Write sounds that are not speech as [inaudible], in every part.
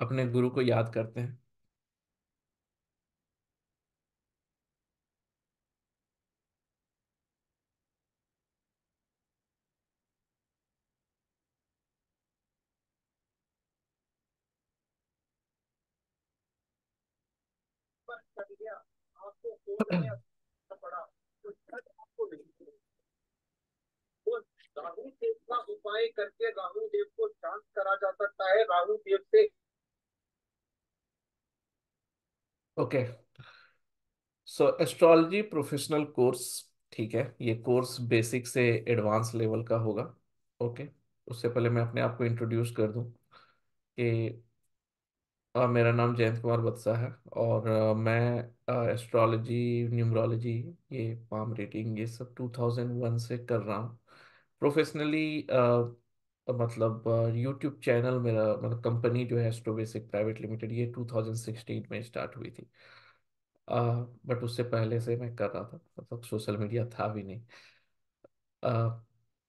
अपने गुरु को याद करते हैं। करके राहु देव को शांत करा जा सकता है। राहु देव से okay so astrology professional course ठीक है ये कोर्स बेसिक से एडवांस लेवल का होगा ओके okay. उससे पहले मैं अपने आप को इंट्रोड्यूस कर दूँ कि मेरा नाम जयंत कुमार बत्सा है और अ, मैं एस्ट्रोलॉजी न्यूमरोलॉजी ये पाम रीडिंग ये सब 2001 से कर रहा हूँ प्रोफेशनली मतलब यूट्यूब चैनल मेरा मतलब कंपनी जो है एस्ट्रोबेसिक प्राइवेट लिमिटेड ये 2016 में स्टार्ट हुई थी। आ, बट उससे पहले से मैं कर रहा था मतलब सोशल मीडिया था भी नहीं। अ,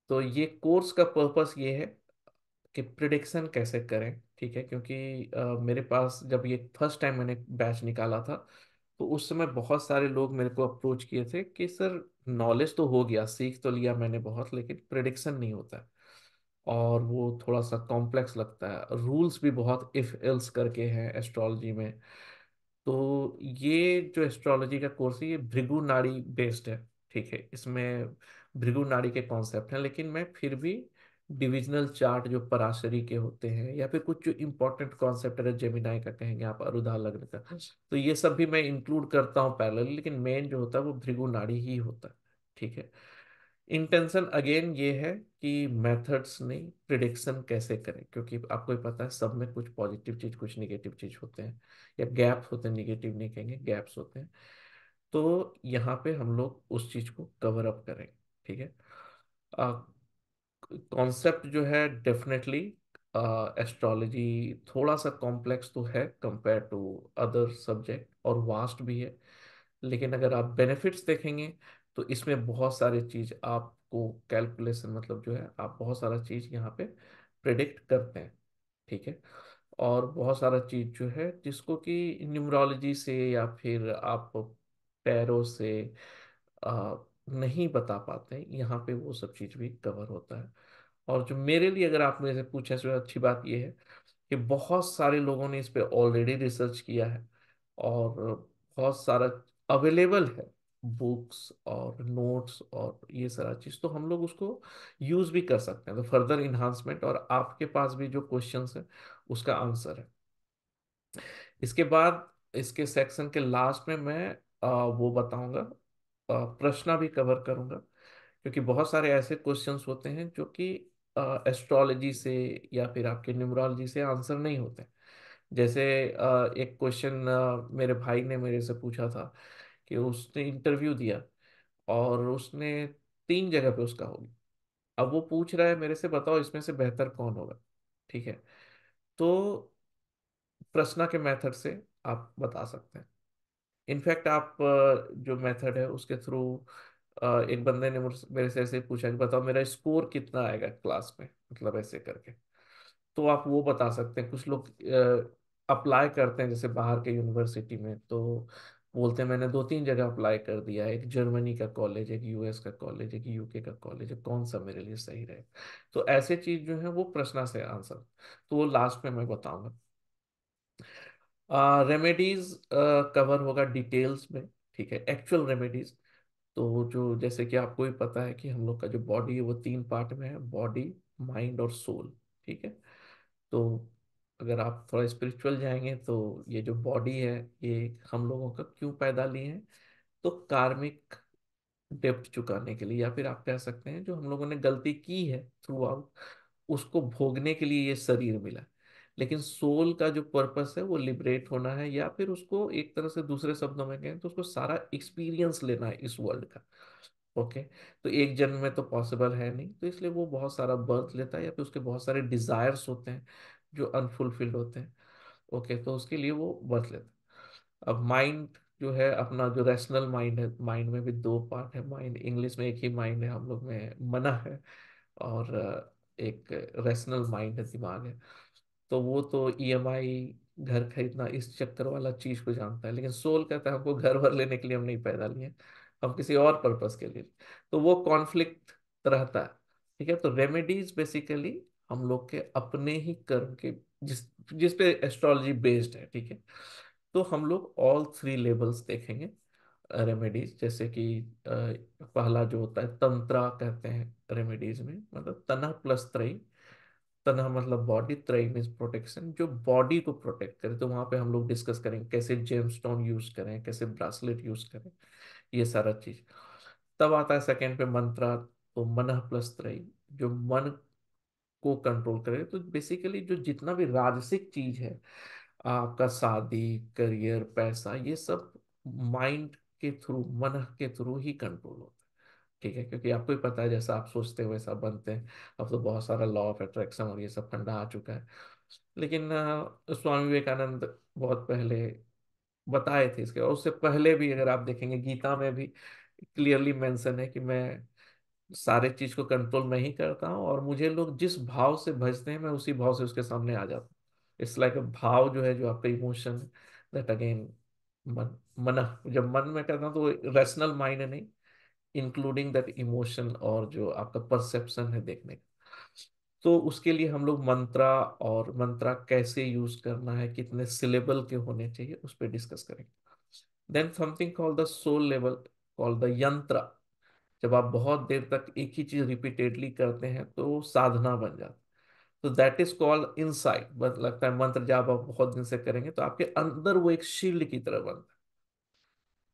तो ये कोर्स का पर्पस ये है कि प्रिडिक्शन कैसे करें ठीक है? क्योंकि अ, मेरे पास जब ये फ़र्स्ट टाइम मैंने बैच निकाला था तो उस समय बहुत सारे लोग मेरे को अप्रोच किए थे कि सर नॉलेज तो हो गया सीख तो लिया मैंने बहुत लेकिन प्रिडिक्शन नहीं होता और वो थोड़ा सा कॉम्प्लेक्स लगता है। रूल्स भी बहुत इफ़ एल्स करके हैं एस्ट्रोलॉजी में। तो ये जो एस्ट्रोलॉजी का कोर्स है, ये भृगु नाड़ी बेस्ड है, ठीक है? इसमें भृगु नाड़ी के कॉन्सेप्ट हैं, लेकिन मैं फिर भी डिविजनल चार्ट जो पराशरी के होते हैं या फिर कुछ जो इंपॉर्टेंट कॉन्सेप्ट अगर जेमिनाई का कहेंगे आप, अरुधा लग्न का तो ये सब भी मैं इंक्लूड करता हूँ पैरेलल, लेकिन मेन जो होता है वो भृगु नाड़ी ही होता है, ठीक है? इंटेंशन अगेन ये है कि मेथड्स नहीं प्रिडिक्शन कैसे करें? क्योंकि आपको ही पता है, सब में कुछ पॉजिटिव चीज़, कुछ निगेटिव चीज़ होते हैं। या गैप्स होते हैं निगेटिव नहीं कहेंगे गैप्स होते हैं। तो यहाँ पे हम लोग उस चीज़ को कवर अप करेंगे ठीक है? कॉन्सेप्ट जो है डेफिनेटली एस्ट्रोलॉजी थोड़ा सा कॉम्प्लेक्स तो है कंपेयर टू अदर सब्जेक्ट और वास्ट भी है। लेकिन अगर आप बेनिफिट्स देखेंगे तो इसमें बहुत सारी चीज़ आपको कैलकुलेशन मतलब जो है आप बहुत सारा चीज़ यहाँ पे प्रिडिक्ट करते हैं ठीक है? और बहुत सारा चीज़ जो है जिसको कि न्यूमरोलॉजी से या फिर आप पैरों से आ, नहीं बता पाते यहाँ पे वो सब चीज़ भी कवर होता है। और जो मेरे लिए अगर आप मेरे से पूछें तो अच्छी बात ये है कि बहुत सारे लोगों ने इस पर ऑलरेडी रिसर्च किया है और बहुत सारा अवेलेबल है। बुक्स और नोट्स और ये सारा चीज़ तो हम लोग उसको यूज़ भी कर सकते हैं। तो फर्दर इन्हांसमेंट और आपके पास भी जो क्वेश्चंस है उसका आंसर है। इसके बाद इसके सेक्शन के लास्ट में मैं आ, वो बताऊँगा प्रश्न भी कवर करूँगा क्योंकि बहुत सारे ऐसे क्वेश्चंस होते हैं जो कि एस्ट्रोलॉजी से या फिर आपके न्यूमरोलॉजी से आंसर नहीं होते। जैसे अ, एक क्वेश्चन मेरे भाई ने मेरे से पूछा था कि उसने इंटरव्यू दिया और उसने तीन जगह पे उसका हो गया। अब वो पूछ रहा है, मेरे से बताओ, इसमें से बेहतर कौन होगा? ठीक है? तो प्रश्न के मेथड से आप बता सकते हैं। इनफैक्ट आप, जो मेथड है, उसके थ्रू एक बंदे ने मेरे से ऐसे पूछा कि, बताओ, मेरा स्कोर कितना आएगा क्लास में? मतलब ऐसे करके। तो आप वो बता सकते हैं। कुछ लोग अप्लाई करते हैं, जैसे बाहर के यूनिवर्सिटी में तो बोलते मैंने दो तीन जगह अप्लाई कर दिया एक जर्मनी का कॉलेज एक यूएस का कॉलेज एक यूके का कॉलेज कौन सा मेरे लिए सही रहे? तो ऐसे चीज़ जो है, वो प्रश्न से आंसर तो वो लास्ट में मैं बताऊँगा। रेमेडीज कवर होगा डिटेल्स में, ठीक है? एक्चुअल रेमेडीज तो जो जैसे कि आपको भी पता है कि हम लोग का जो बॉडी है, वो तीन पार्ट में है बॉडी माइंड और सोल ठीक है? तो अगर आप थोड़ा स्पिरिचुअल जाएँगे तो ये जो बॉडी है, ये हम लोगों का क्यों पैदा लिए हैं? तो कार्मिक डेप्थ चुकाने के लिए या फिर आप कह सकते हैं जो हम लोगों ने गलती की है थ्रू आउट उसको भोगने के लिए ये शरीर मिला। लेकिन सोल का जो पर्पस है वो लिबरेट होना है या फिर उसको एक तरह से दूसरे शब्दों में कहें तो उसको सारा एक्सपीरियंस लेना है इस वर्ल्ड का। ओके तो एक जन्म में तो पॉसिबल है नहीं तो इसलिए वो बहुत सारा बर्थ लेता है या फिर उसके बहुत सारे डिजायर्स होते हैं। जो अनफुलफिल्ड होते हैं। ओके तो उसके लिए वो बर्थ लेता अब माइंड जो है, अपना जो रैशनल माइंड है माइंड में भी दो पार्ट है। माइंड इंग्लिश में एक ही माइंड है, हम लोग में मना है। और एक रैशनल माइंड है, दिमाग है। तो वो तो ईएमआई घर खरीदना, इस चक्कर वाला चीज़ को जानता है। लेकिन सोल कहता है, हमको घर भर लेने के लिए हम नहीं पैदा लिए हम किसी और पर्पस के लिए। तो वो कॉन्फ्लिक्ट रहता है। ठीक है? तो रेमेडीज बेसिकली हम लोग के अपने ही कर्म के जिस जिस पे एस्ट्रोलॉजी बेस्ड है, ठीक है? तो हम लोग ऑल थ्री लेवल्स देखेंगे रेमेडीज जैसे कि पहला जो होता है तंत्रा कहते हैं रेमेडीज में मतलब तनः प्लस त्रयी तनः मतलब बॉडी त्रयी मीन्स प्रोटेक्शन जो बॉडी को प्रोटेक्ट करे तो वहाँ पे हम लोग डिस्कस करेंगे कैसे जेम स्टोन यूज़ करें, कैसे ब्रासलेट यूज़ करें, ये सारा चीज़। तब आता है सेकेंड पे मंत्रा तो मन प्लस त्रयी जो मन को कंट्रोल करे। तो बेसिकली जो जितना भी राजसिक चीज़ है, आपका शादी करियर पैसा, ये सब माइंड के थ्रू मन के थ्रू ही कंट्रोल होता है। ठीक है? क्योंकि आपको ही पता है, जैसा आप सोचते हो वैसा बनते हैं। अब तो बहुत सारा लॉ ऑफ़ अट्रैक्शन और ये सब फंडा आ चुका है। लेकिन स्वामी विवेकानंद बहुत पहले बताए थे इसके। और उससे पहले भी अगर आप देखेंगे, गीता में भी क्लियरली मेंशन है कि मैं सारे चीज़ को कंट्रोल मैं ही करता हूँ और मुझे लोग जिस भाव से भजते हैं, मैं उसी भाव से उसके सामने आ जाता हूँ। इट्स लाइक अ भाव जो है, जो आपका इमोशन दैट अगेन मन मन, जब मन में करता हूँ तो रैशनल माइंड है नहीं इंक्लूडिंग दैट इमोशन और जो आपका परसेप्शन है देखने का। तो उसके लिए हम लोग मंत्रा और मंत्रा कैसे यूज़ करना है, कितने सिलेबल के होने चाहिए, उस पर डिस्कस करेंगे। Then something call the soul level call the yantra जब आप बहुत देर तक एक ही चीज़ रिपीटेडली करते हैं तो साधना बन जाती है। तो दैट इज़ कॉल्ड इनसाइट बस लगता है मंत्र जब आप बहुत दिन से करेंगे तो आपके अंदर वो एक शील्ड की तरह बनता है।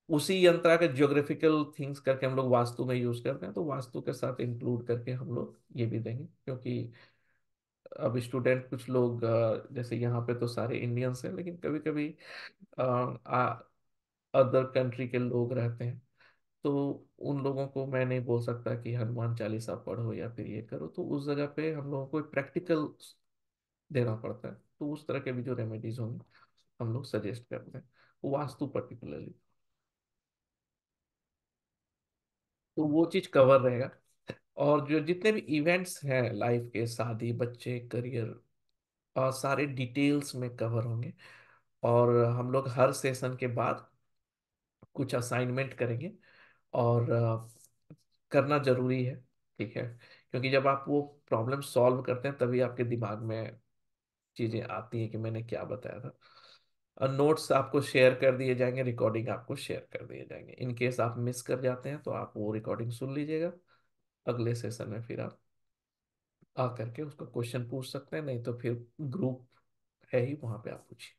उसी यंत्र के ज्योग्राफिकल थिंग्स करके हम लोग वास्तु में यूज़ करते हैं तो वास्तु के साथ इंक्लूड करके हम लोग ये भी देंगे, क्योंकि अब स्टूडेंट कुछ लोग जैसे यहाँ पे तो सारे इंडियंस हैं, लेकिन कभी कभी अदर कंट्री के लोग रहते हैं। तो उन लोगों को मैं नहीं बोल सकता कि हनुमान चालीसा पढ़ो या फिर ये करो तो उस जगह पे हम लोगों को प्रैक्टिकल देना पड़ता है। तो उस तरह के भी जो रेमेडीज होंगे, हम लोग सजेस्ट करते हैं। वास्तु पर्टिकुलरली तो वो चीज़ कवर रहेगा। और जो जितने भी इवेंट्स हैं लाइफ के, शादी, बच्चे करियर और सारे डिटेल्स में कवर होंगे। और हम लोग हर सेशन के बाद कुछ असाइनमेंट करेंगे। और करना ज़रूरी है ठीक है? क्योंकि जब आप वो प्रॉब्लम सॉल्व करते हैं तभी आपके दिमाग में चीज़ें आती हैं कि मैंने क्या बताया था। और नोट्स आपको शेयर कर दिए जाएँगे रिकॉर्डिंग आपको शेयर कर दिए जाएँगे। इन केस आप मिस कर जाते हैं तो आप वो रिकॉर्डिंग सुन लीजिएगा। अगले सेशन में फिर आप आ करके उसका क्वेश्चन पूछ सकते हैं नहीं तो फिर ग्रुप है ही वहाँ पे आप पूछिए।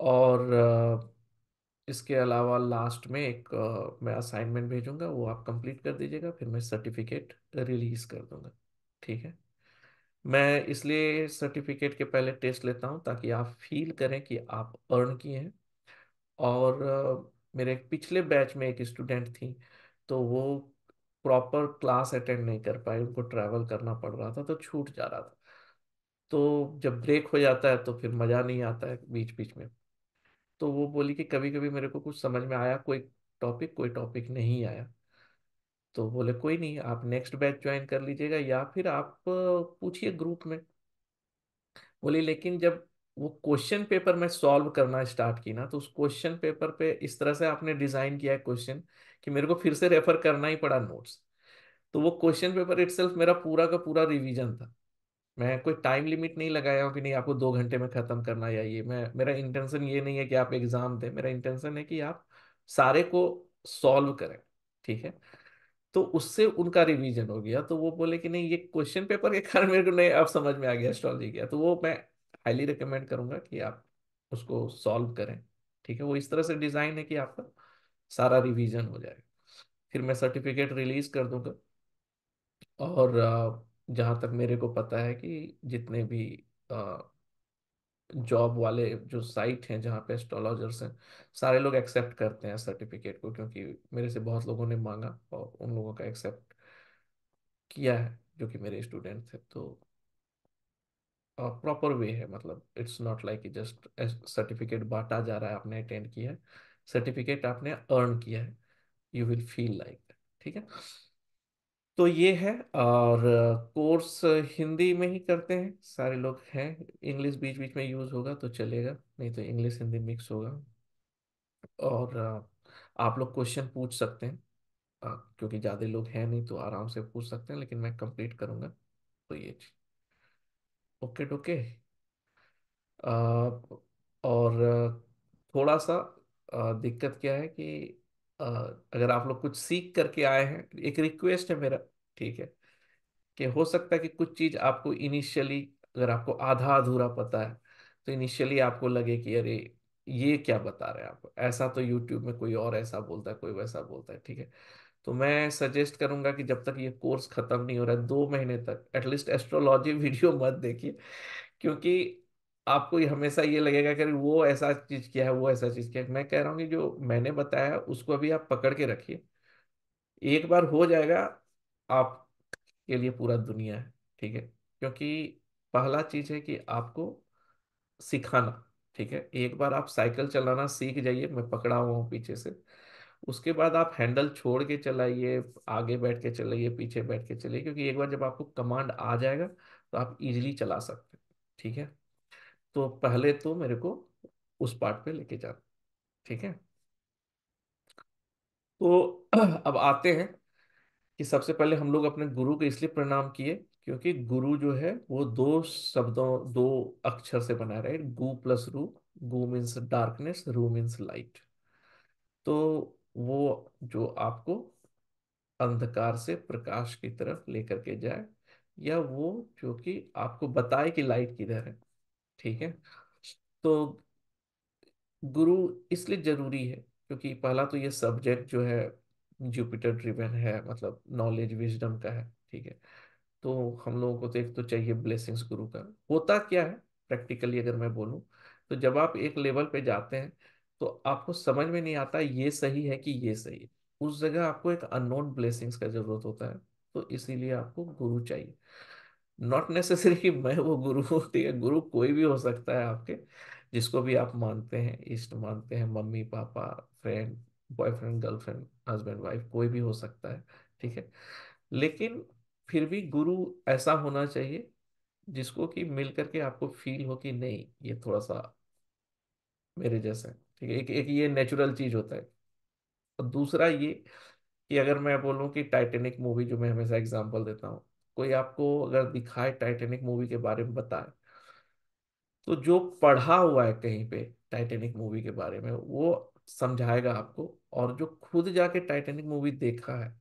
और अ, इसके अलावा लास्ट में एक अ, मैं असाइनमेंट भेजूँगा वो आप कंप्लीट कर दीजिएगा फिर मैं सर्टिफिकेट रिलीज़ कर दूँगा ठीक है? मैं इसलिए सर्टिफिकेट के पहले टेस्ट लेता हूँ ताकि आप फील करें कि आप अर्न किए हैं। और अ, मेरे पिछले बैच में एक स्टूडेंट थी तो वो प्रॉपर क्लास अटेंड नहीं कर पाई उनको ट्रैवल करना पड़ रहा था तो छूट जा रहा था। तो जब ब्रेक हो जाता है तो फिर मज़ा नहीं आता है बीच बीच में। तो वो बोली कि कभी कभी मेरे को कुछ समझ में आया, कोई टॉपिक कोई टॉपिक नहीं आया। तो बोले, कोई नहीं, आप नेक्स्ट बैच ज्वाइन कर लीजिएगा या फिर आप पूछिए ग्रुप में। बोली, लेकिन जब वो क्वेश्चन पेपर में सॉल्व करना स्टार्ट की ना तो उस क्वेश्चन पेपर पे इस तरह से आपने डिज़ाइन किया है क्वेश्चन कि मेरे को फिर से रेफर करना ही पड़ा नोट्स तो वो क्वेश्चन पेपर इटसेल्फ मेरा पूरा का पूरा रिवीजन था। मैं कोई टाइम लिमिट नहीं लगाया हूँ कि नहीं आपको दो घंटे में खत्म करना या ये, मैं, मेरा इंटेंशन ये नहीं है कि आप एग्ज़ाम दें, मेरा इंटेंशन है कि आप सारे को सॉल्व करें, ठीक है? तो उससे उनका रिवीजन हो गया तो वो बोले कि नहीं, ये क्वेश्चन पेपर के कारण मेरे को नहीं, अब समझ में आ गया एस्ट्रोलॉजी गया। तो वो मैं हाईली रिकमेंड करूँगा कि आप उसको सॉल्व करें, ठीक है? वो इस तरह से डिज़ाइन है कि आपका सारा रिवीजन हो जाएगा फिर मैं सर्टिफिकेट रिलीज़ कर दूँगा और जहाँ तक मेरे को पता है कि जितने भी जॉब वाले जो साइट हैं जहाँ पे एस्ट्रोलॉजर्स हैं, सारे लोग एक्सेप्ट करते हैं सर्टिफिकेट को क्योंकि मेरे से बहुत लोगों ने मांगा और उन लोगों का एक्सेप्ट किया है जो कि मेरे स्टूडेंट थे। तो प्रॉपर वे है मतलब it's not like just certificate बांटा जा रहा है, आपने अटेंड किया है। सर्टिफिकेट आपने अर्न किया है। यू विल फील लाइक ठीक है? तो ये है और कोर्स हिंदी में ही करते हैं। सारे लोग हैं, इंग्लिश बीच बीच में यूज़ होगा तो चलेगा, नहीं तो इंग्लिश हिंदी मिक्स होगा। और आप लोग क्वेश्चन पूछ सकते हैं क्योंकि ज़्यादा लोग हैं नहीं तो आराम से पूछ सकते हैं, लेकिन मैं कंप्लीट करूँगा तो ये ओके टोके और थोड़ा सा दिक्कत क्या है कि अगर आप लोग कुछ सीख करके आए हैं, एक रिक्वेस्ट है मेरा, ठीक है, कि हो सकता है कि कुछ चीज़ आपको इनिशियली, अगर आपको आधा अधूरा पता है तो इनिशियली आपको लगे कि अरे, ये क्या बता रहे हैं आप? ऐसा तो यूट्यूब में कोई और ऐसा बोलता है, कोई वैसा बोलता है, ठीक है। तो मैं सजेस्ट करूँगा कि जब तक ये कोर्स खत्म नहीं हो रहा है, दो महीने तक एटलीस्ट एस्ट्रोलॉजी वीडियो मत देखिए, क्योंकि आपको हमेशा ये लगेगा कि वो ऐसा चीज़ किया है, वो ऐसा चीज़ किया है। मैं कह रहा हूँ कि जो मैंने बताया उसको अभी आप पकड़ के रखिए। एक बार हो जाएगा आपके लिए पूरा दुनिया है, ठीक है? क्योंकि पहला चीज़ है कि आपको सिखाना, ठीक है? एक बार आप साइकिल चलाना सीख जाइए, मैं पकड़ा हुआ हूँ पीछे से। उसके बाद आप हैंडल छोड़ के चलाइए, आगे बैठ के चलाइए, पीछे बैठ के चलाइए, क्योंकि एक बार जब आपको कमांड आ जाएगा तो आप इजीली चला सकते हैं, ठीक है? तो पहले तो मेरे को उस पार्ट पे लेके जाना, ठीक है? तो [clears throat] अब आते हैं कि सबसे पहले हम लोग अपने गुरु को इसलिए प्रणाम किए क्योंकि गुरु जो है वो दो शब्दों, दो अक्षर से बना रहे गु प्लस रू, गु मीन्स डार्कनेस, रू मीन्स लाइट। तो वो जो आपको अंधकार से प्रकाश की तरफ़ लेकर के जाए या वो जो कि आपको बताए कि लाइट किधर है ठीक है। तो गुरु इसलिए ज़रूरी है क्योंकि पहला तो ये सब्जेक्ट जो है जुपिटर ड्रिवन है मतलब नॉलेज विजडम का है, ठीक है। तो हम लोगों को तो एक तो चाहिए ब्लेसिंग्स गुरु का। होता क्या है प्रैक्टिकली अगर मैं बोलूँ तो जब आप एक लेवल पे जाते हैं तो आपको समझ में नहीं आता ये सही है कि ये सही है। उस जगह आपको एक अननोन ब्लेसिंग्स का ज़रूरत होता है तो इसीलिए आपको गुरु चाहिए। नॉट नेसेसरी कि मैं वो गुरु हूँ ठीक है, गुरु कोई भी हो सकता है आपके, जिसको भी आप मानते हैं, इष्ट मानते हैं, mummy, papa friend boyfriend girlfriend husband wife कोई भी हो सकता है, ठीक है? लेकिन फिर भी गुरु ऐसा होना चाहिए, जिसको कि मिल करके आपको फील हो कि नहीं, ये थोड़ा सा मेरे जैसा है, ठीक है? एक एक ये नेचुरल चीज़ होता है। और दूसरा ये कि अगर मैं बोलूँ कि टाइटेनिक मूवी जो मैं हमेशा एग्जांपल देता हूँ कोई आपको अगर दिखाए टाइटेनिक मूवी के बारे में बताए तो जो पढ़ा हुआ है कहीं पे टाइटेनिक मूवी के बारे में, वो समझाएगा आपको। और जो खुद जाके टाइटेनिक मूवी देखा है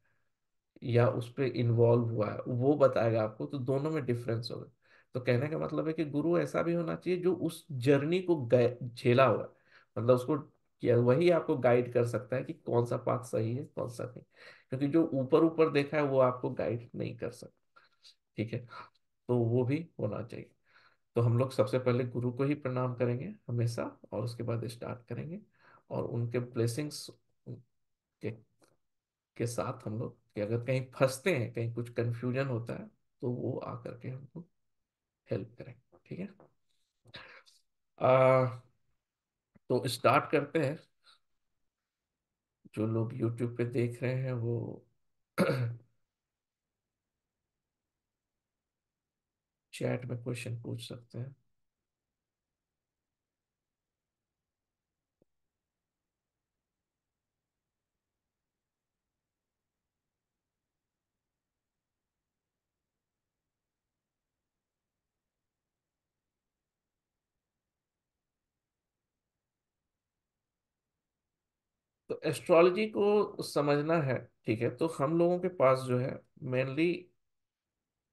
या उस पर इन्वॉल्व हुआ है, वो बताएगा आपको तो दोनों में डिफरेंस होगा। तो कहने का मतलब है कि गुरु ऐसा भी होना चाहिए जो उस जर्नी को झेला हुआ है। मतलब उसको वही आपको गाइड कर सकता है कि कौन सा पाथ सही है, कौन सा नहीं। क्योंकि जो ऊपर ऊपर देखा है, वो आपको गाइड नहीं कर सकता। ठीक है तो वो भी होना चाहिए। तो हम लोग सबसे पहले गुरु को ही प्रणाम करेंगे हमेशा और उसके बाद स्टार्ट करेंगे और उनके ब्लेसिंग्स के के साथ हम लोग कि अगर कहीं फंसते हैं कहीं कुछ कंफ्यूजन होता है तो वो आकर के हमको हेल्प करेंगे ठीक है? आ, तो स्टार्ट करते हैं। जो लोग यूट्यूब पे देख रहे हैं वो [clears throat] चैट में क्वेश्चन पूछ सकते हैं। तो एस्ट्रोलॉजी को समझना है, ठीक है? तो हम लोगों के पास जो है मेनली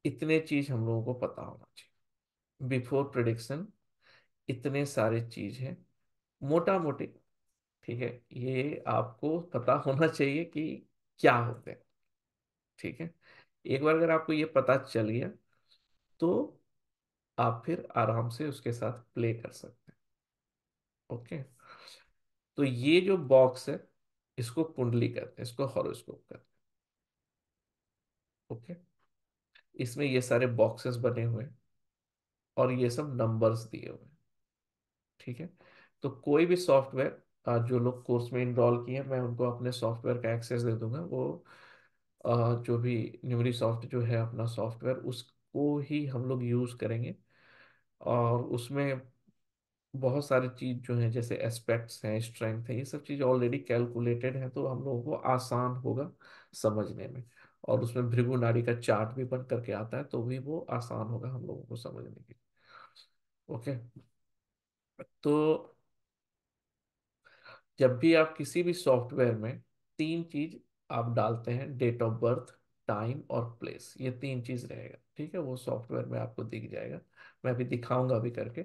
इतने चीज़ हम लोगों को पता होना चाहिए। बिफोर प्रिडिक्शन इतने सारे चीज़ है। मोटा मोटी ठीक है, ये आपको पता होना चाहिए कि क्या होते हैं, ठीक है? एक बार अगर आपको ये पता चल गया तो आप फिर आराम से उसके साथ प्ले कर सकते हैं, ओके? तो ये जो बॉक्स है, इसको कुंडली कहते हैं, इसको हॉरोस्कोप कहते हैं, ओके? इसमें ये सारे बॉक्सेस बने हुए और ये सब नंबर्स दिए हुए ठीक है? तो कोई भी सॉफ्टवेयर जो लोग कोर्स में इनरोल किए हैं, मैं उनको अपने सॉफ्टवेयर का एक्सेस दे दूँगा। वो जो भी न्यूमरीसॉफ्ट जो है अपना सॉफ्टवेयर उसको ही हम लोग यूज़ करेंगे। और उसमें बहुत सारी चीज़ जो है, जैसे एस्पेक्ट्स हैं स्ट्रेंथ है, ये सब चीज़ ऑलरेडी कैलकुलेटेड है तो हम लोगों को आसान होगा समझने में। और उसमें भृगु नाड़ी का चार्ट भी बन करके आता है तो भी वो आसान होगा हम लोगों को समझने के लिए। ओके? तो जब भी आप किसी भी सॉफ्टवेयर में तीन चीज़ आप डालते हैं, डेट ऑफ़ बर्थ, टाइम और प्लेस, ये तीन चीज़ रहेगा, ठीक है? वो सॉफ्टवेयर में आपको दिख जाएगा। मैं अभी दिखाऊँगा अभी करके।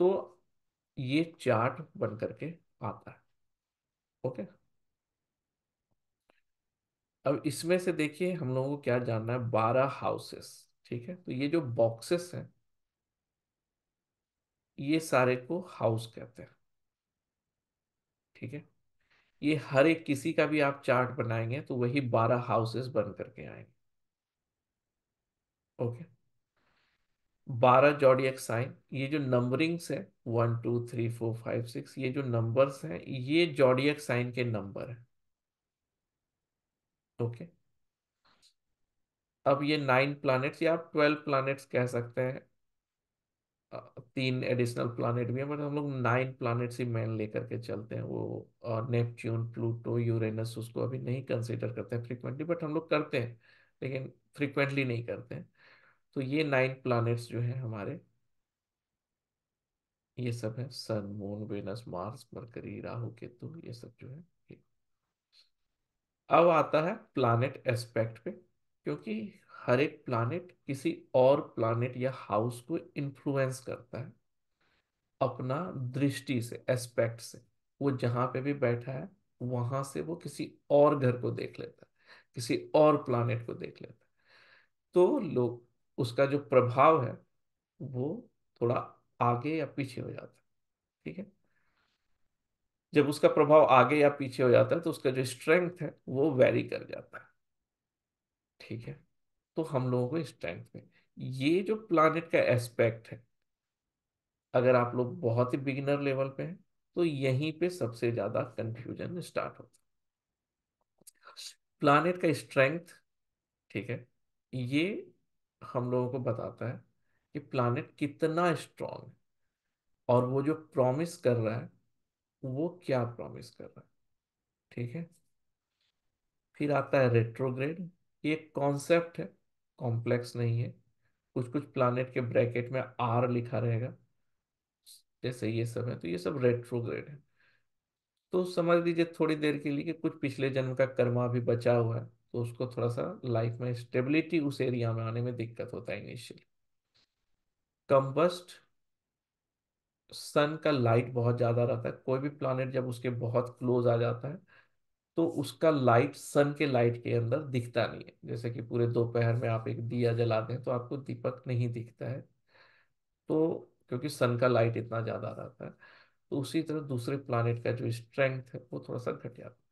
तो ये चार्ट बन करके आता है, ओके? अब इसमें से देखिए हम लोगों को क्या जानना है? बारह हाउसेस ठीक है? तो ये जो बॉक्सेस हैं, ये सारे को हाउस कहते हैं, ठीक है? ये हर एक किसी का भी आप चार्ट बनाएँगे तो वही बारह हाउसेस बन करके आएँगे। ओके? बारह जॉडियक साइन, ये जो नंबरिंग्स है one two three four five six ये जो नंबर्स हैं, ये जॉडियक साइन के नंबर है। ओके। अब ये नाइन प्लैनेट्स या आप ट्वेल्व प्लैनेट्स कह सकते हैं। तीन एडिशनल प्लैनेट भी है बट हम लोग नाइन प्लैनेट्स ही मेन लेकर के चलते हैं। वो नेपच्यून प्लूटो यूरेनस उसको अभी नहीं कंसीडर करते हैं फ्रिक्वेंटली बट हम लोग करते हैं, लेकिन फ्रिक्वेंटली नहीं करते हैं। तो ये नाइन प्लैनेट्स जो है हमारे, ये सब है sun moon Venus Mars Mercury Rahu, Ketu, ये सब जो है। अब आता है प्लैनेट एस्पेक्ट पे, क्योंकि हर एक प्लैनेट किसी और प्लैनेट या हाउस को इन्फ्लुएंस करता है अपना दृष्टि से एस्पेक्ट से। वो जहाँ पे भी बैठा है, वहाँ से वो किसी और घर को देख लेता है, किसी और प्लैनेट को देख लेता है। तो लोग, उसका जो प्रभाव है, वो थोड़ा आगे या पीछे हो जाता है, ठीक है? जब उसका प्रभाव आगे या पीछे हो जाता है तो उसका जो स्ट्रेंथ है, वो वेरी कर जाता है। ठीक है? तो हम लोगों को स्ट्रेंथ में, ये जो प्लैनेट का एस्पेक्ट है, अगर आप लोग बहुत ही बिगिनर लेवल पे हैं तो यहीं पे सबसे ज़्यादा कंफ्यूजन स्टार्ट होता है। प्लैनेट का स्ट्रेंथ ठीक है? ये हम लोगों को बताता है कि प्लैनेट कितना स्ट्रांग है, और वो जो प्रॉमिस कर रहा है वो क्या प्रॉमिस कर रहा है? ठीक है? फिर आता है रेट्रोग्रेड ये कॉन्सेप्ट है कॉम्प्लेक्स नहीं है। कुछ कुछ प्लैनेट के ब्रैकेट में आर लिखा रहेगा। जैसे ये सब है तो ये सब रेट्रोग्रेड है। तो समझ लीजिए थोड़ी देर के लिए कि कुछ पिछले जन्म का कर्मा भी बचा हुआ है तो उसको थोड़ा सा लाइफ में स्टेबिलिटी उस एरिया में आने में दिक्कत होता है इनिशियली कंबस्ट सन का लाइट बहुत ज़्यादा रहता है, कोई भी प्लैनेट जब उसके बहुत क्लोज आ जाता है तो उसका लाइट सन के लाइट के अंदर दिखता नहीं है। जैसे कि पूरे दोपहर में आप एक दिया जला दें तो आपको दीपक नहीं दिखता है। तो क्योंकि सन का लाइट इतना ज़्यादा रहता है तो उसी तरह दूसरे प्लैनेट का जो स्ट्रेंथ है वो थोड़ा सा घट जाता है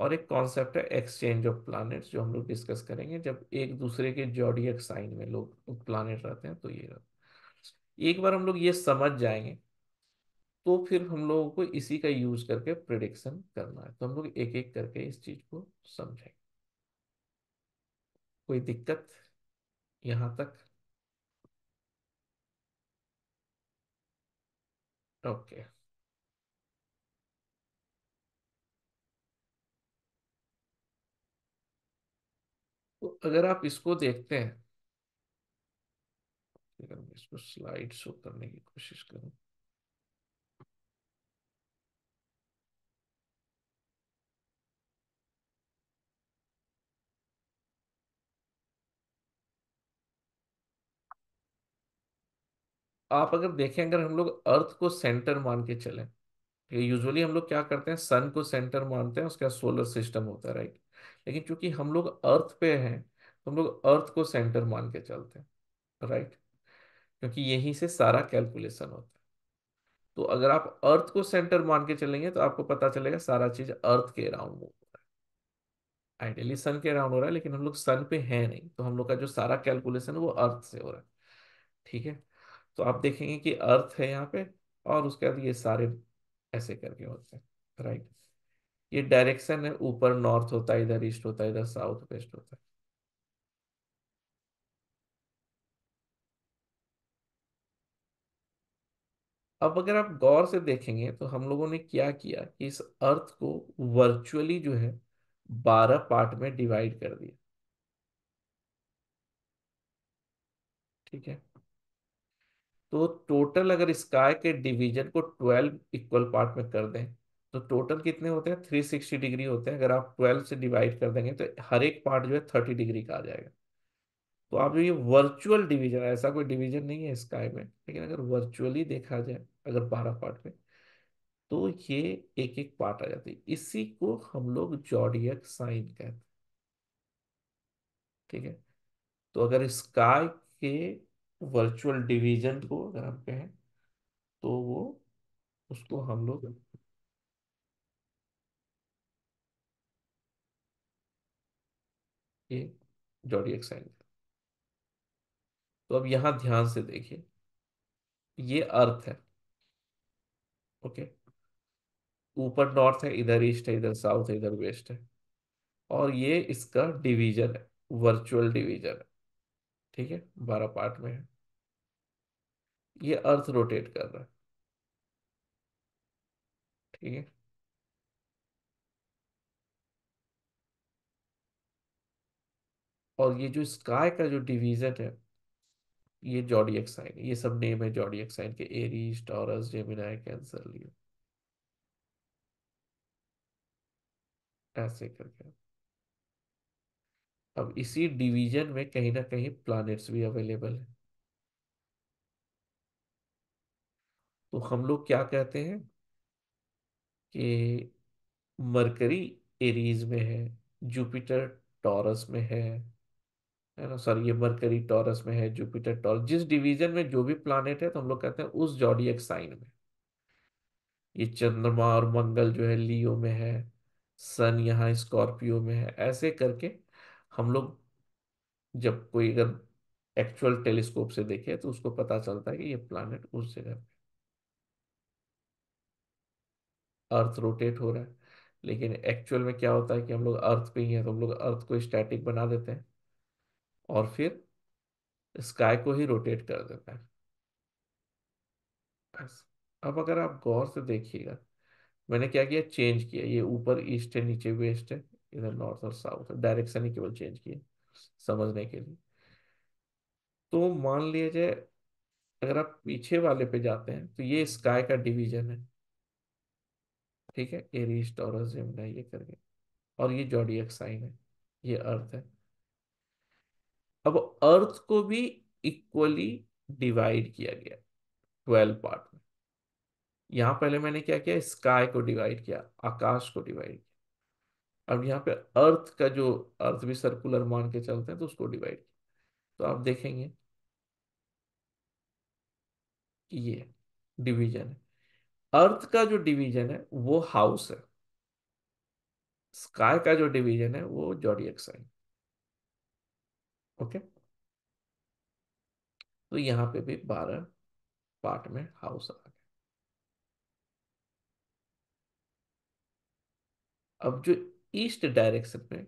और एक कॉन्सेप्ट है एक्सचेंज ऑफ़ प्लैनेट्स जो हम लोग डिस्कस करेंगे, जब एक दूसरे के जॉडियक साइन में लोग, प्लैनेट रहते हैं तो ये रहता है। एक बार हम लोग ये समझ जाएँगे तो फिर हम लोगों को इसी का यूज़ करके प्रिडिक्शन करना है। तो हम लोग एक एक करके इस चीज़ को समझेंगे। कोई दिक्कत यहाँ तक? ओके। तो अगर आप इसको देखते हैं इसको स्लाइड शो करने की कोशिश करूँ। आप अगर देखें, अगर हम लोग अर्थ को सेंटर मान के चलें यूजुअली हम लोग क्या करते हैं, सन को सेंटर मानते हैं, उसका सोलर सिस्टम होता है, राइट? लेकिन चूँकि हम लोग अर्थ पे हैं तो हम लोग अर्थ को सेंटर मान के चलते हैं, राइट? क्योंकि यहीं से सारा कैलकुलेशन होता है। तो अगर आप अर्थ को सेंटर मान के चलेंगे तो आपको पता चलेगा सारा चीज़ अर्थ के अराउंड हो रहा है। आइडियली सन के अराउंड हो रहा है, लेकिन हम लोग सन पे हैं नहीं तो हम लोग का जो सारा कैलकुलेशन है, वो अर्थ से हो रहा है। ठीक है? तो आप देखेंगे कि अर्थ है यहाँ पे और उसके बाद ये सारे ऐसे करके होते हैं राइट ये डायरेक्शन है, ऊपर नॉर्थ होता है, इधर ईस्ट होता है, इधर साउथ वेस्ट होता है। अब अगर आप गौर से देखेंगे तो हम लोगों ने क्या किया कि इस अर्थ को वर्चुअली जो है बारह पार्ट में डिवाइड कर दिया। ठीक है? तो टोटल अगर स्काई के डिवीज़न को ट्वेल्व इक्वल पार्ट में कर दें तो टोटल कितने होते हैं? थ्री सिक्सटी डिग्री होते हैं। अगर आप ट्वेल्व से डिवाइड कर देंगे तो हर एक पार्ट जो है थर्टी डिग्री का आ जाएगा। तो आप ये वर्चुअल डिवीज़न ऐसा कोई डिवीज़न नहीं है स्काई में, लेकिन अगर वर्चुअली देखा जाए, अगर बारह पार्ट में तो ये एक एक पार्ट आ जाती है। इसी को हम लोग जॉडियक साइन कहते हैं। ठीक है? तो अगर स्काई के वर्चुअल डिवीज़न को अगर हम कहें तो वो उसको हम लोग ये जॉडियक साइन तो अब यहाँ ध्यान से देखिए, ये अर्थ है ओके ऊपर नॉर्थ है, इधर ईस्ट है, इधर साउथ है, इधर वेस्ट है। और ये इसका डिवीज़न है वर्चुअल डिवीज़न है, ठीक है? बारह पार्ट में है। ये अर्थ रोटेट कर रहा है। ठीक है। और ये जो स्काई का जो डिवीज़न है, ये जॉडियक साइन ये सब नेम है जॉडियक साइन के। Aries Taurus Gemini Cancer Leo ऐसे करके। अब इसी डिवीज़न में कहीं ना कहीं प्लैनेट्स भी अवेलेबल है। तो हम लोग क्या कहते हैं कि मरकरी एरीज में है, जुपिटर टॉरस में है है ना? सॉरी, ये मरकरी टॉरस में है, जुपिटर टॉरस। जिस डिवीज़न में जो भी प्लैनेट है तो हम लोग कहते हैं उस जॉडियक साइन में। ये चंद्रमा और मंगल जो है, लियो में है, सन यहाँ स्कॉर्पियो में है, ऐसे करके हम लोग जब कोई अगर एक्चुअल टेलीस्कोप से देखे तो उसको पता चलता है कि ये प्लैनेट उस जगह पे अर्थ रोटेट हो रहा है। लेकिन एक्चुअल में क्या होता है कि हम लोग अर्थ पे ही हैं तो हम लोग अर्थ को स्टैटिक बना देते हैं और फिर स्काई को ही रोटेट कर देता है। बस। अब अगर आप गौर से देखिएगा, मैंने क्या किया? चेंज किया। ये ऊपर ईस्ट है, नीचे वेस्ट है, इधर नॉर्थ और साउथ है। डायरेक्शन ही केवल चेंज किया समझने के लिए। तो मान लिया जाए, अगर आप पीछे वाले पे जाते हैं तो ये स्काई का डिवीज़न है। ठीक है? एरीज टॉरस जेमिनी ये करके। और ये जॉडियक साइन है, ये अर्थ है। अब अर्थ को भी इक्वली डिवाइड किया गया, ट्वेल्व पार्ट में। यहाँ पहले मैंने क्या किया? स्काई को डिवाइड किया, आकाश को डिवाइड किया। अब यहाँ पे अर्थ का जो, अर्थ भी सर्कुलर मान के चलते हैं तो उसको डिवाइड किया। तो आप देखेंगे ये डिवीज़न है। अर्थ का जो डिवीज़न है, वो हाउस है। स्काई का जो डिवीज़न है, वो जॉडियक साइन ओके? तो यहाँ पे भी बारह पार्ट में हाउस आ गया। अब जो ईस्ट डायरेक्शन में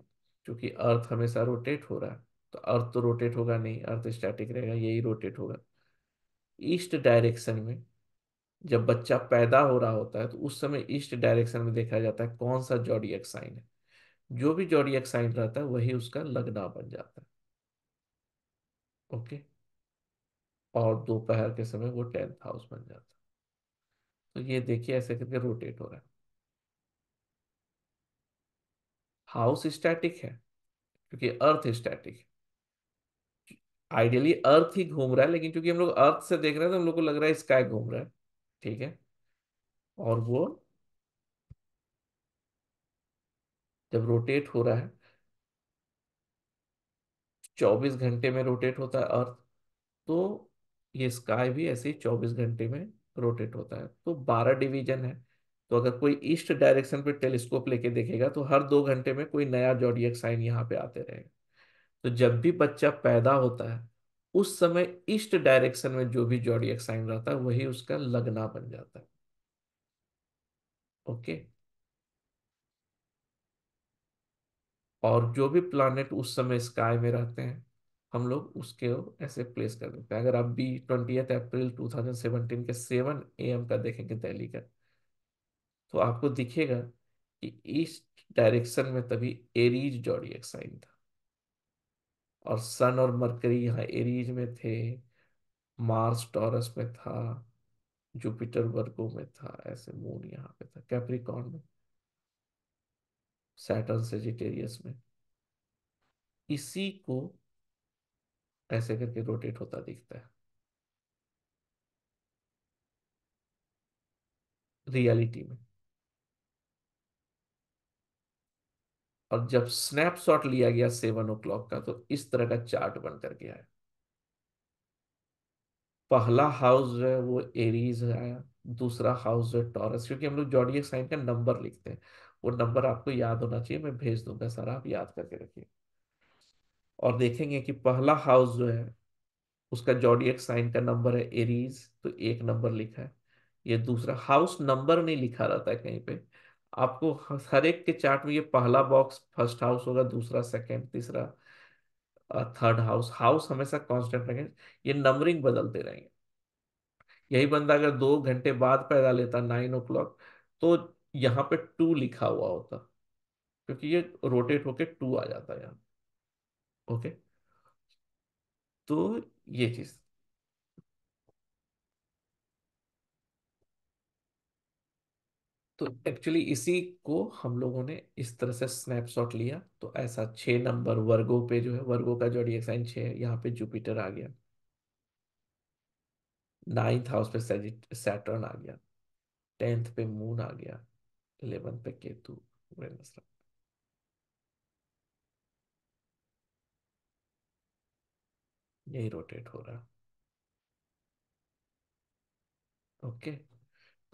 क्योंकि अर्थ हमेशा रोटेट हो रहा है तो अर्थ तो रोटेट होगा नहीं, अर्थ स्टैटिक रहेगा, यही रोटेट होगा। ईस्ट डायरेक्शन में जब बच्चा पैदा हो रहा होता है तो उस समय ईस्ट डायरेक्शन में देखा जाता है कौन सा जॉडियक साइन है। जो भी जॉडियक साइन रहता है, वही उसका लगना बन जाता है। ओके? और दोपहर के समय वो टेंथ हाउस बन जाता है। तो ये देखिए ऐसे करके रोटेट हो रहा है। हाउस स्टैटिक है, क्योंकि अर्थ स्टैटिक है। आइडियली अर्थ ही घूम रहा है, लेकिन क्योंकि हम लोग अर्थ से देख रहे हैं तो हम लोग को लग रहा है स्काई घूम रहा है। ठीक है? और वो जब रोटेट हो रहा है, चौबीस घंटे में रोटेट होता है अर्थ तो ये स्काई भी ऐसे ही चौबीस घंटे में रोटेट होता है। तो बारह डिवीज़न है। तो अगर कोई ईस्ट डायरेक्शन पे टेलीस्कोप लेके देखेगा तो हर दो घंटे में कोई नया जॉडियक साइन यहाँ पे आते रहेगा। तो जब भी बच्चा पैदा होता है उस समय ईस्ट डायरेक्शन में जो भी जॉडियक साइन रहता है, वही उसका लगना बन जाता है। ओके? और जो भी प्लानेट उस समय स्काई में रहते हैं, हम लोग उसके ऐसे प्लेस कर देते हैं। अगर आप बी ट्वेंटियथ अप्रैल 2017 के सेवन ए एम का देखेंगे दिल्ली का तो आपको दिखेगा कि ईस्ट डायरेक्शन में तभी एरीज जॉडियक साइन था। और सन और मरकरी यहाँ एरीज में थे, मार्स टॉरस में था, जुपिटर वर्गो में था, ऐसे मून यहाँ पे था, कैप्रिकॉर्न में, सैटर्न सेजिटेरियस में। इसी को ऐसे करके रोटेट होता दिखता है। रियलिटी में। और जब स्नैपशॉट लिया गया सेवन ओ क्लॉक का तो इस तरह का चार्ट बन गया है पहला हाउस जो है वो एरीज आया दूसरा हाउस जो है टॉरस क्योंकि हम लोग जॉडियक साइन का नंबर लिखते हैं। वो नंबर आपको याद होना चाहिए, मैं भेज दूँगा सर, आप याद करके रखिए। और देखेंगे कि पहला हाउस जो है, उसका जॉडियक साइन का नंबर है एरीज तो एक नंबर लिखा है। ये दूसरा हाउस नंबर नहीं लिखा रहता है कहीं पे आपको हर एक के चार्ट में ये पहला बॉक्स फ़र्स्ट हाउस होगा, दूसरा सेकंड, तीसरा थर्ड हाउस। हाउस हमेशा कांस्टेंट रहेंगे, ये नंबरिंग बदलते रहेंगे। यही बंदा अगर दो घंटे बाद पैदा लेता, नाइन ओ क्लॉक तो यहाँ पे टू लिखा हुआ होता, क्योंकि ये रोटेट होके टू आ जाता है यहाँ। ओके? तो ये चीज़। तो एक्चुअली इसी को हम लोगों ने इस तरह से स्नैपशॉट लिया। तो ऐसा छह नंबर वर्गो पे जो है, वर्गो का जोडिएक साइन छह है, यहाँ पे जुपिटर आ गया। नाइन्थ हाउस पे सैटर्न आ गया। टेंथ पे मून आ गया। इलेवेंथ पे केतु यही रोटेट हो रहा। ओके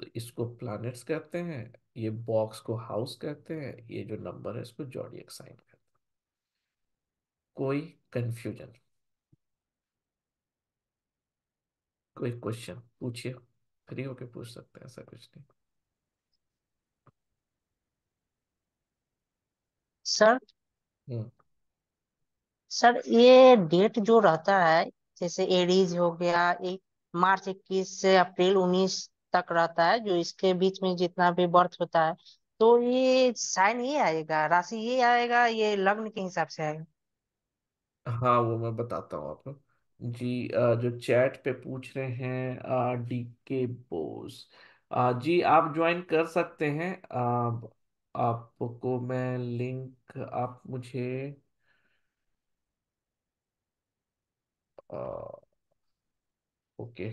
तो इसको प्लैनेट्स कहते हैं ये बॉक्स को हाउस कहते हैं ये जो नंबर है इसको जॉडियक साइन कहते हैं। कोई कंफ्यूजन कोई क्वेश्चन पूछिए फ्री होके पूछ सकते हैं ऐसा कुछ नहीं। सर? हम्म। सर ये डेट जो रहता है जैसे एडीज हो गया एक मार्च इक्कीस से अप्रैल उन्नीस तक रहता है जो इसके बीच में जितना भी बर्थ होता है तो ये साइन ये आएगा राशि ये आएगा ये लग्न के हिसाब से आएगा। हाँ वो मैं बताता हूँ आपको। जी अ, जो चैट पे पूछ रहे हैं डी के बोस। अ, जी आप ज्वाइन कर सकते हैं। अ, आपको मैं लिंक आप मुझे ओके।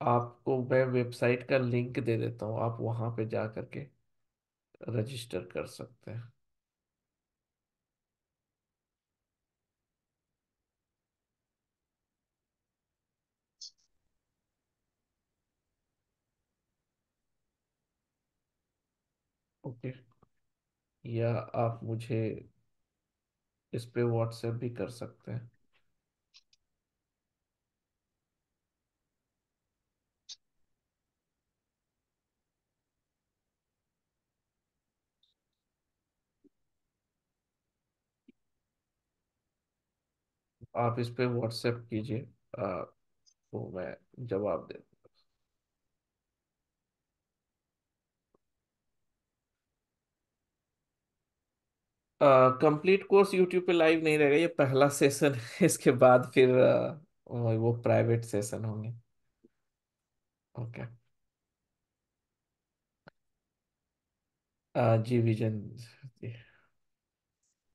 आपको मैं वेबसाइट का लिंक दे देता हूँ, आप वहाँ पे जा करके रजिस्टर कर सकते हैं। ओके, या आप मुझे इस पे व्हाट्सएप भी कर सकते हैं। आप इस पे व्हाट्सएप कीजिए तो मैं जवाब दे कंप्लीट कोर्स यूट्यूब पे लाइव नहीं रहेगा ये पहला सेशन है इसके बाद फिर आ, वो प्राइवेट सेशन होंगे। ओके आ, जी विजन।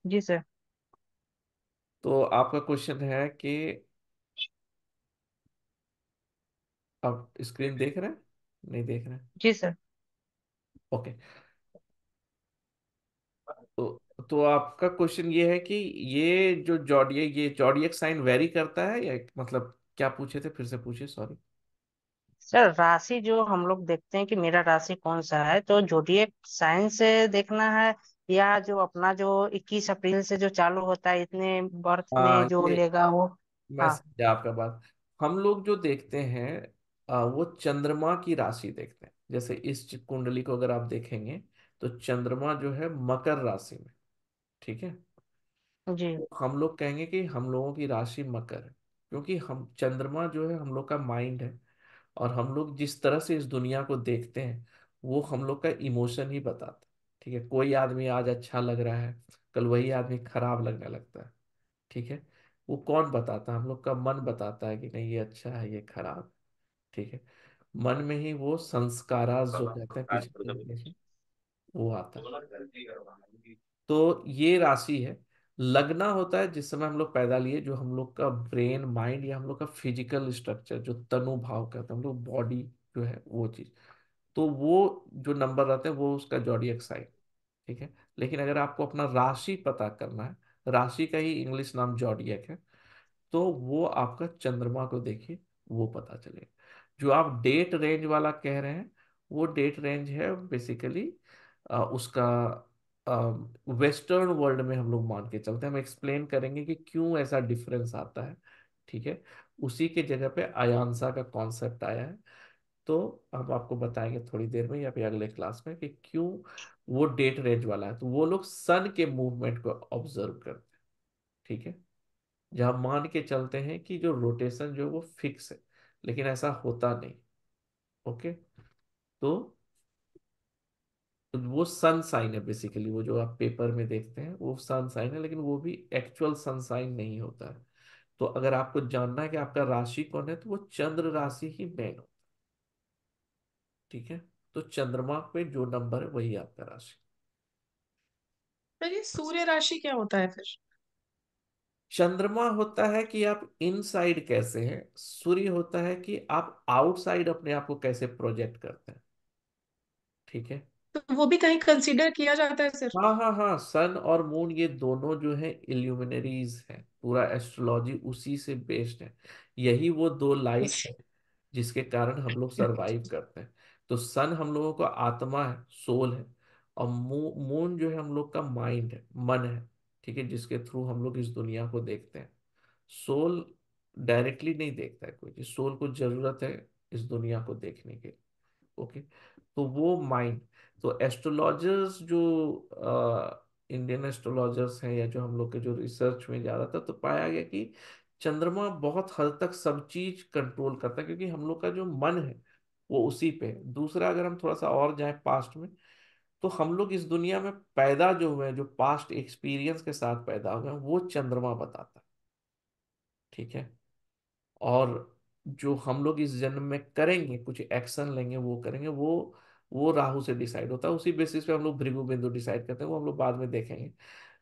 जी सर तो आपका क्वेश्चन है कि आप स्क्रीन देख रहे हैं? नहीं देख रहे हैं? जी सर। ओके। तो तो आपका क्वेश्चन ये है कि ये जो जॉडियक ये जॉडियक साइन वेरी करता है या मतलब क्या पूछे थे? फिर से पूछे सॉरी। सर राशि जो हम लोग देखते हैं कि मेरा राशि कौन सा है तो जोडिएक साइन से देखना है या जो अपना जो इक्कीस अप्रैल से जो चालू होता है इतने बर्थ हाँ में जो ये लेगा वो। मैं हाँ। समझा आपका बात। हम लोग जो देखते हैं आ, वो चंद्रमा की राशि देखते हैं। जैसे इस कुंडली को अगर आप देखेंगे तो चंद्रमा जो है मकर राशि में ठीक है? जी। तो हम लोग कहेंगे कि हम लोगों की राशि मकर है क्योंकि हम चंद्रमा जो है हम लोग का माइंड है और हम लोग जिस तरह से इस दुनिया को देखते हैं वो हम लोग का इमोशन ही बताता है। ठीक है कोई आदमी आज अच्छा लग रहा है कल वही आदमी खराब लगने लगता है ठीक है? वो कौन बताता है? हम लोग का मन बताता है कि नहीं ये अच्छा है ये खराब ठीक है? मन में ही वो संस्कारा जो कहते हैं पिछले जन्म से वो आता है। तो ये राशि है लगना होता है जिस समय हम लोग पैदा लिए जो हम लोग का ब्रेन माइंड या हम लोग का फ़िज़िकल स्ट्रक्चर जो तनु भाव कहते हैं हम लोग बॉडी जो है वो चीज़। तो वो जो नंबर रहते हैं वो उसका जॉडियक साइन। ठीक है? लेकिन अगर आपको अपना राशि पता करना है, राशि का ही इंग्लिश नाम जॉडियक है तो वो आपका चंद्रमा को देखिए, वो पता चलेगा। जो आप डेट रेंज वाला कह रहे हैं, वो डेट रेंज है बेसिकली उसका वेस्टर्न वर्ल्ड में हम लोग मान के चलते हैं। हम एक्सप्लेन करेंगे कि क्यों ऐसा डिफरेंस आता है, ठीक है? उसी के जगह पे अयांसा का कॉन्सेप्ट आया है। तो हम आपको बताएँगे थोड़ी देर में या फिर अगले क्लास में कि क्यों वो डेट रेंज वाला है। तो वो लोग सन के मूवमेंट को ऑब्ज़र्व करते हैं, ठीक है? जहाँ मान के चलते हैं कि जो रोटेशन जो वो फिक्स है, लेकिन ऐसा होता नहीं, ओके? तो तो वो सन साइन है बेसिकली, वो जो आप पेपर में देखते हैं वो सन साइन है, लेकिन वो भी एक्चुअल सन साइन नहीं होता है। तो अगर आपको जानना है कि आपका राशि कौन है तो वो चंद्र राशि ही मेन होता है। ठीक है? तो चंद्रमा पे जो नंबर है वही आपका राशि। ये सूर्य राशि क्या होता है फिर? चंद्रमा होता है कि आप इनसाइड कैसे हैं सूर्य होता है कि आप आउटसाइड अपने आप को कैसे प्रोजेक्ट करते हैं। ठीक है? तो वो भी कहीं कंसीडर किया जाता है सर हाँ हाँ हाँ सन और मून ये दोनों जो है इल्यूमिनरीज हैं पूरा एस्ट्रोलॉजी उसी से बेस्ड है। यही वो दो लाइट है जिसके कारण हम लोग सरवाइव [laughs] करते हैं। तो सन हम लोगों का आत्मा है सोल है और मून जो है हम लोग का माइंड है मन है ठीक है जिसके थ्रू हम लोग इस दुनिया को देखते हैं। सोल डायरेक्टली नहीं देखता है कोई सोल को ज़रूरत है इस दुनिया को देखने के ओके? तो वो माइंड तो एस्ट्रोलॉजर्स जो आ, इंडियन एस्ट्रोलॉजर्स हैं या जो हम लोग के जो रिसर्च में जा रहा था तो पाया गया कि चंद्रमा बहुत हद तक सब चीज़ कंट्रोल करता है क्योंकि हम लोग का जो मन है वो उसी पे दूसरा अगर हम थोड़ा सा और जाए पास्ट में तो हम लोग इस दुनिया में पैदा जो हुए हैं, जो पास्ट एक्सपीरियंस के साथ पैदा हुए हैं, वो चंद्रमा बताता है। ठीक है? और जो हम लोग इस जन्म में करेंगे, कुछ एक्शन लेंगे, वो करेंगे, वो वो राहु से डिसाइड होता है। उसी बेसिस पे हम लोग भृगु बिंदु डिसाइड करते हैं, वो हम लोग बाद में देखेंगे।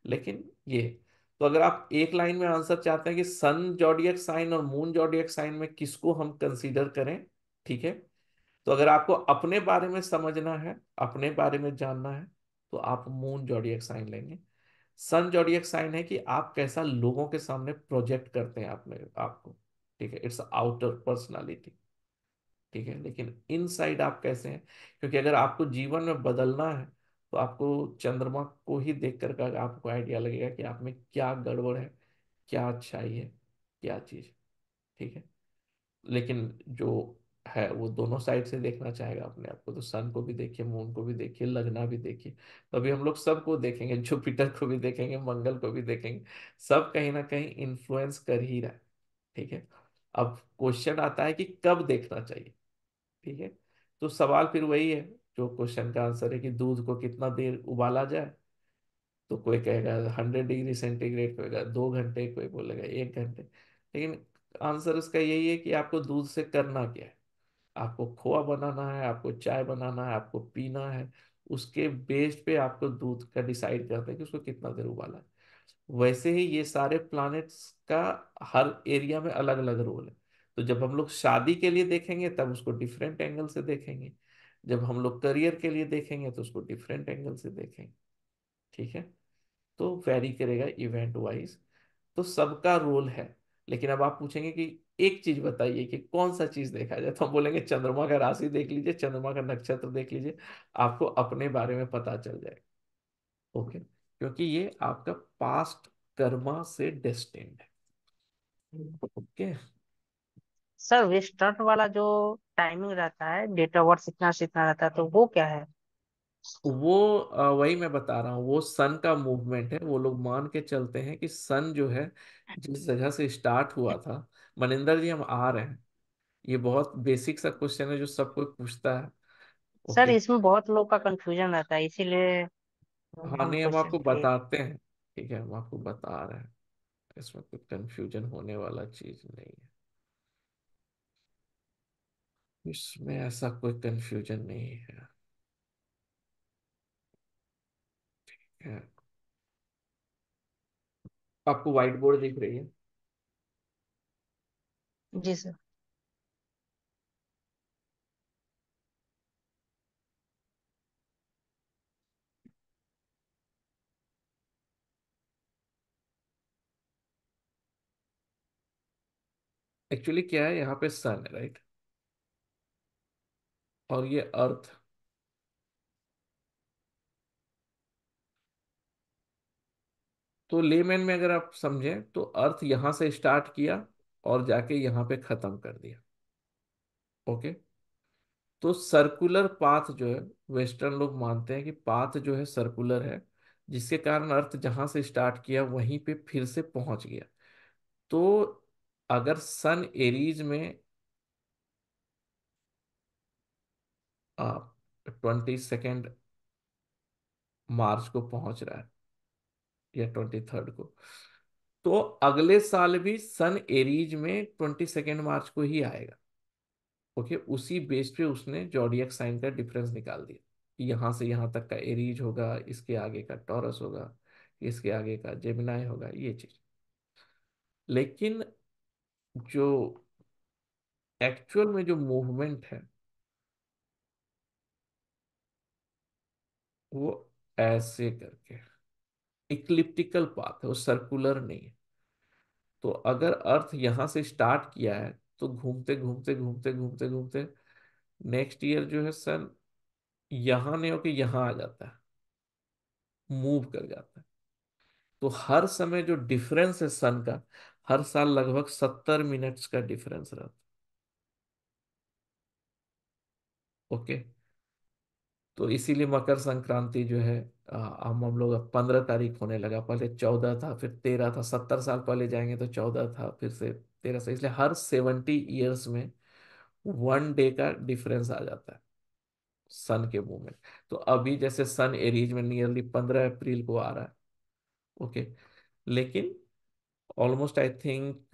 लेकिन ये तो अगर आप एक लाइन में आंसर चाहते हैं कि सन जॉडियक साइन और मून जॉडियक साइन में किसको हम कंसीडर करें, ठीक है? तो अगर आपको अपने बारे में समझना है, अपने बारे में जानना है तो आप मून जॉडियक साइन लेंगे। सन जॉडियक साइन है कि आप कैसा लोगों के सामने प्रोजेक्ट करते हैं आपने आपको, ठीक है? इट्स आउटर पर्सनालिटी ठीक है? लेकिन इनसाइड आप कैसे हैं? क्योंकि अगर आपको जीवन में बदलना है तो आपको चंद्रमा को ही देख कर आपको आइडिया लगेगा कि आप में क्या गड़बड़ है, क्या अच्छाई है, क्या चीज़, ठीक है? लेकिन जो है, वो दोनों साइड से देखना चाहेगा अपने आप को। तो सन को भी देखिए, मून को भी देखिए, लगना भी देखिए। अभी हम लोग सबको देखेंगे, [laughs] जुपिटर को भी देखेंगे, मंगल को भी देखेंगे। सब कहीं ना कहीं इन्फ्लुएंस कर ही रहा है, ठीक है? अब क्वेश्चन आता है कि कब देखना चाहिए, ठीक है? तो सवाल फिर वही है, जो क्वेश्चन का आंसर है कि दूध को कितना देर उबाला जाए? तो कोई कहेगा, हंड्रेड डिग्री सेंटीग्रेड कहेगा, दो घंटे कोई बोलेगा, एक घंटे लेकिन आंसर उसका यही है कि आपको दूध से करना क्या है? आपको खोआ बनाना है, आपको चाय बनाना है, आपको पीना है, उसके बेस पे आपको दूध का डिसाइड करते हैं कि उसको कितना देर उबाला है। वैसे ही ये सारे प्लैनेट्स का हर एरिया में अलग अलग रोल है। तो जब हम लोग शादी के लिए देखेंगे, तब उसको डिफरेंट एंगल से देखेंगे। जब हम लोग करियर के लिए देखेंगे तो उसको डिफरेंट एंगल से देखेंगे। ठीक है? तो वेरी करेगा इवेंट वाइज तो सबका रोल है। लेकिन अब आप पूछेंगे कि एक चीज़ बताइए कि कौन सा चीज़ देखा जाए? तो हम बोलेंगे चंद्रमा का राशि देख लीजिए चंद्रमा का नक्षत्र देख लीजिए आपको अपने बारे में पता चल जाएगा ओके क्योंकि ये आपका पास्ट कर्मा से डेस्टिन्ड है। ओके। सर वेस्टर्न वाला जो टाइमिंग रहता है डेट ऑफ़ बर्थ इतना से इतना रहता है तो वो क्या है? वो वही मैं बता रहा हूँ वो सन का मूवमेंट है वो लोग मान के चलते हैं कि सन जो है जिस जगह से स्टार्ट हुआ था मनिंदर जी हम आ रहे हैं। ये बहुत बेसिक सा क्वेश्चन है जो सब कोई पूछता है। सर ओके इसमें बहुत लोग का कंफ्यूजन रहता है इसीलिए हाँ हम नहीं हम क्वेश्चन आपको किए बताते हैं। ठीक है हम आपको बता रहे हैं। इसमें कोई कंफ्यूजन होने वाला चीज़ नहीं है। इसमें ऐसा कोई कंफ्यूजन नहीं है। ठीक है। आपको व्हाइट बोर्ड दिख रही है? जी सर। एक्चुअली क्या है? यहाँ पे सन है राइट और ये अर्थ तो लेमैन में अगर आप समझें तो अर्थ यहाँ से स्टार्ट किया और जाके यहाँ पे खत्म कर दिया। ओके? तो सर्कुलर पाथ जो है, वेस्टर्न लोग मानते हैं कि पाथ जो है सर्कुलर है, जिसके कारण अर्थ जहाँ से स्टार्ट किया, वहीं पे फिर से पहुँच गया। तो अगर सन एरीज में ट्वेंटी सेकेंड मार्च को पहुँच रहा है, या ट्वेंटी थर्ड को तो अगले साल भी सन एरीज में ट्वेंटी सेकेंड मार्च को ही आएगा। ओके, उसी बेस पे उसने जॉडियक साइन का डिफरेंस निकाल दिया यहाँ से यहाँ तक का एरीज होगा, इसके आगे का टॉरस होगा, इसके आगे का जेमिनाय होगा, ये चीज़। लेकिन जो एक्चुअल में जो मूवमेंट है, वो ऐसे करके। इक्लिप्टिकल पाथ है, वो सर्कुलर नहीं है। तो अगर अर्थ यहाँ से स्टार्ट किया है तो घूमते घूमते घूमते घूमते घूमते नेक्स्ट ईयर जो है सन यहाँ नहीं होके यहाँ आ जाता है, मूव कर जाता है। तो हर समय जो डिफरेंस है सन का, हर साल लगभग सत्तर मिनट्स का डिफरेंस रहता है। ओके? तो इसीलिए मकर संक्रांति जो है हम हम लोग पंद्रह तारीख होने लगा, पहले चौदह था, फिर तेरह था, सत्तर साल पहले जाएँगे तो चौदह था, फिर से तेरह से, इसलिए हर सेवेंटी ईयर्स में वन डे का डिफरेंस आ जाता है, सन के मूवमेंट तो अभी जैसे सन एरीज में नियरली पंद्रह अप्रैल को आ रहा है, ओके, लेकिन almost I think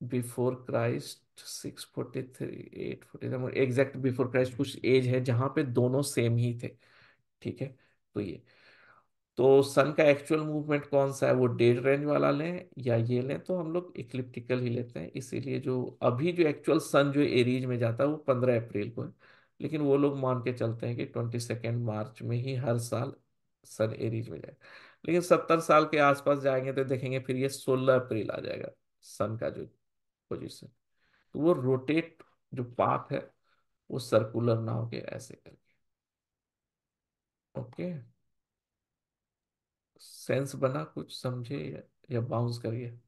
before Christ six forty three, eight forty, exact before Christ कुछ एज है जहाँ पे दोनों सेम ही थे। ठीक है? तो ये। तो सन का एक्चुअल मूवमेंट कौन सा है? वो डेड रेंज वाला लें या ये लें? तो हम लोग इक्लिप्टिकल ही लेते हैं। इसीलिए जो अभी जो एक्चुअल सन जो एरीज में जाता है, वो पंद्रह अप्रैल को है। लेकिन वो लोग मान के चलते हैं कि ट्वेंटी सेकेंड मार्च में ही हर साल सन एरीज में जाए। लेकिन सत्तर साल के आसपास जाएँगे तो देखेंगे फिर ये सोलह अप्रैल आ जाएगा सन का जो पोजिशन तो वो रोटेट जो पाथ है, वो सर्कुलर ना होके ऐसे करके। ओके। सेंस बना कुछ समझे या, या बाउंस करिए।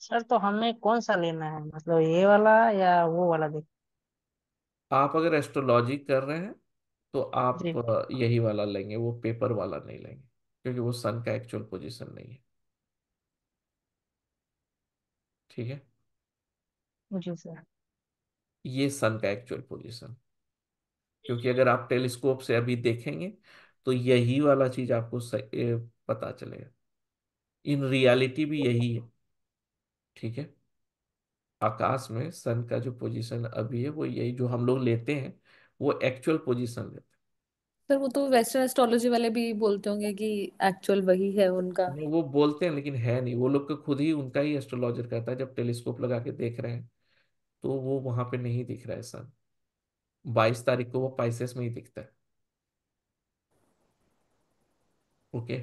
सर तो हमें कौन सा लेना है? मतलब ये वाला या वो वाला देख? आप अगर एस्ट्रोलॉजी कर रहे हैं तो आप जी। अ, यही वाला लेंगे वो पेपर वाला नहीं लेंगे क्योंकि वो सन का एक्चुअल पोजीशन नहीं है। ठीक है? जी सर। ये सन का एक्चुअल पोजीशन। क्योंकि अगर आप टेलीस्कोप से अभी देखेंगे तो यही वाला चीज़ आपको पता चलेगा। इन रियलिटी भी यही है ठीक है? आकाश में सन का जो पोजीशन अभी है वो यही जो हम लोग लेते हैं वो एक्चुअल पोजीशन लेते सर वो तो वेस्टर्न एस्ट्रोलॉजी वाले भी बोलते होंगे कि एक्चुअल वही है उनका। नहीं, वो बोलते हैं लेकिन है नहीं। वो लोग को खुद ही उनका ही एस्ट्रोलॉजर कहता है जब टेलीस्कोप लगा के देख रहे हैं तो वो वहाँ पे नहीं दिख रहा है सन। बाईस तारीख को वो पाइसेस में ही दिखता है। ओके?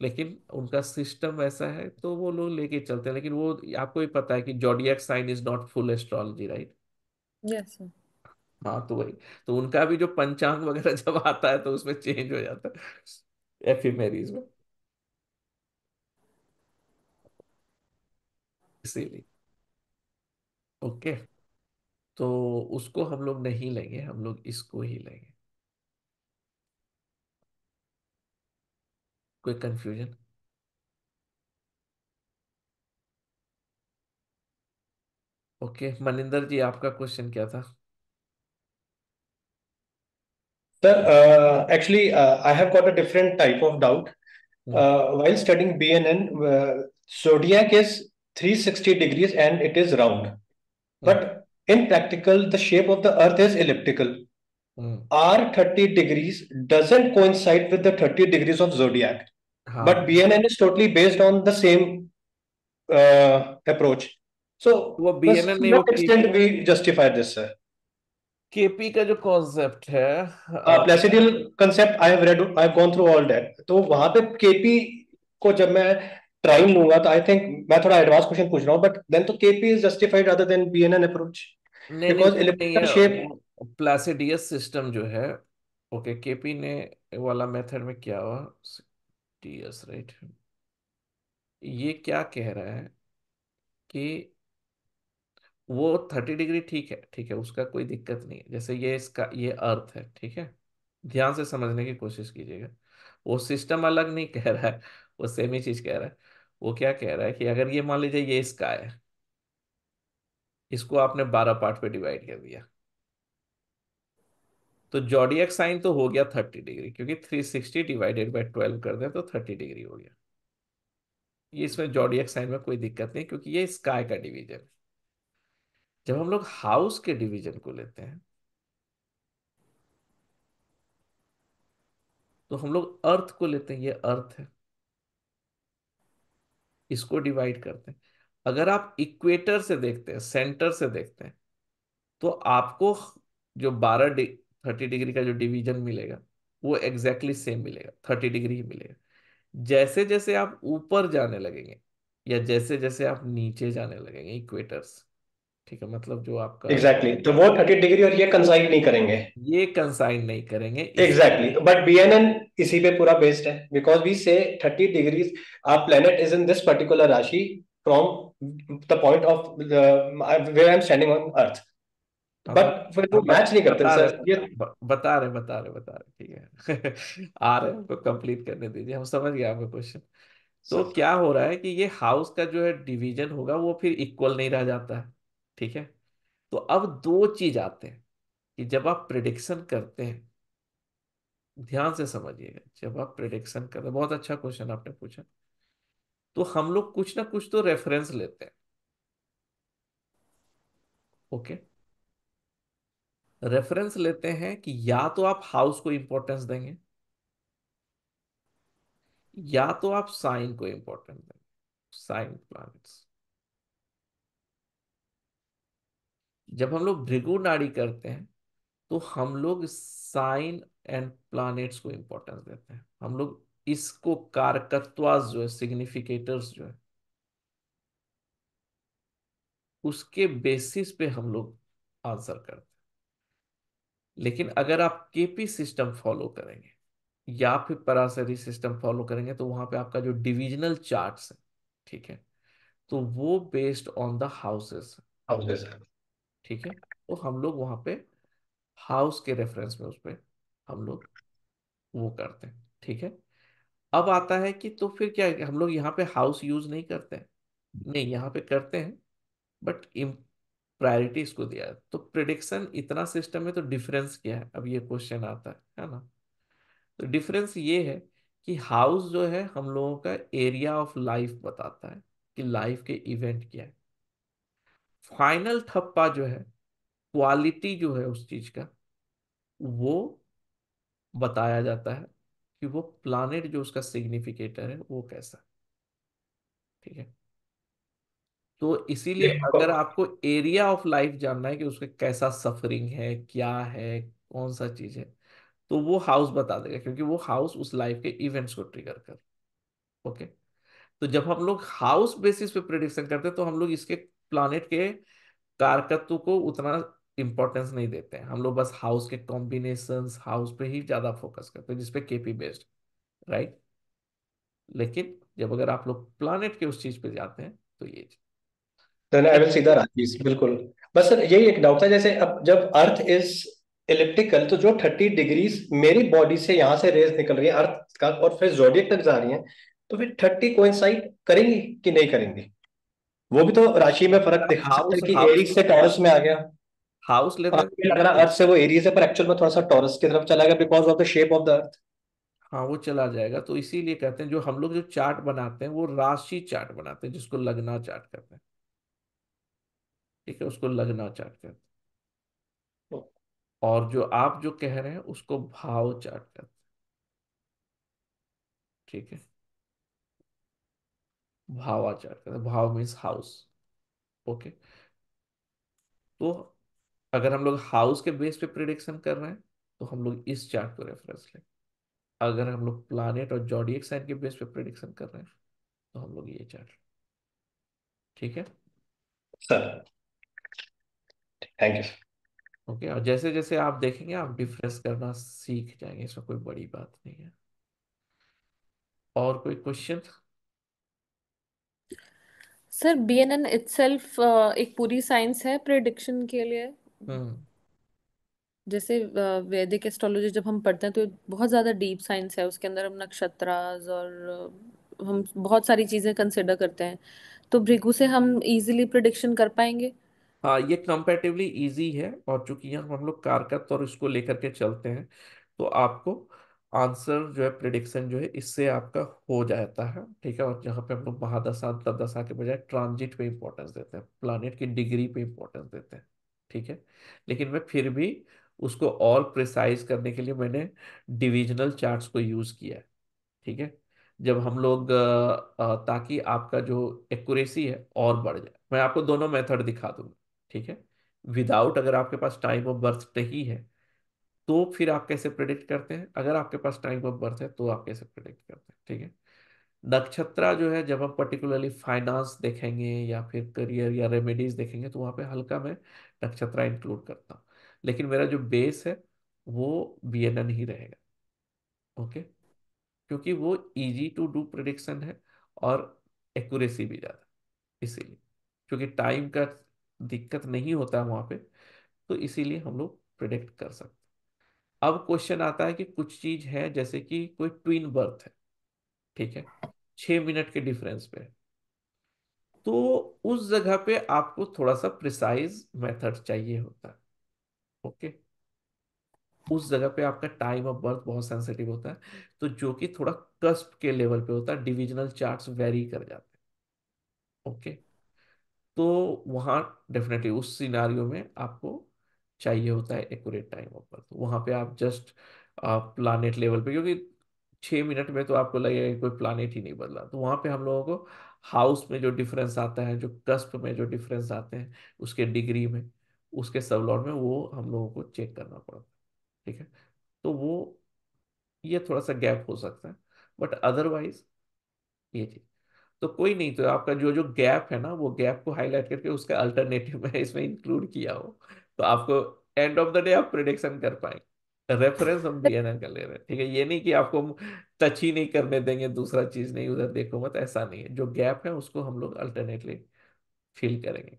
लेकिन उनका सिस्टम ऐसा है तो वो लोग लेके चलते हैं लेकिन वो आपको भी पता है कि zodiac sign is not full astrology right yes sir हाँ तो वही तो उनका भी जो पंचांग वगैरह [laughs] जब आता है तो उसमें चेंज हो जाता है एफिमेरीज में। इसीलिए। ओके? तो उसको हम लोग नहीं लेंगे हम लोग इसको ही लेंगे। कोई कंफ्यूजन ओके मनिंदर जी आपका क्वेश्चन क्या था? Sir actually I have got a different type of doubt while studying B N N zodiac is 360 degrees and it is round but in practical, the shape of the earth is elliptical. Hmm Our 30 degrees doesn't coincide with the 30 degrees of zodiac. हाँ But BNN is totally based on the same uh, approach. So, वो BNN नहीं वो what extent we justify this, sir? KP का जो concept है Uh, Placidial concept, I have read, I have gone through all that. तो वहाँ पे KP को जब मैं ट्राइन लूँगा तो आई थिंक मैं थोड़ा एडवांस क्वेश्चन पूछ रहा हूँ बट देन तो KP is justified other than BNN approach नहीं बिकॉज़ वो इलेक्ट्रिकल शेप प्लासिडियस सिस्टम जो है ओके केपी ने वाला मेथड में क्या हुआ? टीएस राइट ये क्या कह रहा है कि वो थर्टी डिग्री ठीक है ठीक है उसका कोई दिक्कत नहीं है। जैसे ये इसका ये अर्थ है ठीक है? ध्यान से समझने की कोशिश कीजिएगा। वो सिस्टम अलग नहीं कह रहा है वो सेम ही चीज़ कह रहा है। वो क्या कह रहा है कि अगर ये मान लीजिए ये स्काई है इसको आपने बारह पार्ट पे डिवाइड कर दिया। तो जॉडियक साइन तो हो गया थर्टी डिग्री, क्योंकि three sixty divided by twelve कर दें तो थर्टी डिग्री हो गया। ये इसमें जॉडियक साइन में कोई दिक्कत नहीं, क्योंकि ये स्काई का डिवीज़न है। जब हम लोग हाउस के डिवीज़न को लेते हैं तो हम लोग अर्थ को लेते हैं, ये अर्थ है। इसको डिवाइड करते हैं। अगर आप इक्वेटर से देखते हैं सेंटर से देखते हैं तो आपको जो बारह थर्टी डिग्री का जो डिवीज़न मिलेगा वो एग्जैक्टली exactly सेम मिलेगा थर्टी डिग्री ही मिलेगा। जैसे जैसे आप ऊपर जाने लगेंगे या जैसे जैसे आप नीचे जाने लगेंगे इक्वेटर्स ठीक है मतलब जो आपका एग्जैक्टली exactly. तो वो थर्टी डिग्री और ये कंसाइन नहीं करेंगे। ये कंसाइन नहीं करेंगे। एग्जैक्टली बट बीएनएन इसी पे पूरा बेस्ड है because we say thirty degrees are planet is in this particular rashi from the point of where I am standing on earth but फिर वो मैच नहीं करते सर ये बता रहे बता रहे बता रहे ठीक है। [laughs] आ रहे हैं हमको कंप्लीट करने दीजिए हम समझ गए आपका क्वेश्चन तो क्या हो रहा है कि ये हाउस का जो है डिवीज़न होगा वो फिर इक्वल नहीं रह जाता है ठीक है? तो अब दो चीज़ आते हैं कि जब आप प्रिडिक्शन करते हैं ध्यान से समझिएगा जब आप प्रिडिक्शन करते हैं बहुत अच्छा क्वेश्चन आपने पूछा। तो हम लोग कुछ ना कुछ तो रेफरेंस लेते हैं। ओके रेफरेंस लेते हैं कि या तो आप हाउस को इंपॉर्टेंस देंगे, या तो आप साइन को इंपॉर्टेंस देंगे। साइन प्लैनेट्स जब हम लोग भृगु नाड़ी करते हैं तो हम लोग साइन एंड प्लैनेट्स को इंपॉर्टेंस देते हैं। हम लोग इसको कारकत्वास जो है सिग्निफिकेटर्स जो है उसके बेसिस पे हम लोग आंसर करते हैं। लेकिन अगर आप केपी सिस्टम फॉलो करेंगे या फिर परासरी सिस्टम फॉलो करेंगे तो वहाँ पे आपका जो डिविजनल चार्ट्स है ठीक है तो वो based on the houses houses ठीक है तो हम लोग वहाँ पे हाउस के रेफरेंस में उस पर हम लोग वो करते हैं ठीक है। अब आता है कि तो फिर क्या हम लोग यहाँ पे हाउस यूज़ नहीं करते हैं। नहीं यहाँ पे करते हैं बट प्रायोरिटी इसको दिया है। तो प्रिडिक्शन इतना सिस्टम में तो डिफरेंस क्या है? अब ये क्वेश्चन आता है है ना? तो डिफरेंस ये है कि हाउस जो है हम लोगों का एरिया ऑफ़ लाइफ बताता है कि लाइफ के इवेंट क्या है। फाइनल थप्पा जो है क्वालिटी जो है उस चीज़ का वो बताया जाता है। कि वो प्लानेट जो उसका सिग्निफिकेटर है वो कैसा ठीक है? तो इसीलिए अगर आपको एरिया ऑफ़ लाइफ जानना है कि उसका कैसा सफरिंग है क्या है कौन सा चीज़ है तो वो हाउस बता देगा क्योंकि वो हाउस उस लाइफ के इवेंट्स को ट्रिगर कर ओके तो जब हम लोग हाउस बेसिस पे प्रिडिक्शन करते हैं तो हम लोग इसके प्लानेट के कारकत्व को उतना इंपॉर्टेंस नहीं देते हैं। हम लोग बस हाउस के कॉम्बिनेशन हाउस पे ही ज़्यादा फोकस करते हैं जिसपे केपी बेस्ड राइट लेकिन जब अगर आप लोग प्लानेट के उस चीज़ पे जाते हैं तो ये राशीज बिल्कुल। बस सर यही एक डाउट था जैसे अब जब अर्थ इज़ इलिप्टिकल तो जो थर्टी डिग्रीज मेरी बॉडी से यहाँ से रेज निकल रही है अर्थ का और फिर जोडियक तक जा रही है तो फिर थर्टी कोइंसाइड करेंगी कि नहीं करेंगी? वो भी तो राशि में फ़र्क दिखा सकता है कि एरीज से टॉरस में आ गया। हाउस आपको लग रहा अर्थ से वो एरीज है पर एक्चुअल में थोड़ा सा टॉरस की तरफ़ चला गया because of the shape of the earth हाँ वो चला जाएगा। तो इसीलिए कहते हैं जो हम लोग जो चार्ट बनाते हैं वो राशि चार्ट बनाते हैं जिसको लगना चार्ट कहते हैं। ठीक है उसको लगना चार्ट कहते हैं। और जो आप जो कह रहे हैं उसको भाव चार्ट कहते हैं। ठीक है? भावा चार्ट कहते हैं। भाव मीन्स हाउस ओके तो अगर हम लोग हाउस के बेस पे प्रिडिक्शन कर रहे हैं तो हम लोग इस चार्ट को रेफरेंस लें। अगर हम लोग प्लानिट और जॉडियक साइन के बेस पे प्रिडिक्शन कर रहे हैं तो हम लोग ये चार्ट ठीक है? सर थैंक यू ओके और जैसे जैसे आप देखेंगे आप डिफरेंस करना सीख जाएँगे इसमें कोई बड़ी बात नहीं है। और कोई क्वेश्चन सर बीएनएन इटसेल्फ एक पूरी साइंस है प्रिडिक्शन के लिए। हम्म जैसे अ, वैदिक एस्ट्रोलॉजी जब हम पढ़ते हैं तो बहुत ज़्यादा डीप साइंस है उसके अंदर हम नक्षत्रास और अ, हम बहुत सारी चीज़ें कंसिडर करते हैं। तो भृगु से हम इजीली प्रिडिक्शन कर पाएँगे? हाँ ये कंपैरेटिवली इजी है और चूँकि यहाँ हम लोग कारकत और इसको लेकर के चलते हैं तो आपको आंसर जो है प्रिडिक्शन जो है इससे आपका हो जाता है ठीक है? और जहाँ पे हम लोग महादशा अंतरदशा के बजाय ट्रांजिट पे इंपॉर्टेंस देते हैं प्लानिट की डिग्री पे इंपॉर्टेंस देते हैं। ठीक है? लेकिन मैं फिर भी उसको और प्रिसाइज करने के लिए मैंने डिविजनल चार्ट्स को यूज़ किया है, ठीक है? जब हम लोग ताकि आपका जो एक्यूरेसी है और बढ़ जाए। मैं आपको दोनों मेथड दिखा दूँगा, ठीक है? विदाउट अगर आपके पास टाइम ऑफ़ बर्थ नहीं है तो फिर आप कैसे प्रिडिक्ट करते हैं? अगर आपके पास टाइम ऑफ़ बर्थ है तो आप कैसे प्रिडिक्ट करते हैं, ठीक है? नक्षत्रा जो है, जब हम पर्टिकुलरली फाइनेंस देखेंगे या फिर करियर या रेमेडीज देखेंगे तो वहाँ पे हल्का मैं नक्षत्रा इंक्लूड करता हूँ। लेकिन मेरा जो बेस है, वो बी एन एन ही रहेगा ओके क्योंकि वो इजी टू डू प्रिडिक्शन है और एक्यूरेसी भी ज़्यादा, इसीलिए। क्योंकि टाइम का दिक्कत नहीं होता वहाँ पे तो इसीलिए हम लोग प्रिडिक्ट कर सकते अब क्वेश्चन आता है कि कुछ चीज़ है, जैसे कि कोई ट्विन बर्थ है, ठीक है? छह मिनट के डिफरेंस पे है। तो उस जगह पे आपको थोड़ा सा प्रिसाइज मेथड चाहिए होता है। ओके उस जगह पे आपका टाइम ऑफ़ बर्थ बहुत सेंसिटिव होता है तो जो कि थोड़ा कस्प के लेवल पे होता है डिविजनल चार्ट्स वेरी कर जाते हैं। ओके तो वहाँ डेफिनेटली उस सिनारियो में आपको चाहिए होता है एक्यूरेट टाइम ऑफ़ बर्थ वहाँ पे आप जस्ट प्लानेट लेवल पे, क्योंकि छः मिनट में तो आपको लगेगा कोई प्लानेट ही नहीं बदला। तो वहाँ पे हम लोगों को हाउस में जो डिफरेंस आता है, जो कस्प में जो डिफरेंस आते हैं, उसके डिग्री में, उसके सब लॉट में, वो हम लोगों को चेक करना पड़ता है, ठीक है? तो वो, ये थोड़ा सा गैप हो सकता है, बट अदरवाइज़ ये चीज़। तो कोई नहीं तो आपका जो जो गैप है ना, वो गैप को हाईलाइट करके उसका अल्टरनेटिव मैं [laughs] इसमें इंक्लूड किया हो तो आपको एंड ऑफ़ द डे आप प्रिडिक्शन कर पाएँगे। रेफरेंस हम बीएनएन [laughs] का ले रहे हैं। ठीक है ये नहीं कि आपको टच ही नहीं करने देंगे दूसरा चीज़ नहीं उधर देखो मत ऐसा नहीं है। जो गैप है उसको हम लोग अल्टरनेटली फिल करेंगे।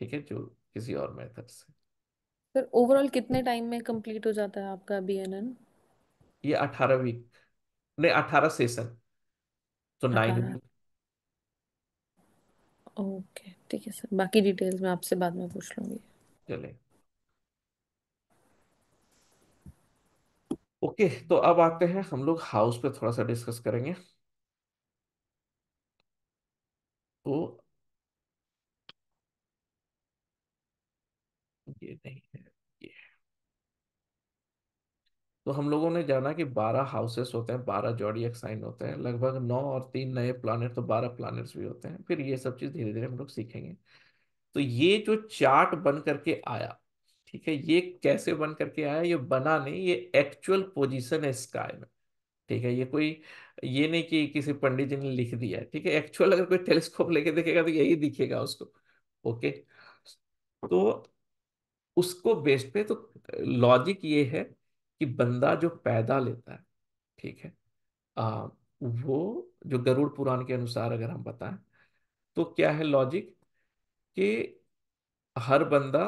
ठीक है जो किसी और मेथड से। सर ओवरऑल कितने टाइम में कंप्लीट हो जाता है आपका बीएनएन ये अठारह वीक नहीं अठारह सेशन तो नाइन वीक ओके ठीक है सर बाकी डिटेल्स मैं आपसे बाद में पूछ लूँगी। चले। ओके तो अब आते हैं, हम लोग हाउस पे थोड़ा सा डिस्कस करेंगे। तो ये नहीं है, ये तो हम लोगों ने जाना कि बारह हाउसेस होते हैं, बारह जॉडियक साइन होते हैं, लगभग नौ और तीन नए प्लानेट तो बारह प्लानेट्स भी होते हैं। फिर ये सब चीज़ धीरे धीरे हम लोग सीखेंगे। तो ये जो चार्ट बन करके आया ठीक है ये कैसे बन करके आया ये बना नहीं ये एक्चुअल पोजीशन है स्काई में। ठीक है ये कोई ये नहीं कि किसी पंडित जी ने लिख दिया है ठीक है एक्चुअल अगर कोई टेलीस्कोप लेके देखेगा तो यही दिखेगा उसको ओके तो उसको बेस पे तो लॉजिक ये है कि बंदा जो पैदा लेता है ठीक है आ, वो जो गरुड़ पुराण के अनुसार अगर हम बताएँ तो क्या है लॉजिक कि हर बंदा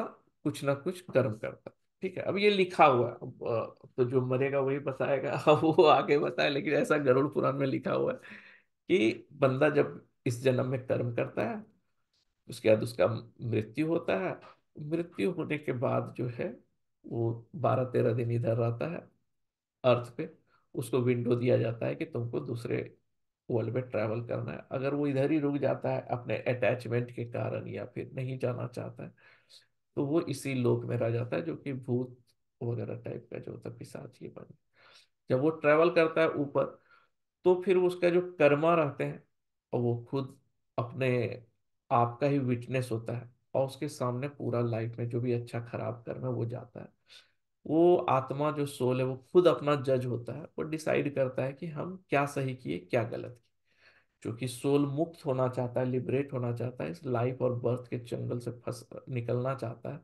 कुछ ना कुछ कर्म करता। ठीक है, अब ये लिखा हुआ है। तो जो मरेगा वही बताएगा [laughs] वो आगे बताए लेकिन ऐसा गरुड़ पुराण में लिखा हुआ है कि बंदा जब इस जन्म में कर्म करता है, उसके बाद उसका मृत्यु होता है। मृत्यु होने के बाद जो है, वो बारह तेरह दिन इधर रहता है अर्थ पे। उसको विंडो दिया जाता है कि तुमको दूसरे वर्ल्ड में ट्रैवल करना है। अगर वो इधर ही रुक जाता है, अपने अटैचमेंट के कारण या फिर नहीं जाना चाहता है तो वो इसी लोक में रह जाता है, जो कि भूत वगैरह टाइप का जो होता है ये बन जब वो ट्रेवल करता है ऊपर तो फिर उसका जो कर्मा रहते हैं, और वो खुद अपने आप का ही विटनेस होता है, और उसके सामने पूरा लाइफ में जो भी अच्छा खराब कर्म है, वो जाता है। वो आत्मा जो सोल है, वो खुद अपना जज होता है, वो डिसाइड करता है कि हम क्या सही किए, क्या गलत किए। क्योंकि सोल मुक्त होना चाहता है, लिबरेट होना चाहता है, इस लाइफ और बर्थ के जंगल से फंस, निकलना चाहता है।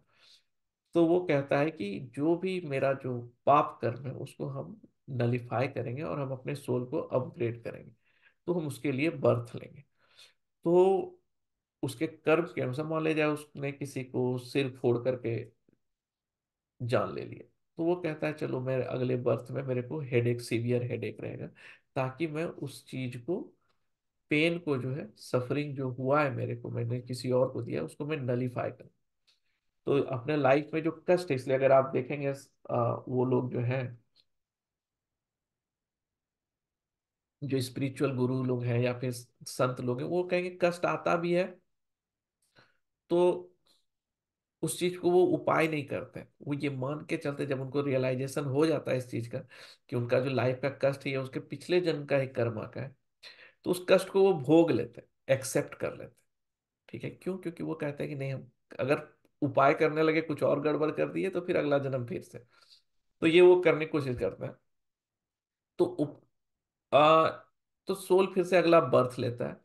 तो वो कहता है कि जो भी मेरा जो पाप कर्म है, उसको हम नलीफाई करेंगे और हम अपने सोल को अपग्रेड करेंगे। तो हम उसके लिए बर्थ लेंगे। तो उसके कर्म के अनुसार, मान लिया जाए उसने किसी को सिर फोड़ करके जान ले लिया तो वो कहता है, चलो मेरे अगले बर्थ में मेरे को हेडेक सीवियर हेडेक रहेगा, ताकि मैं उस चीज़ को पेन को जो है सफरिंग जो हुआ है मेरे को, मैंने किसी और को दिया, उसको मैं नलीफाई करूँ तो अपने लाइफ में जो कष्ट है, इसलिए अगर आप देखेंगे वो लोग जो हैं, जो स्पिरिचुअल गुरु लोग हैं या फिर संत लोग हैं, वो कहेंगे कष्ट आता भी है तो उस चीज़ को वो उपाय नहीं करते वो ये मान के चलते जब उनको रियलाइजेशन हो जाता है इस चीज़ का, कि उनका जो लाइफ का कष्ट है उसके पिछले जन्म का ही कर्मा का है तो उस कष्ट को वो भोग लेते हैं एक्सेप्ट कर लेते हैं। ठीक है? क्यों? क्योंकि वो कहते हैं कि नहीं हम अगर उपाय करने लगे कुछ और गड़बड़ कर दिए तो फिर अगला जन्म फिर से। तो ये वो करने की कोशिश करते हैं। तो उप, आ, तो सोल फिर से अगला बर्थ लेता है।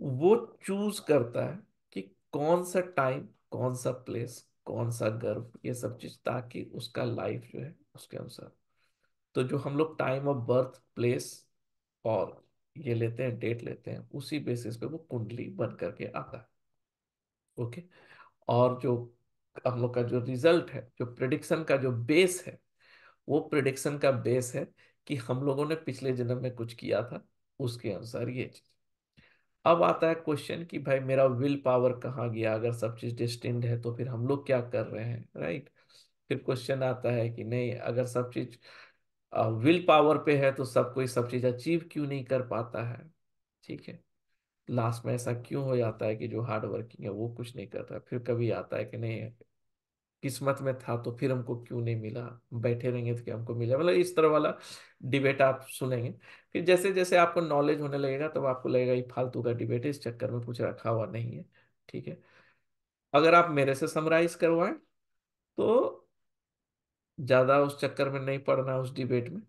वो चूज़ करता है कि कौन सा टाइम कौन सा प्लेस कौन सा गर्व ये सब चीज़ ताकि उसका लाइफ जो है उसके अनुसार। तो जो हम लोग टाइम ऑफ़ बर्थ प्लेस और ये लेते हैं, डेट लेते हैं, उसी बेसिस पे वो कुंडली बन करके आता है। ओके? और जो हम लोग का जो रिज़ल्ट है, जो प्रिडिक्शन का जो बेस है, वो प्रिडिक्शन का बेस है कि हम लोगों ने पिछले जन्म में कुछ किया था, उसके अनुसार ये चीज़। अब आता है क्वेश्चन कि भाई मेरा विल पावर कहाँ गया? अगर सब चीज़ डिस्टिंड है तो फिर हम लोग क्या कर रहे हैं राइट फिर क्वेश्चन आता है कि नहीं, अगर सब चीज़ विल पावर पे है तो सब कोई सब चीज़ अचीव क्यों नहीं कर पाता है? ठीक है। लास्ट में ऐसा क्यों हो जाता है कि जो हार्ड वर्किंग है, वो कुछ नहीं करता फिर कभी आता है कि नहीं, किस्मत में था तो फिर हमको क्यों नहीं मिला? बैठे रहेंगे तो क्या हमको मिला? मतलब इस तरह वाला डिबेट आप सुनेंगे। फिर जैसे जैसे आपको नॉलेज होने लगेगा, तब तो आपको लगेगा, ये फालतू का डिबेट इस चक्कर में कुछ रखा हुआ नहीं है। ठीक है। अगर आप मेरे से समराइज करवाएँ तो ज़्यादा उस चक्कर में नहीं पड़ना उस डिबेट में।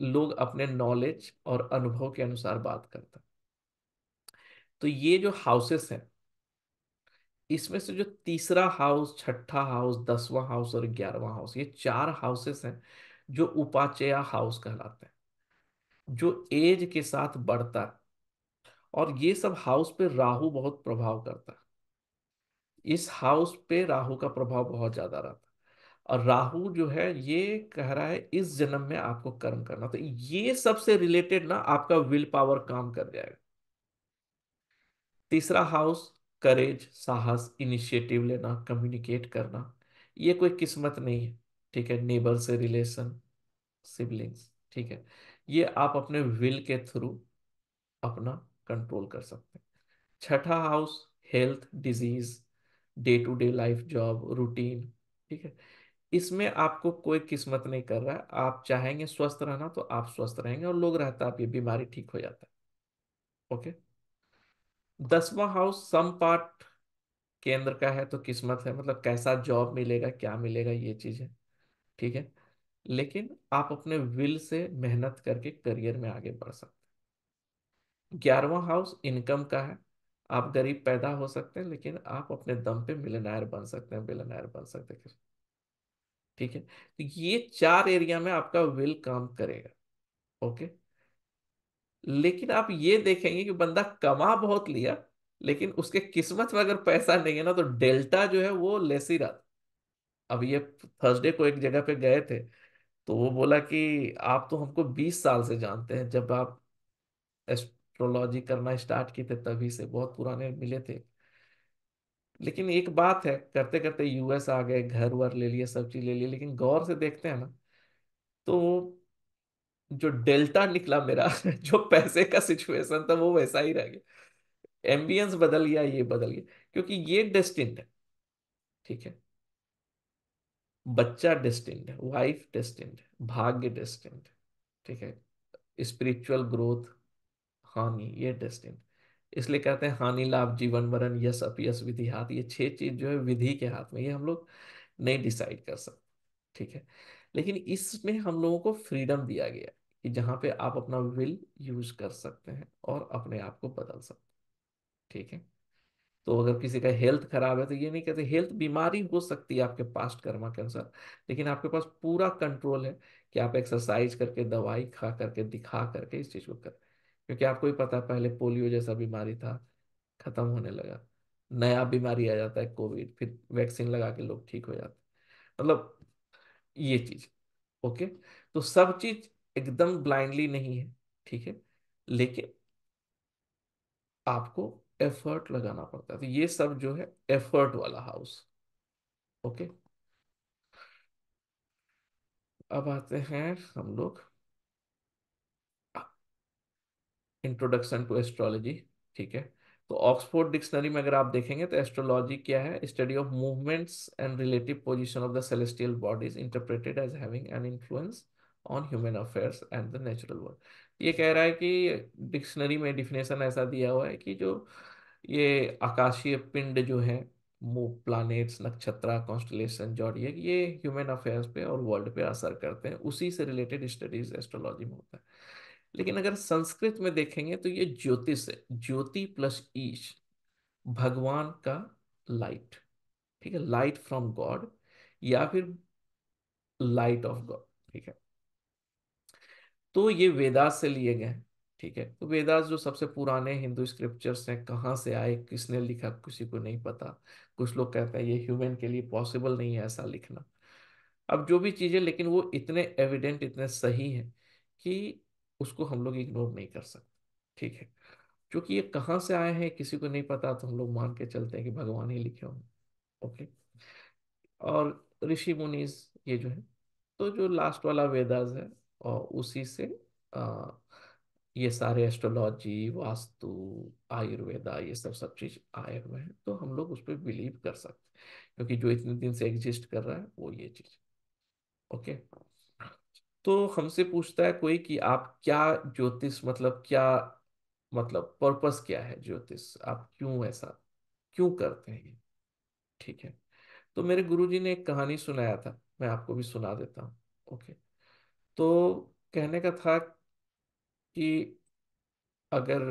लोग अपने नॉलेज और अनुभव के अनुसार बात करता तो ये जो हाउसेस हैं, इसमें से जो तीसरा हाउस छठा हाउस दसवां हाउस और ग्यारहवां हाउस ये चार हाउसेस हैं जो उपाचया हाउस कहलाते हैं, जो एज के साथ बढ़ता है और ये सब हाउस पे राहु बहुत प्रभाव करता है। इस हाउस पे राहु का प्रभाव बहुत ज़्यादा रहता है। और राहु जो है, ये कह रहा है इस जन्म में आपको कर्म करना। तो ये सबसे रिलेटेड ना आपका विल पावर काम कर जाएगा। तीसरा, हाउस, करेज, साहस, इनिशिएटिव लेना, कम्युनिकेट करना, ये कोई किस्मत नहीं है, ठीक है? नेबर से रिलेशन, सिबलिंग्स, ठीक है? ये आप अपने विल के थ्रू अपना कंट्रोल कर सकते हैं। छठा, house, health, disease, day to day life, job, routine, ठीक है? इसमें आपको कोई किस्मत नहीं कर रहा, आप चाहेंगे स्वस्थ रहना तो आप स्वस्थ रहेंगे और लोग रहता आप ये बीमारी ठीक हो जाता है। ओके? दसवां हाउस सम पार्ट केंद्र का है तो किस्मत है मतलब कैसा जॉब मिलेगा, क्या मिलेगा, ये चीज़ है। ठीक है? लेकिन आप अपने विल से मेहनत करके करियर में आगे बढ़ सकते हैं। ग्यारहवा हाउस इनकम का है, आप गरीब पैदा हो सकते हैं, लेकिन आप अपने दम पे मिलनायर बन सकते हैं बिलनायर बन सकते हैं। ठीक है? तो ये चार एरिया में आपका विल काम करेगा, ओके? लेकिन आप ये देखेंगे कि बंदा कमा बहुत लिया, लेकिन उसके किस्मत में अगर पैसा नहीं है ना तो डेल्टा जो है वो लेस ही रहा। अब ये थर्सडे को एक जगह पे गए थे तो वो बोला कि आप तो हमको बीस साल से जानते हैं, जब आप एस्ट्रोलॉजी करना स्टार्ट किए थे तभी से, बहुत पुराने मिले थे। लेकिन एक बात है करते करते यूएस आ गए घर वर ले लिए, सब चीज़ ले लिए, लेकिन गौर से देखते हैं ना तो जो डेल्टा निकला मेरा, [laughs] जो पैसे का सिचुएशन था, वो वैसा ही रह गया। एम्बियंस बदल गया, ये बदल गया, क्योंकि ये डेस्टिन्ड है, ठीक है? बच्चा डेस्टिन्ड है वाइफ डेस्टिन्ड है, भाग्य डेस्टिन्ड ठीक है? स्पिरिचुअल ग्रोथ हानि, ये डेस्टिन्ड इसलिए कहते हैं, हानि, लाभ, जीवन, मरण यश अपयश विधि, हाथ, ये छह चीज़ जो है विधि के हाथ में, ये हम लोग नहीं डिसाइड कर सकते, ठीक है? लेकिन इसमें हम लोगों को फ्रीडम दिया गया कि जहाँ पे आप अपना विल यूज़ कर सकते हैं और अपने आप को बदल सकते ठीक है? तो अगर किसी का हेल्थ खराब है तो ये नहीं कहते, हेल्थ बीमारी हो सकती है आपके पास्ट कर्मा के अनुसार, लेकिन आपके पास पूरा कंट्रोल है कि आप एक्सरसाइज करके, दवाई खा करके, दिखा करके इस चीज़ को कर क्योंकि आपको ही पता है, पहले पोलियो जैसा बीमारी था, खत्म होने लगा। नया बीमारी आ जाता है कोविड, फिर वैक्सीन लगा के लोग ठीक हो जाते मतलब ये चीज़, ओके? तो सब चीज़ एकदम ब्लाइंडली नहीं है, ठीक है? लेकिन आपको एफर्ट लगाना पड़ता है। तो ये सब जो है एफर्ट वाला हाउस, ओके? अब आते हैं हम लोग। इंट्रोडक्शन टू एस्ट्रोलॉजी ठीक है? तो ऑक्सफोर्ड डिक्शनरी में अगर आप देखेंगे तो एस्ट्रोलॉजी क्या है? Study of movements and relative position of the celestial bodies interpreted as having an influence on human affairs and the natural world ये कह रहा है कि डिक्शनरी में डिफिनेशन ऐसा दिया हुआ है कि जो ये आकाशीय पिंड जो है प्लैनेट्स नक्षत्र कॉन्स्टलेशन जॉडियक ये ह्यूमन अफेयर्स पे और वर्ल्ड पे असर करते हैं। उसी से रिलेटेड स्टडीज़ एस्ट्रोलॉजी में होता है। लेकिन अगर संस्कृत में देखेंगे तो ये ज्योतिष है। ज्योति प्लस ईश, भगवान का लाइट, ठीक है? लाइट फ्रॉम गॉड या फिर लाइट ऑफ़ गॉड, ठीक है? तो ये वेदास से लिए गए, ठीक है? तो वेदास जो सबसे पुराने हिंदू स्क्रिप्चर्स हैं, कहाँ से आए, किसने लिखा, किसी को नहीं पता। कुछ लोग कहते हैं, ये ह्यूमन के लिए पॉसिबल नहीं है ऐसा लिखना। अब जो भी चीज़ें, लेकिन वो इतने एविडेंट इतने सही हैं कि उसको हम लोग इग्नोर नहीं कर सकते ठीक है? क्योंकि ये कहाँ से आए हैं किसी को नहीं पता तो हम लोग मान के चलते हैं कि भगवान ही लिखे होंगे ओके? और ऋषि मुनीस ये जो है तो जो लास्ट वाला वेदास है और उसी से आ, ये सारे एस्ट्रोलॉजी वास्तु आयुर्वेदा ये सब सब चीज़ आए हुए हैं तो हम लोग उस पर बिलीव कर सकते हैं क्योंकि जो इतने दिन से एग्जिस्ट कर रहा है वो ये चीज़ ओके? तो हमसे पूछता है कोई कि आप क्या ज्योतिष मतलब क्या मतलब पर्पस क्या है ज्योतिष? आप क्यों ऐसा क्यों करते हैं ये? ठीक है। तो मेरे गुरुजी ने एक कहानी सुनाया था, मैं आपको भी सुना देता हूँ। ओके। तो कहने का था कि अगर,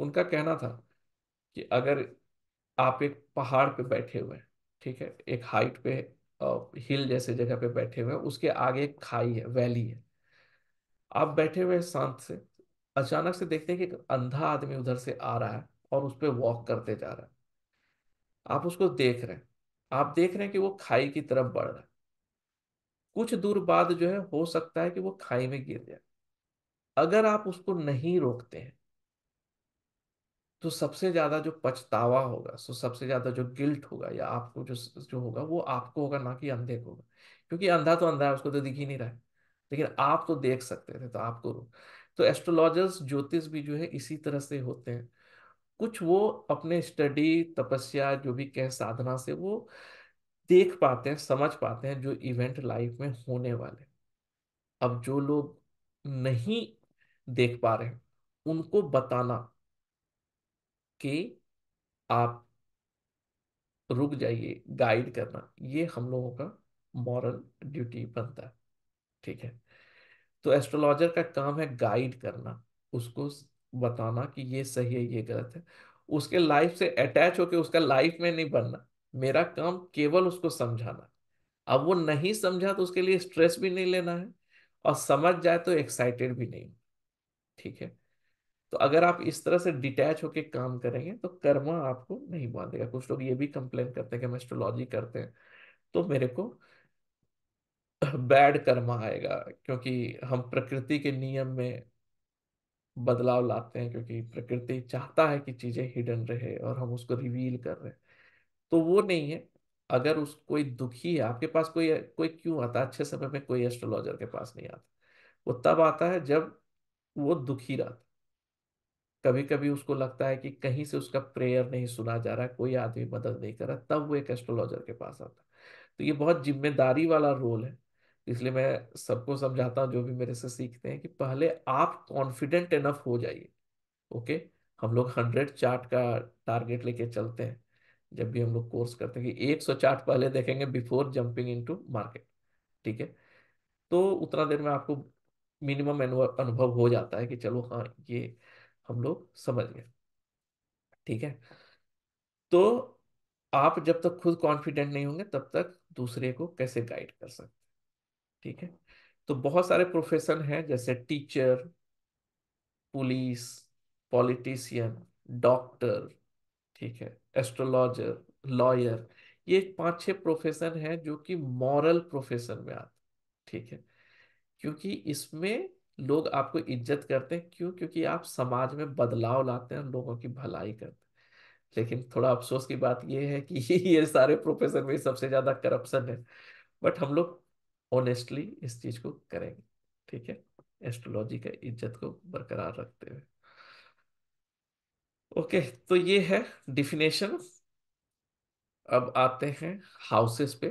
उनका कहना था कि अगर आप एक पहाड़ पे बैठे हुए हैं, ठीक है, एक हाइट पे हिल जैसे जगह पे बैठे हुए हैं, उसके आगे खाई है, वैली है। आप बैठे हुए शांत से, अचानक से देखते हैं कि एक अंधा आदमी उधर से आ रहा है और उस पर वॉक करते जा रहा है। आप उसको देख रहे हैं, आप देख रहे हैं कि वो खाई की तरफ़ बढ़ रहा है। कुछ दूर बाद जो है, हो सकता है कि वो खाई में गिर जाए। अगर आप उसको नहीं रोकते हैं तो सबसे ज़्यादा जो पछतावा होगा, सो सबसे ज़्यादा जो गिल्ट होगा या आपको जो जो होगा वो आपको होगा, ना कि अंधे को होगा। क्योंकि अंधा तो अंधा है, उसको तो दिख ही नहीं रहा है। लेकिन आप तो देख सकते थे तो आपको तो एस्ट्रोलॉजर्स, ज्योतिष भी जो है, इसी तरह से होते हैं। कुछ वो अपने स्टडी, तपस्या, जो भी कह साधना से वो देख पाते हैं, समझ पाते हैं, जो इवेंट लाइफ में होने वाले। अब जो लोग नहीं देख पा रहे हैं, उनको बताना। कि आप रुक जाइए गाइड करना। ये हम लोगों का मॉरल ड्यूटी बनता है, ठीक है? तो एस्ट्रोलॉजर का काम है गाइड करना, उसको बताना कि ये सही है, ये गलत है। उसके लाइफ से अटैच होके उसका लाइफ में नहीं बनना। मेरा काम केवल उसको समझाना। अब वो नहीं समझा तो उसके लिए स्ट्रेस भी नहीं लेना है और समझ जाए तो एक्साइटेड भी नहीं, ठीक है? तो अगर आप इस तरह से डिटैच होके काम करेंगे तो कर्मा आपको नहीं बांधेगा। कुछ लोग ये भी कंप्लेन करते हैं कि हम एस्ट्रोलॉजी करते हैं तो मेरे को बैड कर्मा आएगा, क्योंकि हम प्रकृति के नियम में बदलाव लाते हैं, क्योंकि प्रकृति चाहता है कि चीज़ें हिडन रहे और हम उसको रिवील कर रहे हैं। तो वो नहीं है। अगर उस, कोई दुखी है, आपके पास कोई कोई क्यों आता अच्छे समय में कोई एस्ट्रोलॉजर के पास नहीं आता। वो तब आता है जब वो दुखी रहता कभी कभी उसको लगता है कि कहीं से उसका प्रेयर नहीं सुना जा रहा, कोई आदमी मदद नहीं कर रहा, तब वो एक एस्ट्रोलॉजर के पास आता तो ये बहुत ज़िम्मेदारी वाला रोल है, इसलिए मैं सबको समझाता हूँ जो भी मेरे से सीखते हैं कि पहले आप कॉन्फिडेंट इनफ हो जाइए, ओके? हम लोग हंड्रेड चार्ट का टारगेट लेके चलते हैं, जब भी हम लोग कोर्स करते हैं कि एक सौ चार्ट पहले देखेंगे बिफोर जंपिंग इनटू मार्केट, ठीक है? तो उतना देर में आपको मिनिमम अनुभव हो जाता है कि चलो हाँ ये हम लोग समझ गए। ठीक है? तो आप जब तक खुद कॉन्फिडेंट नहीं होंगे, तब तक दूसरे को कैसे गाइड कर सकते ठीक है? तो बहुत सारे प्रोफेशन हैं, जैसे टीचर पुलिस पॉलिटिशियन डॉक्टर ठीक है एस्ट्रोलॉजर लॉयर ये पाँच छह प्रोफेशन हैं जो कि मॉरल प्रोफेशन में आते ठीक है? क्योंकि इसमें लोग आपको इज़्ज़त करते हैं। क्यों? क्योंकि आप समाज में बदलाव लाते हैं लोगों की भलाई करते हैं। लेकिन थोड़ा अफसोस की बात यह है कि [laughs] ये सारे प्रोफेशन में सबसे ज़्यादा करप्शन है। बट हम लोग ऑनेस्टली इस चीज़ को करेंगे, ठीक है? एस्ट्रोलॉजी का इज़्ज़त को बरकरार रखते हुए। ओके तो ये है डिफिनेशन। अब आते हैं हाउसेस पे।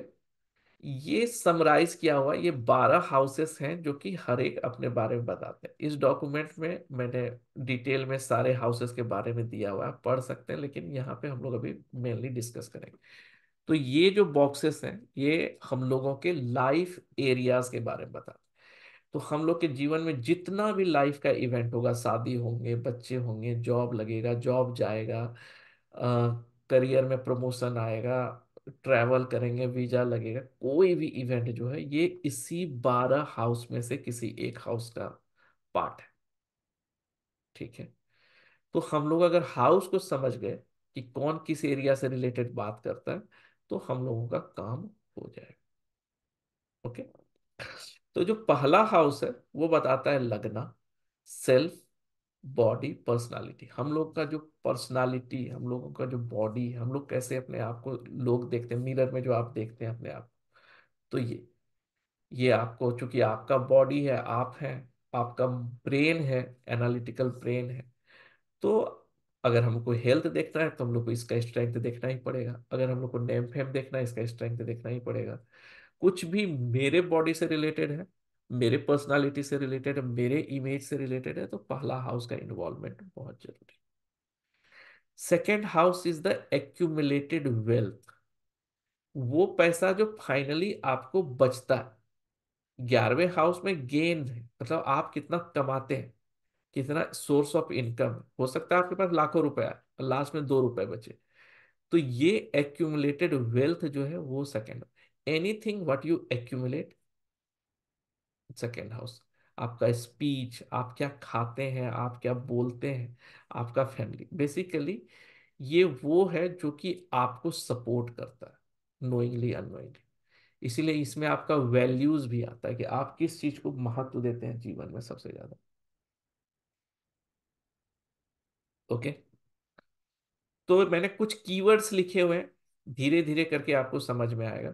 ये समराइज किया हुआ ये बारह हाउसेस हैं जो कि हर एक अपने बारे में बताते हैं। इस डॉक्यूमेंट में मैंने डिटेल में सारे हाउसेस के बारे में दिया हुआ है पढ़ सकते हैं, लेकिन यहाँ पे हम लोग अभी मेनली डिस्कस करेंगे। तो ये जो बॉक्सेस हैं, ये हम लोगों के लाइफ एरियाज़ के बारे में बताते हैं। तो हम लोग के जीवन में जितना भी लाइफ का इवेंट होगा, शादी होंगे, बच्चे होंगे जॉब लगेगा जॉब जाएगा करियर में प्रमोशन आएगा ट्रैवल करेंगे, वीज़ा लगेगा, कोई भी इवेंट जो है, ये इसी बारह हाउस में से किसी एक हाउस का पार्ट है। ठीक है? तो हम लोग अगर हाउस को समझ गए कि कौन किस एरिया से रिलेटेड बात करता है तो हम लोगों का काम हो जाएगा। ओके? तो जो पहला हाउस है, वो बताता है लगना, सेल्फ बॉडी पर्सनालिटी। हम लोग का जो पर्सनालिटी, हम लोगों का जो बॉडी हम लोग कैसे अपने आप को लोग देखते हैं, मिरर में जो आप देखते हैं अपने आप। तो ये ये आपको, चूँकि आपका बॉडी है, आप हैं, आपका ब्रेन है, एनालिटिकल ब्रेन है तो अगर हमको हेल्थ देखना है तो हम लोग को इसका स्ट्रेंथ देखना ही पड़ेगा। अगर हम लोग को नेम फेम देखना है, इसका स्ट्रेंथ देखना ही पड़ेगा। कुछ भी मेरे बॉडी से रिलेटेड है मेरे पर्सनालिटी से रिलेटेड है, मेरे इमेज से रिलेटेड है तो पहला हाउस का इन्वॉल्वमेंट बहुत ज़रूरी second house is the accumulated wealth वो पैसा जो फाइनली आपको बचता है। ग्यारहवें हाउस में गेन है मतलब आप कितना कमाते हैं, कितना सोर्स ऑफ़ इनकम हो। सकता है आपके पास लाखों रुपए लास्ट में दो रुपए बचे। तो ये एक्यूमुलेटेड वेल्थ जो है, वो second anything what you accumulate second house आपका स्पीच आप क्या खाते हैं, आप क्या बोलते हैं, आपका फैमिली बेसिकली ये वो है जो कि आपको सपोर्ट करता है नोइंगली अनोइंगली इसीलिए इसमें आपका वैल्यूज़ भी आता है कि आप किस चीज़ को महत्व देते हैं जीवन में सबसे ज़्यादा। ओके तो मैंने कुछ कीवर्ड्स लिखे हुए हैं। धीरे धीरे करके आपको समझ में आएगा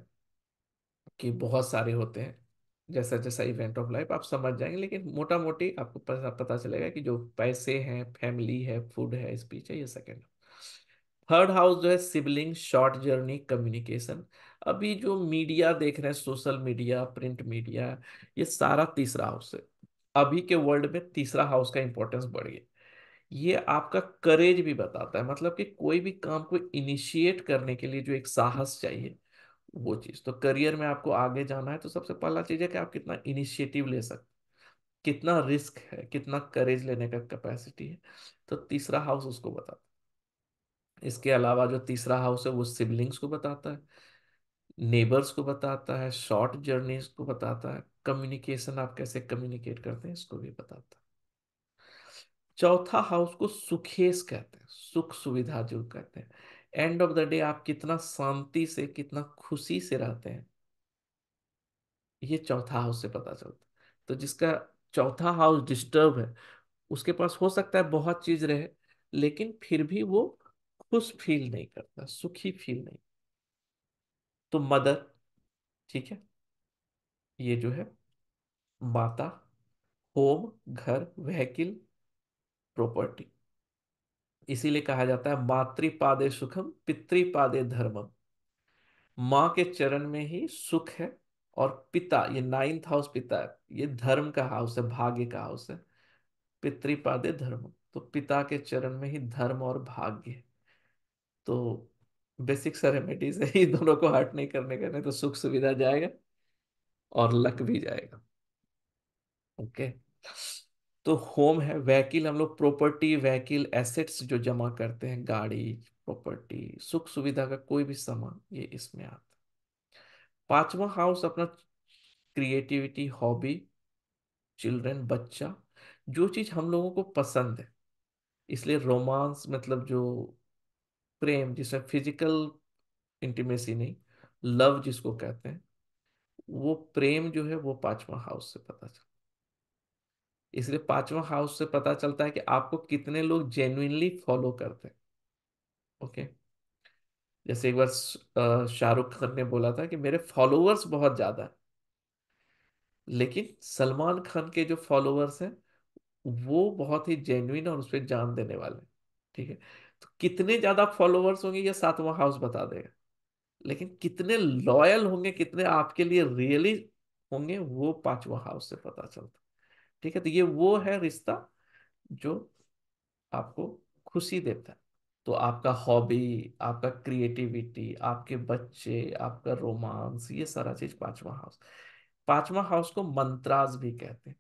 कि बहुत सारे होते हैं। जैसा जैसा इवेंट ऑफ़ लाइफ आप समझ जाएँगे। लेकिन मोटा मोटी आपको पता, चलेगा कि जो पैसे हैं फैमिली है फ़ूड है स्पीच है ये सेकेंड थर्ड हाउस जो है सिबलिंग शॉर्ट जर्नी कम्युनिकेशन अभी जो मीडिया देख रहे हैं सोशल मीडिया प्रिंट मीडिया ये सारा तीसरा हाउस है। अभी के वर्ल्ड में तीसरा हाउस का इंपॉर्टेंस बढ़ गया ये आपका करेज भी बताता है। मतलब कि कोई भी काम को इनिशिएट करने के लिए जो एक साहस चाहिए वो चीज़। तो करियर में आपको आगे जाना है तो सबसे पहला चीज़ है कि आप कितना इनिशिएटिव ले सकते कितना रिस्क है, कितना करेज लेने का कैपेसिटी है। तो तीसरा हाउस उसको बताता इसके अलावा जो तीसरा हाउस है, वो सिबलिंग्स को बताता है नेबर्स को बताता है शॉर्ट जर्नीज को बताता है कम्युनिकेशन आप कैसे कम्युनिकेट करते हैं, इसको भी बताता है। चौथा हाउस को सुखेश कहते हैं, सुख सुविधा जो कहते हैं। एंड ऑफ़ द डे आप कितना शांति से, कितना खुशी से रहते हैं। ये चौथा हाउस से पता चलता तो जिसका चौथा हाउस डिस्टर्ब है, उसके पास हो सकता है बहुत चीज़ रहे, लेकिन फिर भी वो खुश फील नहीं करता, सुखी फील नहीं। तो मदर, ठीक है? ये जो है, माता होम घर व्हीकल प्रॉपर्टी इसीलिए कहा जाता है, मातृपादे सुखम, पितृपादे धर्मम। माँ के चरण में ही सुख है और पिता, ये नाइन्थ हाउस पिता है, ये धर्म का हाउस है, भाग्य का हाउस है, पितृपादे धर्म तो पिता के चरण में ही धर्म और भाग्य तो बेसिक रेमेडीज है ये दोनों को हर्ट नहीं करने का, नहीं तो सुख सुविधा जाएगा और लक भी जाएगा। ओके तो होम है, वहीकिल हम लोग प्रॉपर्टी, वहीकिल एसेट्स जो जमा करते हैं, गाड़ी, प्रॉपर्टी, सुख सुविधा का कोई भी सामान, ये इसमें आता पांचवा हाउस अपना क्रिएटिविटी, हॉबी, चिल्ड्रन, बच्चा, जो चीज़ हम लोगों को पसंद है। इसलिए रोमांस मतलब जो प्रेम जिसमें फ़िज़िकल इंटीमेसी नहीं, लव जिसको कहते हैं, वो प्रेम जो है वो पांचवा हाउस से पता चलता इसलिए पांचवा हाउस से पता चलता है कि आपको कितने लोग जेन्युइनली फॉलो करते हैं। ओके जैसे एक बार शाहरुख खान ने बोला था कि मेरे फॉलोअर्स बहुत ज़्यादा है। लेकिन सलमान खान के जो फॉलोअर्स हैं, वो बहुत ही जेन्युइन और उस पर जान देने वाले हैं। ठीक है? तो कितने ज़्यादा फॉलोअर्स होंगे ये सातवां हाउस बता देगा। लेकिन कितने लॉयल होंगे, कितने आपके लिए रियली होंगे, वो पांचवा हाउस से पता चलता ठीक है? तो ये वो है रिश्ता जो आपको खुशी देता है। तो आपका हॉबी, आपका क्रिएटिविटी, आपके बच्चे, आपका रोमांस, ये सारा चीज़ पांचवा हाउस। पांचवा हाउस को मंत्रास भी कहते हैं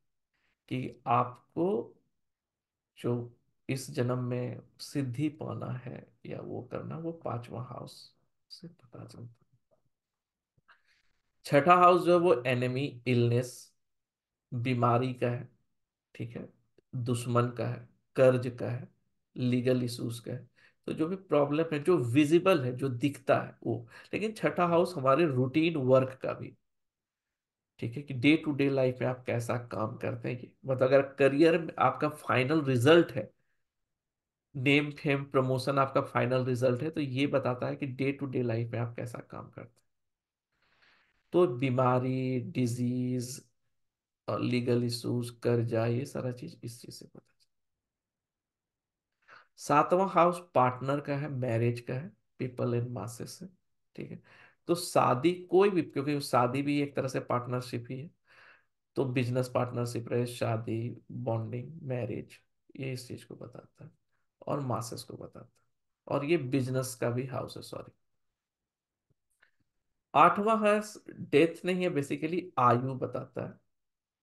कि आपको जो इस जन्म में सिद्धि पाना है या वो करना, वो पांचवा हाउस से पता चलता है। छठा हाउस जो है वो एनिमी इलनेस बीमारी का है, ठीक है, दुश्मन का है, कर्ज का है, लीगल इश्यूज़ का है तो जो भी प्रॉब्लम है, जो विजिबल है, जो दिखता है वो। लेकिन छठा हाउस हमारे रूटीन वर्क का भी। ठीक है कि डे टू डे लाइफ में आप कैसा काम करते हैं मतलब अगर करियर में आपका फाइनल रिज़ल्ट है, नेम, फेम, प्रमोशन आपका फाइनल रिज़ल्ट है तो ये बताता है कि डे टू डे लाइफ में आप कैसा काम करते हैं। तो बीमारी, डिज़ीज़ लीगल इश्यूज़ कर्जा ये सारा चीज़ इस चीज़ से पता सातवां हाउस पार्टनर का है, मैरिज का है, पीपल इन मासेस है, ठीक है। तो शादी कोई भी, क्योंकि शादी भी एक तरह से पार्टनरशिप ही है तो बिज़नेस पार्टनरशिप रहे, शादी, बॉन्डिंग, मैरिज, ये इस चीज़ को बताता है और मासेस को बताता है। और ये बिज़नेस का भी हाउस है, सॉरी। आठवां हाउस डेथ नहीं है, बेसिकली आयु बताता है।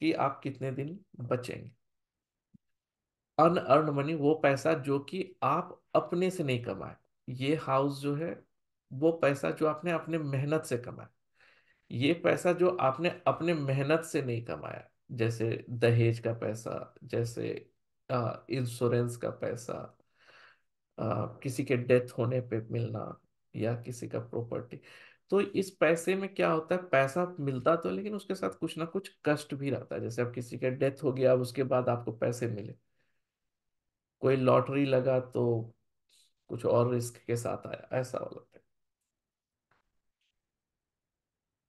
कि आप कितने दिन बचेंगे। अनअर्न मनी वो पैसा जो कि आप अपने से नहीं कमाए ये हाउस जो है वो पैसा जो आपने अपने मेहनत से कमाया ये पैसा जो आपने अपने मेहनत से नहीं कमाया जैसे दहेज का पैसा जैसे इंश्योरेंस का पैसा आ, किसी के डेथ होने पे मिलना या किसी का प्रॉपर्टी तो इस पैसे में क्या होता है, पैसा मिलता तो लेकिन उसके साथ कुछ ना कुछ कष्ट भी रहता है। जैसे अब किसी का डेथ हो गया, अब उसके बाद आपको पैसे मिले। कोई लॉटरी लगा तो कुछ और रिस्क के साथ आया, ऐसा वाला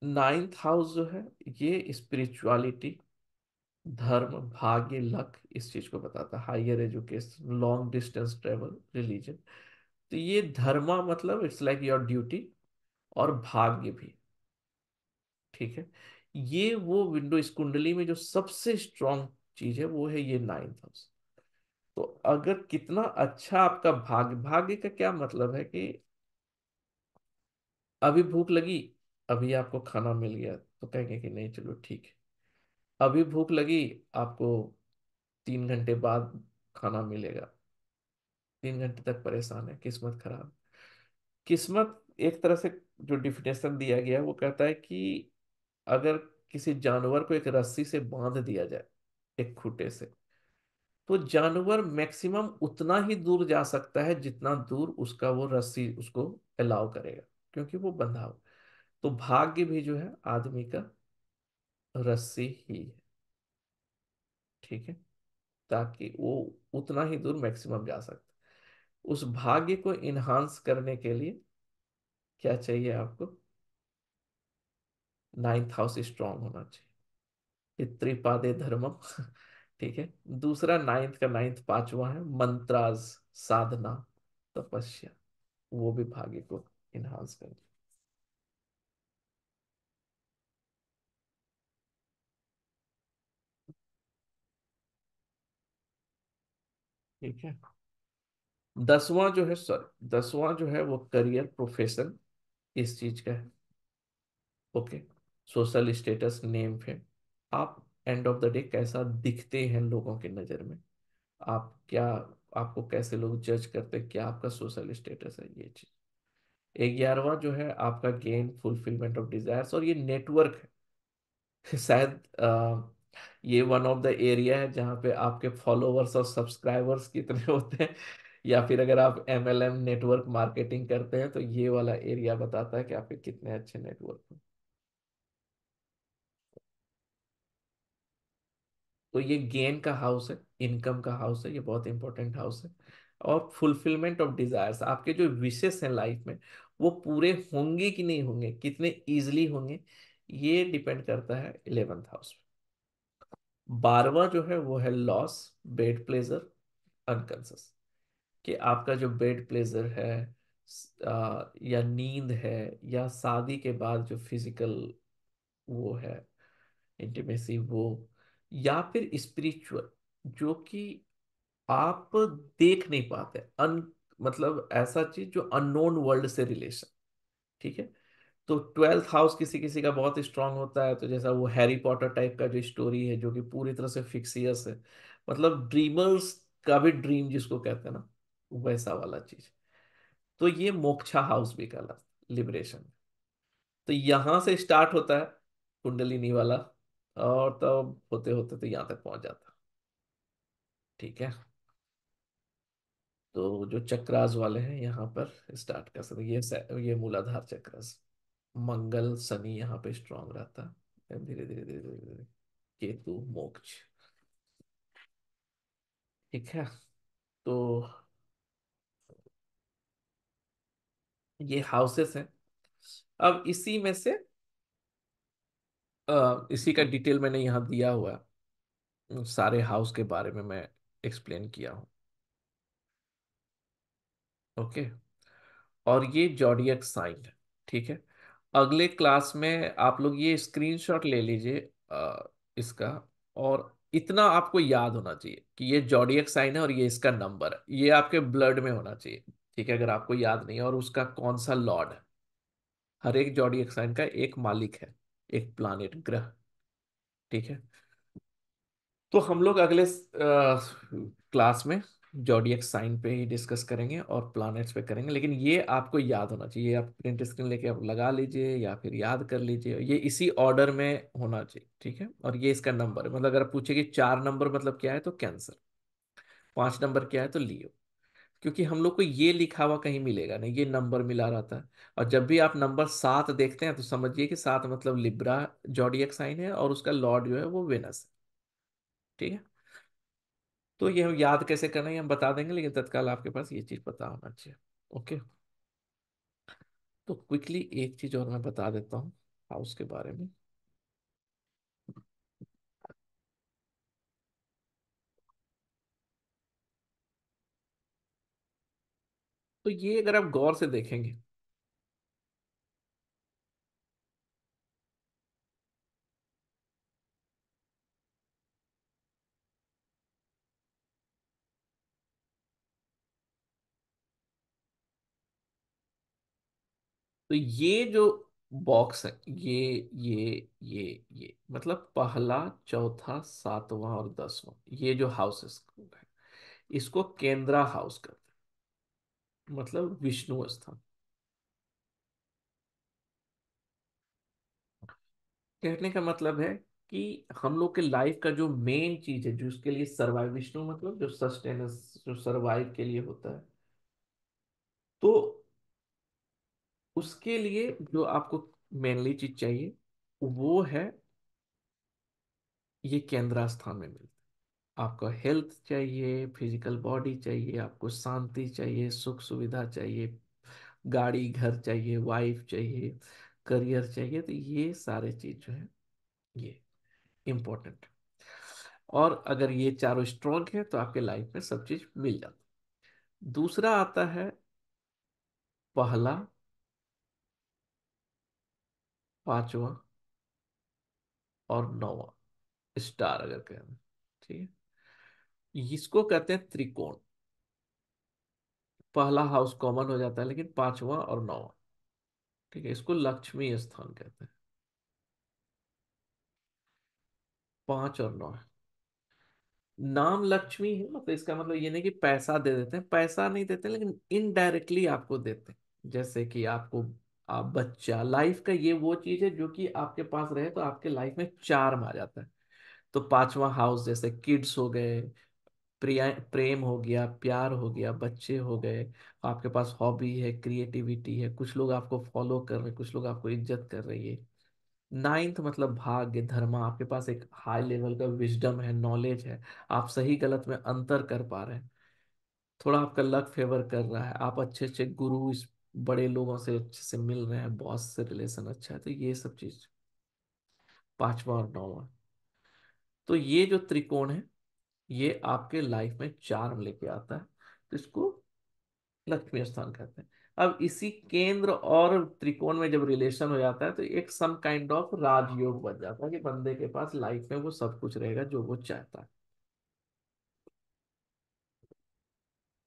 नाइन्थ हाउस जो है, ये स्पिरिचुअलिटी धर्म, भाग्य लक इस चीज़ को बताता है। Higher education long distance travel religion तो ये धर्मा मतलब इट्स लाइक योर ड्यूटी और भाग्य भी, ठीक है? ये वो विंडो इस कुंडली में जो सबसे स्ट्रांग चीज़ है, वो है ये नाइन्थ हाउस तो अगर कितना अच्छा आपका भाग्य भाग्य का क्या मतलब है कि अभी भूख लगी, अभी आपको खाना मिल गया तो कहेंगे कि नहीं, चलो ठीक है। अभी भूख लगी, आपको तीन घंटे बाद खाना मिलेगा। तीन घंटे तक परेशान है, किस्मत खराब। किस्मत एक तरह से जो डिफिनेशन दिया गया है, वो कहता है कि अगर किसी जानवर को एक रस्सी से बाँध दिया जाए, एक खूटे से तो जानवर मैक्सिमम उतना ही दूर जा सकता है जितना दूर उसका वो रस्सी उसको अलाउ करेगा, क्योंकि वो बंधा हो। तो भाग्य भी जो है, आदमी का रस्सी ही है, ठीक है? ताकि वो उतना ही दूर मैक्सिमम जा सकता उस भाग्य को इन्हांस करने के लिए क्या चाहिए आपको? नाइन्थ हाउस स्ट्रांग होना चाहिए। ये त्रिपादे धर्मम [laughs] ठीक है। दूसरा नाइन्थ का नाइन्थ पांचवा है मंत्राज साधना, तपस्या। वो भी भाग्य को इनहांस करें ठीक है। दसवां जो है सॉरी दसवां जो है वो करियर प्रोफेशन इस चीज़ का। है okay, social status, name, fame. आप एंड ऑफ़ द डे कैसा दिखते हैं लोगों की नज़र में? आप क्या, आपको कैसे लोग जज करते हैं? क्या आपका सोशल स्टेटस है ये चीज़? ग्यारहवा जो है आपका गेन फुलफिलमेंट ऑफ़ डिजायर्स और ये नेटवर्क है। शायद ये वन ऑफ़ द एरिया है जहाँ पे आपके फॉलोअर्स और सब्सक्राइबर्स कितने होते हैं? या फिर अगर आप M L M network marketing करते हैं तो ये वाला एरिया बताता है कि आपके कितने अच्छे नेटवर्क हैं। तो ये गेन का हाउस है इनकम का हाउस है, ये बहुत इंपॉर्टेंट हाउस है। और फुलफिलमेंट ऑफ़ डिजायर्स आपके जो विशेष हैं लाइफ में, वो पूरे होंगे कि नहीं होंगे, कितने इजिली होंगे, ये डिपेंड करता है इलेवेंथ हाउस में बारवा जो है, वो है लॉस बेड प्लेजर अनकॉन्सियस कि आपका जो बेड प्लेजर है या नींद है, या शादी के बाद जो फ़िज़िकल वो है इंटीमेसी वो, या फिर स्पिरिचुअल जो कि आप देख नहीं पाते, अन मतलब ऐसा चीज़ जो अननोन वर्ल्ड से रिलेशन ठीक है? तो ट्वेल्थ हाउस किसी किसी का बहुत स्ट्रांग होता है तो जैसा वो हैरी पॉटर टाइप का जो स्टोरी है, जो कि पूरी तरह से फिक्सियस है मतलब ड्रीमर्स का भी ड्रीम जिसको कहते हैं ना वैसा वाला चीज़। तो ये मोक्षा हाउस भी कहलाता लिबरेशन। तो यहाँ से स्टार्ट होता है कुंडलिनी वाला और तब तो होते होते तो यहाँ तक पहुँच जाता। ठीक है? तो जो चक्रास वाले हैं यहाँ पर स्टार्ट कर सकते ये ये मूलाधार चक्रास। मंगल शनि यहाँ पे स्ट्रांग रहता धीरे धीरे धीरे धीरे धीरे। केतु मोक्ष। ठीक है? तो ये हाउसेस हैं। अब इसी में से आ, इसी का डिटेल मैंने यहाँ दिया हुआ सारे हाउस के बारे में मैं एक्सप्लेन किया हूँ। ओके? और ये जॉडियक साइन है ठीक है? अगले क्लास में आप लोग ये स्क्रीनशॉट ले लीजिए इसका। और इतना आपको याद होना चाहिए कि ये जॉडियक साइन है और ये इसका नंबर है। ये आपके ब्लड में होना चाहिए। ठीक है, अगर आपको याद नहीं है, और उसका कौन सा लॉर्ड? हर एक जॉडियक साइन का एक मालिक है, एक प्लानिट ग्रह, ठीक है? तो हम लोग अगले क्लास में जॉडियक साइन पे ही डिस्कस करेंगे और प्लैनेट्स पे करेंगे, लेकिन ये आपको याद होना चाहिए आप प्रिंट स्क्रीन लेके आप लगा लीजिए या फिर याद कर लीजिए, ये इसी ऑर्डर में होना चाहिए, ठीक है? और ये इसका नंबर मतलब अगर पूछे कि चार नंबर मतलब क्या है तो कैंसर पाँच नंबर क्या है तो लियो. क्योंकि हम लोग को ये लिखा हुआ कहीं मिलेगा नहीं, ये नंबर मिला रहता है। और जब भी आप नंबर सात देखते हैं तो समझिए कि सात मतलब लिब्रा जॉडियक साइन है और उसका लॉर्ड जो है वो वेनस है। ठीक है? तो ये हम याद कैसे करना है हम बता देंगे, लेकिन तत्काल आपके पास ये चीज़ पता होना चाहिए। ओके? तो क्विकली एक चीज़ और मैं बता देता हूँ हाउस के बारे में। तो ये अगर आप गौर से देखेंगे तो ये जो बॉक्स है, ये ये ये ये मतलब पहला, चौथा, सातवां और दसवां, ये जो हाउसेस है, इसको केंद्रा हाउस हैं। मतलब विष्णु स्थान। कहने का मतलब है कि हम लोग के लाइफ का जो मेन चीज़ है, जो उसके लिए सर्वाइव विष्णु मतलब जो सस्टेनेंस जो सर्वाइव के लिए होता है। तो उसके लिए जो आपको मेनली चीज़ चाहिए, वो है ये केंद्र स्थान में मिलता आपको हेल्थ चाहिए, फ़िज़िकल बॉडी चाहिए, आपको शांति चाहिए, सुख सुविधा चाहिए, गाड़ी, घर चाहिए, वाइफ चाहिए, करियर चाहिए तो ये सारे चीज़ जो है, ये इम्पोर्टेंट। और अगर ये चारों स्ट्रॉन्ग है तो आपके लाइफ में सब चीज़ मिल जाता दूसरा आता है पहला, पांचवा और नौवा, स्टार अगर कहें, ठीक है? इसको कहते हैं त्रिकोण। पहला हाउस कॉमन हो जाता है, लेकिन पांचवा और नौवा। ठीक है, इसको लक्ष्मी स्थान कहते हैं। पाँच और नौ। नाम लक्ष्मी है मतलब इसका मतलब ये नहीं कि पैसा दे देते हैं। पैसा नहीं देते, लेकिन इनडायरेक्टली आपको देते हैं। जैसे कि आपको, आप बच्चा लाइफ का ये वो चीज़ है जो कि आपके पास रहे तो आपके लाइफ में चार्म आ जाता है। तो पांचवा हाउस जैसे किड्स हो गए प्रिया, प्रेम हो गया, प्यार हो गया, बच्चे हो गए, आपके पास हॉबी है, क्रिएटिविटी है, कुछ लोग आपको फॉलो कर रहे हैं, कुछ लोग आपको इज़्ज़त कर रही है। नाइन्थ मतलब भाग्य, धर्म, आपके पास एक हाई लेवल का विजडम है, नॉलेज है, आप सही गलत में अंतर कर पा रहे हैं। थोड़ा आपका लक फेवर कर रहा है, आप अच्छे अच्छे गुरु, इस बड़े लोगों से अच्छे से मिल रहे हैं, बॉस से रिलेशन अच्छा है तो ये सब चीज़। पांचवा और नौवा। तो ये जो त्रिकोण है ये आपके लाइफ में चार्म लेके आता है तो इसको लक्ष्मी स्थान कहते हैं। अब इसी केंद्र और त्रिकोण में जब रिलेशन हो जाता है तो एक सम काइंड ऑफ़ राजयोग बन जाता है कि बंदे के पास लाइफ में वो सब कुछ रहेगा, जो वो चाहता है।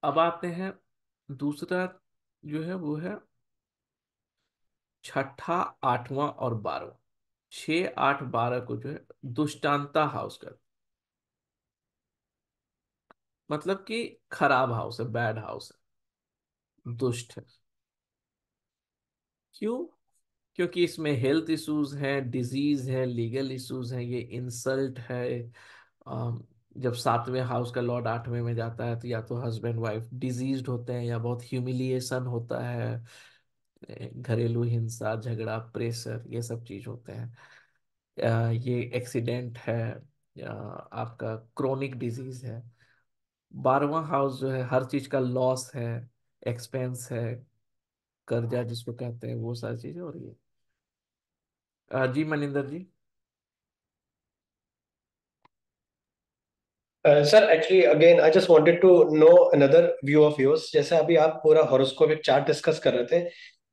अब आते हैं, दूसरा जो है वो है छठा, आठवां और बारहवां। छ आठ, बारह को जो है दुष्टांता हाउस का मतलब कि खराब हाउस है बैड हाउस है, दुष्ट है। क्यों? क्योंकि इसमें हेल्थ इश्यूज़ हैं डिज़ीज़ है लीगल इश्यूज़ हैं, ये इंसल्ट है। जब सातवें हाउस का लॉर्ड आठवें में जाता है तो या तो हस्बैंड वाइफ डिज़ीज़ होते हैं, या बहुत ह्यूमिलिएशन होता है घरेलू हिंसा, झगड़ा प्रेशर ये सब चीज़ होते हैं। ये एक्सीडेंट है आपका क्रोनिक डिज़ीज़ है। बारहवा हाउस जो है हर चीज़ का लॉस है एक्सपेंस है कर्जा जिसको कहते हैं वो सारी चीज़ें हो रही है। जी Maninder ji. Sir actually again I just wanted to know another view of yours जैसे अभी आप पूरा हॉरोस्कोप एक चार्ट डिस्कस कर रहे थे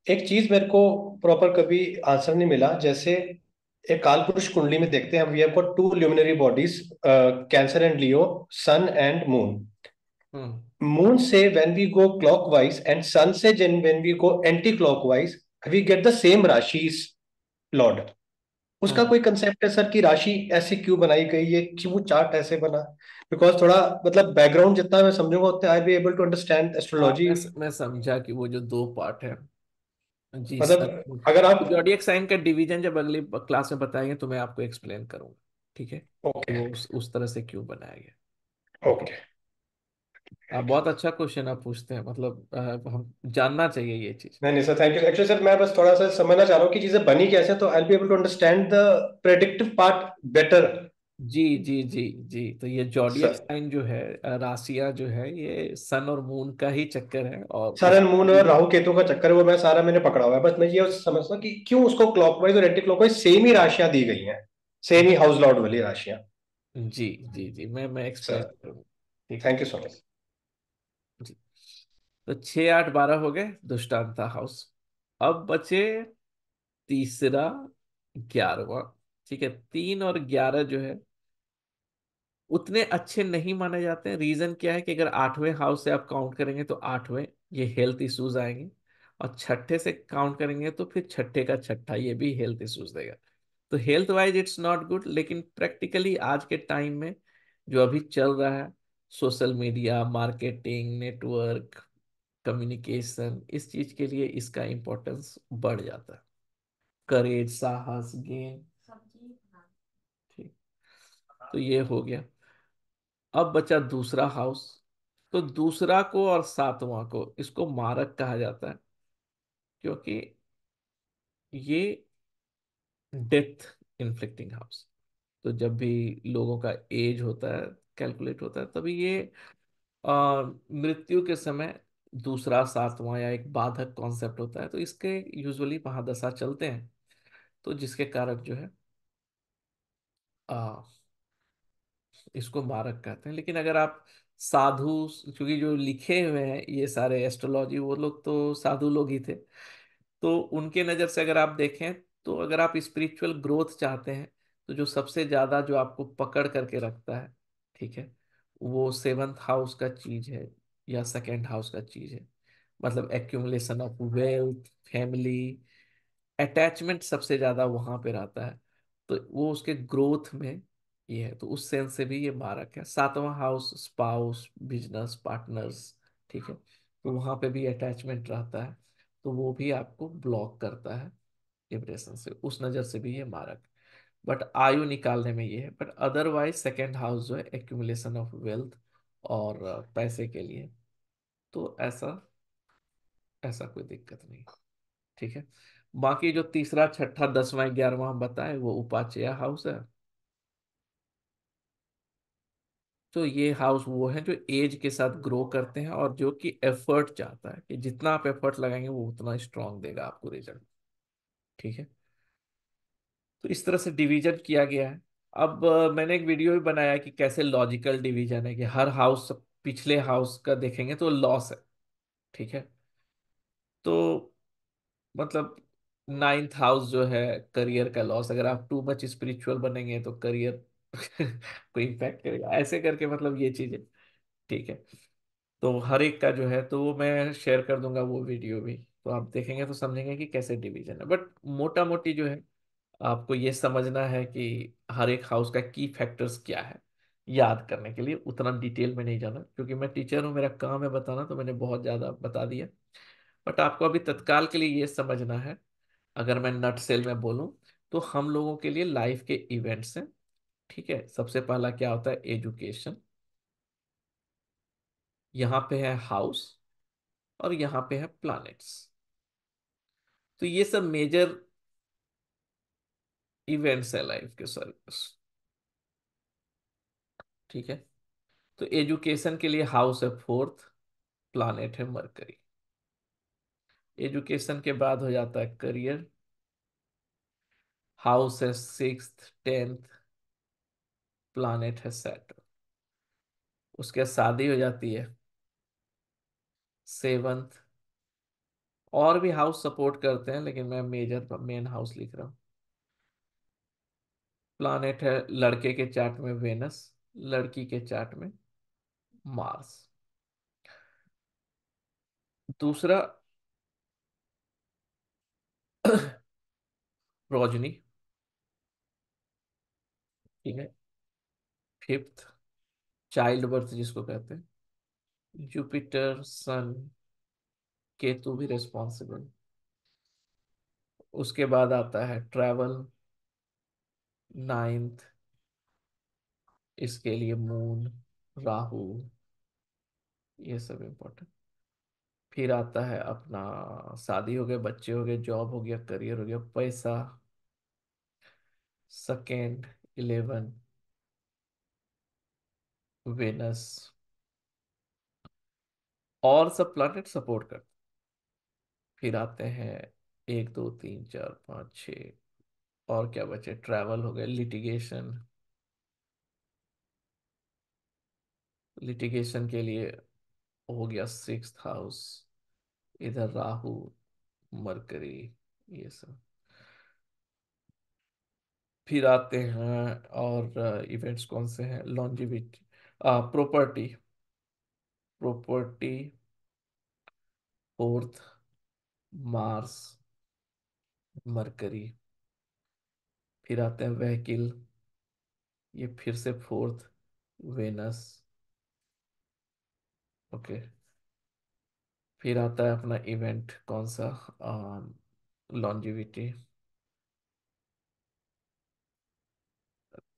एक चीज़ मेरे को प्रॉपर कभी आंसर नहीं मिला जैसे एक काल पुरुष कुंडली में देखते हैं। We have got two luminary bodies Cancer and Leo sun and moon moon से when we go clockwise and sun से when we go anti clockwise we get the same rashi lord उसका हाँ। कोई कंसेप्ट है sir की राशि ऐसी क्यों बनाई गई है? क्यों चार्ट ऐसे बना? बिकॉज़ थोड़ा मतलब बैकग्राउंड जितना मैं समझूँगा उतना I be able to understand astrology मैं समझा कि वो जो दो पार्ट है। जी मतलब अगर आप जोडियक साइन का डिवीज़न जब अगली क्लास में बताएँगे तो मैं आपको एक्सप्लेन करूँगा ठीक है? ओके वो उस, उस तरह से क्यों बनाया गया। ओके आप बहुत अच्छा क्वेश्चन आप पूछते हैं मतलब हम जानना चाहिए ये चीज़। नहीं नहीं sir thank you actually sir मैं बस थोड़ा सा समझना चाह रहा हूँ कि चीज़ें बनी कैसे तो I be able to understand the predictive part better जी जी जी जी। तो ये जॉडियक साइन जो है राशियाँ जो है ये सन और मून का ही चक्कर है और सन एंड मून और राहु केतु का चक्कर है वो मैं सारा मैंने पकड़ा हुआ है। बस मैं ये समझता हूँ कि क्यों उसको क्लॉकवाइज और एंटी क्लॉकवाइज सेम ही राशियाँ दी गई हैं सेम ही हाउस लॉर्ड वाली राशियाँ। जी जी जी मैं मैं एक्सप्लेन करूँगा थैंक यू सो मच जी तो छः आठ बारह हो गए दुष्टांता हाउस अब बचे तीसरा ग्यारहवा ठीक है? तीन और ग्यारह जो है उतने अच्छे नहीं माने जाते हैं। रीजन क्या है कि अगर आठवें हाउस से आप काउंट करेंगे तो आठवें ये हेल्थ इश्यूज़ आएँगे और छठे से काउंट करेंगे तो फिर छठे का छठा ये भी हेल्थ इश्यूज़ देगा। तो health wise it's not good लेकिन प्रैक्टिकली आज के टाइम में जो अभी चल रहा है social media marketing network communication इस चीज़ के लिए इसका इम्पोर्टेंस बढ़ जाता है। करेज साहस गेम। ठीक। तो ये हो गया। अब बचा दूसरा हाउस। तो दूसरा को और सातवां को इसको मारक कहा जाता है क्योंकि ये डेथ इन्फ्लिक्टिंग हाउस तो जब भी लोगों का एज होता है कैलकुलेट होता है तभी ये मृत्यु के समय दूसरा सातवां या एक बाधक कॉन्सेप्ट होता है। तो इसके यूजुअली महादशा चलते हैं। तो जिसके कारण जो है आ, इसको मारक कहते हैं। लेकिन अगर आप साधु, क्योंकि जो लिखे हुए हैं ये सारे एस्ट्रोलॉजी, वो लोग तो साधु लोग ही थे। तो उनके नज़र से अगर आप देखें तो अगर आप स्पिरिचुअल ग्रोथ चाहते हैं तो जो सबसे ज़्यादा जो आपको पकड़ करके रखता है, ठीक है, वो सेवंथ हाउस का चीज़ है या सेकेंड हाउस का चीज़ है। मतलब accumulation of wealth family attachment सबसे ज़्यादा वहाँ पे रहता है। तो वो उसके ग्रोथ में ये है तो उस सेंस से भी ये मारक है। सातवां हाउस, स्पाउस, बिज़नेस, पार्टनर्स, ठीक है? तो वहाँ पे भी अटैचमेंट रहता है तो वो भी आपको ब्लॉक करता है डिप्रेशन से, उस नज़र से भी ये मारक बट आयु निकालने में ये है, बट अदरवाइज़ सेकेंड हाउस जो है, एक्यूमुलेशन ऑफ़ वेल्थ और पैसे के लिए तो ऐसा ऐसा कोई दिक्कत नहीं, ठीक है? बाकी जो तीसरा, छठा, दसवां, ग्यारहवां हम बताए, वो उपाचय हाउस है। तो ये हाउस वो है जो एज के साथ ग्रो करते हैं और जो कि एफर्ट चाहता है कि जितना आप एफर्ट लगाएँगे वो उतना स्ट्रांग देगा आपको रिज़ल्ट ठीक है? तो इस तरह से डिवीज़न किया गया है। अब मैंने एक वीडियो भी बनाया कि कैसे लॉजिकल डिवीज़न है कि हर हाउस पिछले हाउस का देखेंगे तो लॉस है। ठीक है? तो मतलब नाइन्थ हाउस जो है करियर का लॉस अगर आप टू मच स्पिरिचुअल बनेंगे तो करियर [laughs] को इम्पैक्ट करेगा। ऐसे करके मतलब ये चीज़ें, ठीक है। तो हर एक का जो है तो वो मैं शेयर कर दूँगा वो वीडियो भी। तो आप देखेंगे तो समझेंगे कि कैसे डिवीज़न है। बट मोटा मोटी जो है, आपको ये समझना है कि हर एक हाउस का की फैक्टर्स क्या है, याद करने के लिए। उतना डिटेल में नहीं जाना, क्योंकि मैं टीचर हूँ, मेरा काम है बताना तो मैंने बहुत ज़्यादा बता दिया। बट आपको अभी तत्काल के लिए ये समझना है, अगर मैं नट सेल में बोलूँ तो हम लोगों के लिए लाइफ के इवेंट्स हैं। ठीक है, सबसे पहला क्या होता है? एजुकेशन यहाँ पे है हाउस और यहाँ पे है प्लैनेट्स तो ये सब मेजर इवेंट्स है लाइफ के सर्विस ठीक है? तो एजुकेशन के लिए हाउस है फोर्थ प्लानेट है मरकरी एजुकेशन के बाद हो जाता है करियर हाउस है सिक्स टेंथ प्लानेट है सैटर्न उसके शादी हो जाती है। सेवंथ। और भी हाउस सपोर्ट करते हैं, लेकिन मैं मेजर मेन हाउस लिख रहा हूँ। प्लानेट है लड़के के चार्ट में वेनस लड़की के चार्ट में मार्स दूसरा [coughs] रोजनी। ठीक है। फिफ्थ, चाइल्ड बर्थ जिसको कहते हैं जुपिटर सन केतु भी रेस्पॉन्सिबल उसके बाद आता है ट्रैवल नाइन्थ इसके लिए मून राहु, ये सब इम्पोर्टेंट फिर आता है अपना शादी हो गया, बच्चे हो गए जॉब हो गया करियर हो गया, पैसा सेकेंड इलेवन वेनस। और सब प्लैनेट सपोर्ट करते फिर आते हैं एक, दो, तीन, चार, पाँच छ और क्या बचे? ट्रैवल हो गए लिटिगेशन लिटिगेशन के लिए हो गया सिक्स हाउस इधर राहु, मरकरी, ये सब। फिर आते हैं और इवेंट्स कौन से हैं? Longevity property property fourth Mars Mercury फिर आते हैं व्हीकिल ये फिर से फोर्थ वेनस ओके फिर आता है अपना इवेंट कौन सा? लॉन्जिविटी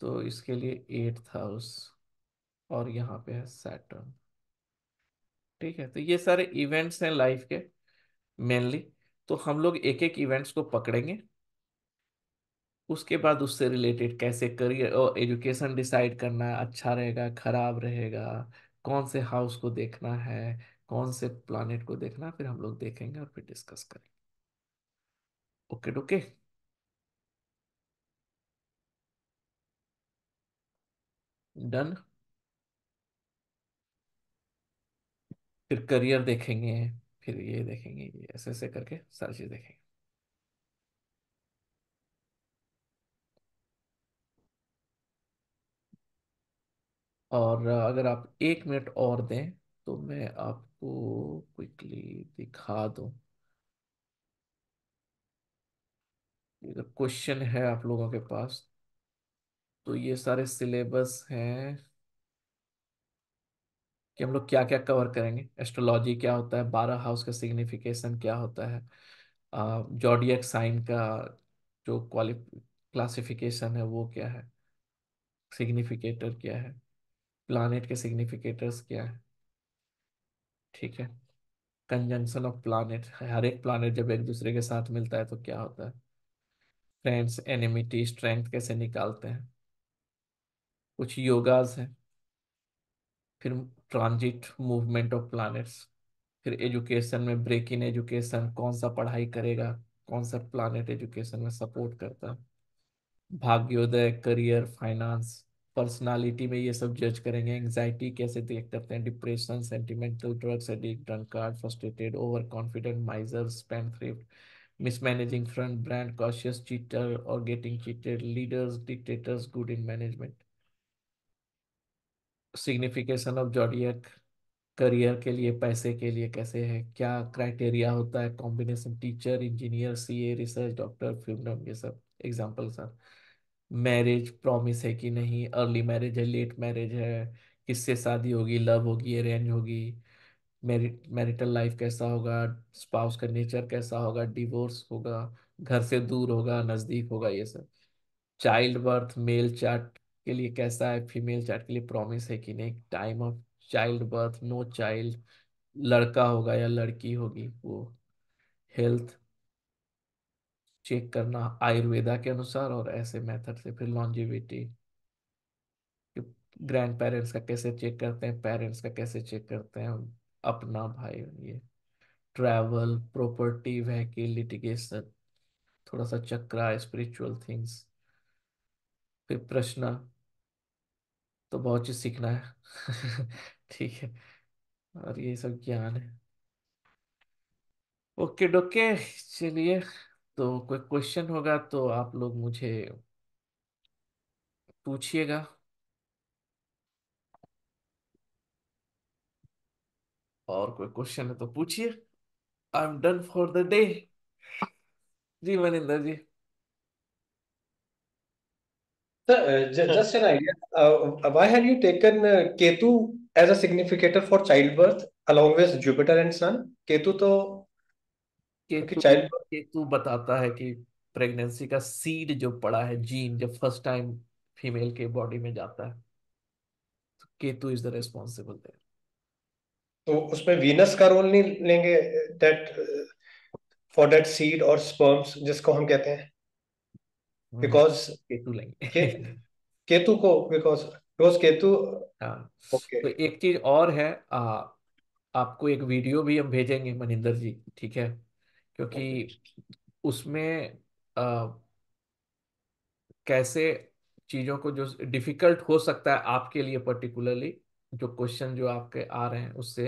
तो इसके लिए एट्थ हाउस और यहाँ पे है सैटर्न ठीक है तो ये सारे इवेंट्स हैं लाइफ के मेनली तो हम लोग एक एक इवेंट्स को पकड़ेंगे। उसके बाद उससे रिलेटेड कैसे करियर और एजुकेशन डिसाइड करना है अच्छा रहेगा, खराब रहेगा, कौन से हाउस को देखना है, कौन से प्लानिट को देखना, फिर हम लोग देखेंगे और फिर डिस्कस करेंगे। ओके ओके डन फिर करियर देखेंगे, फिर ये देखेंगे, ये ऐसे ऐसे करके सारी चीज़ देखेंगे। और अगर आप एक मिनट और दें तो मैं आपको क्विकली दिखा दूँ। क्वेश्चन है आप लोगों के पास तो ये सारे सिलेबस हैं। कि हम लोग क्या क्या कवर करेंगे? एस्ट्रोलॉजी क्या होता है? बारह हाउस का सिग्निफिकेशन क्या होता है? जॉडियक साइन का जो क्वालि क्लासिफिकेशन है, वो क्या है? सिग्निफिकेटर क्या है? प्लानेट के सिग्निफिकेटर्स क्या है? ठीक है। कंजंक्शन ऑफ़ प्लानेट हर एक प्लानेट जब एक दूसरे के साथ मिलता है तो क्या होता है? फ्रेंड्स एनिमिटी स्ट्रेंथ कैसे निकालते हैं? कुछ योगाज हैं। फिर ट्रांजिट मूवमेंट ऑफ़ प्लैनेट्स, फिर एजुकेशन में, ब्रेक इन एजुकेशन, कौन सा पढ़ाई करेगा, कौन सा प्लैनेट एजुकेशन में सपोर्ट करता। है भाग्योदय करियर फाइनेंस पर्सनालिटी में ये सब जज करेंगे। एंजाइटी कैसे देख करते हैं? Depression sentimental drugs addict drunkard frustrated over confident miser spendthrift mismanaging front brand, cautious cheater, or getting cheated, leaders, dictators, good in management signification of zodiac career के लिए, पैसे के लिए कैसे है? क्या क्राइटेरिया होता है? Combination teacher engineer CA research doctor film ये सब एग्जांपल सर मैरिज प्रॉमिस है कि नहीं? अर्ली मैरिज है लेट मैरिज है. किससे शादी होगी? लव होगी अरेंज होगी? मैरिट मैरिटल लाइफ कैसा होगा? स्पाउस का नेचर कैसा होगा? डिवोर्स होगा? घर से दूर होगा? नज़दीक होगा? ये सब. चाइल्ड बर्थ मेल चार्ट के लिए कैसा है? फीमेल चार्ट के लिए प्रॉमिस है कि नहीं? Time of child birth, no child, लड़का होगा या लड़की होगी, वो हेल्थ चेक करना आयुर्वेदा के अनुसार और ऐसे मेथड से फिर लॉन्जिविटी ग्रैंड पेरेंट्स का कैसे चेक करते हैं? पेरेंट्स का कैसे चेक करते हैं? अपना भाई, ये ट्रैवल प्रॉपर्टी वहीकल लिटिगेशन थोड़ा सा चक्रा स्पिरिचुअल थिंग्स फिर प्रश्न तो बहुत चीज़ सीखना है। [laughs] ठीक है, और ये सब ज्ञान है। ओके डोके, चलिए तो कोई क्वेश्चन होगा तो आप लोग मुझे पूछिएगा। और कोई क्वेश्चन है तो पूछिए। I am done for the day ji Maninder ji. Sir, uh, ju- just an idea. Uh, why have you taken uh, Ketu as a significator for childbirth along with Jupiter and Sun? Ketu तो Ketu child Ketu बताता है कि pregnancy का seed जो पड़ा है gene जब first time female के बॉडी में जाता है तो Ketu is the responsible there तो उसमें वीनस का रोल नहीं लेंगे दैट फॉर दैट सीड और स्पर्म्स जिसको हम कहते हैं बिकॉज़ केतु लेंगे के, केतु को बिकॉज़ बिकॉज़ केतु हाँ। ओके तो एक चीज़ और है आ, आपको एक वीडियो भी हम भेजेंगे मनिंदर जी ठीक है? क्योंकि उसमें आ, कैसे चीज़ों को जो डिफ़िकल्ट हो सकता है आपके लिए पर्टिकुलरली जो क्वेश्चन जो आपके आ रहे हैं उससे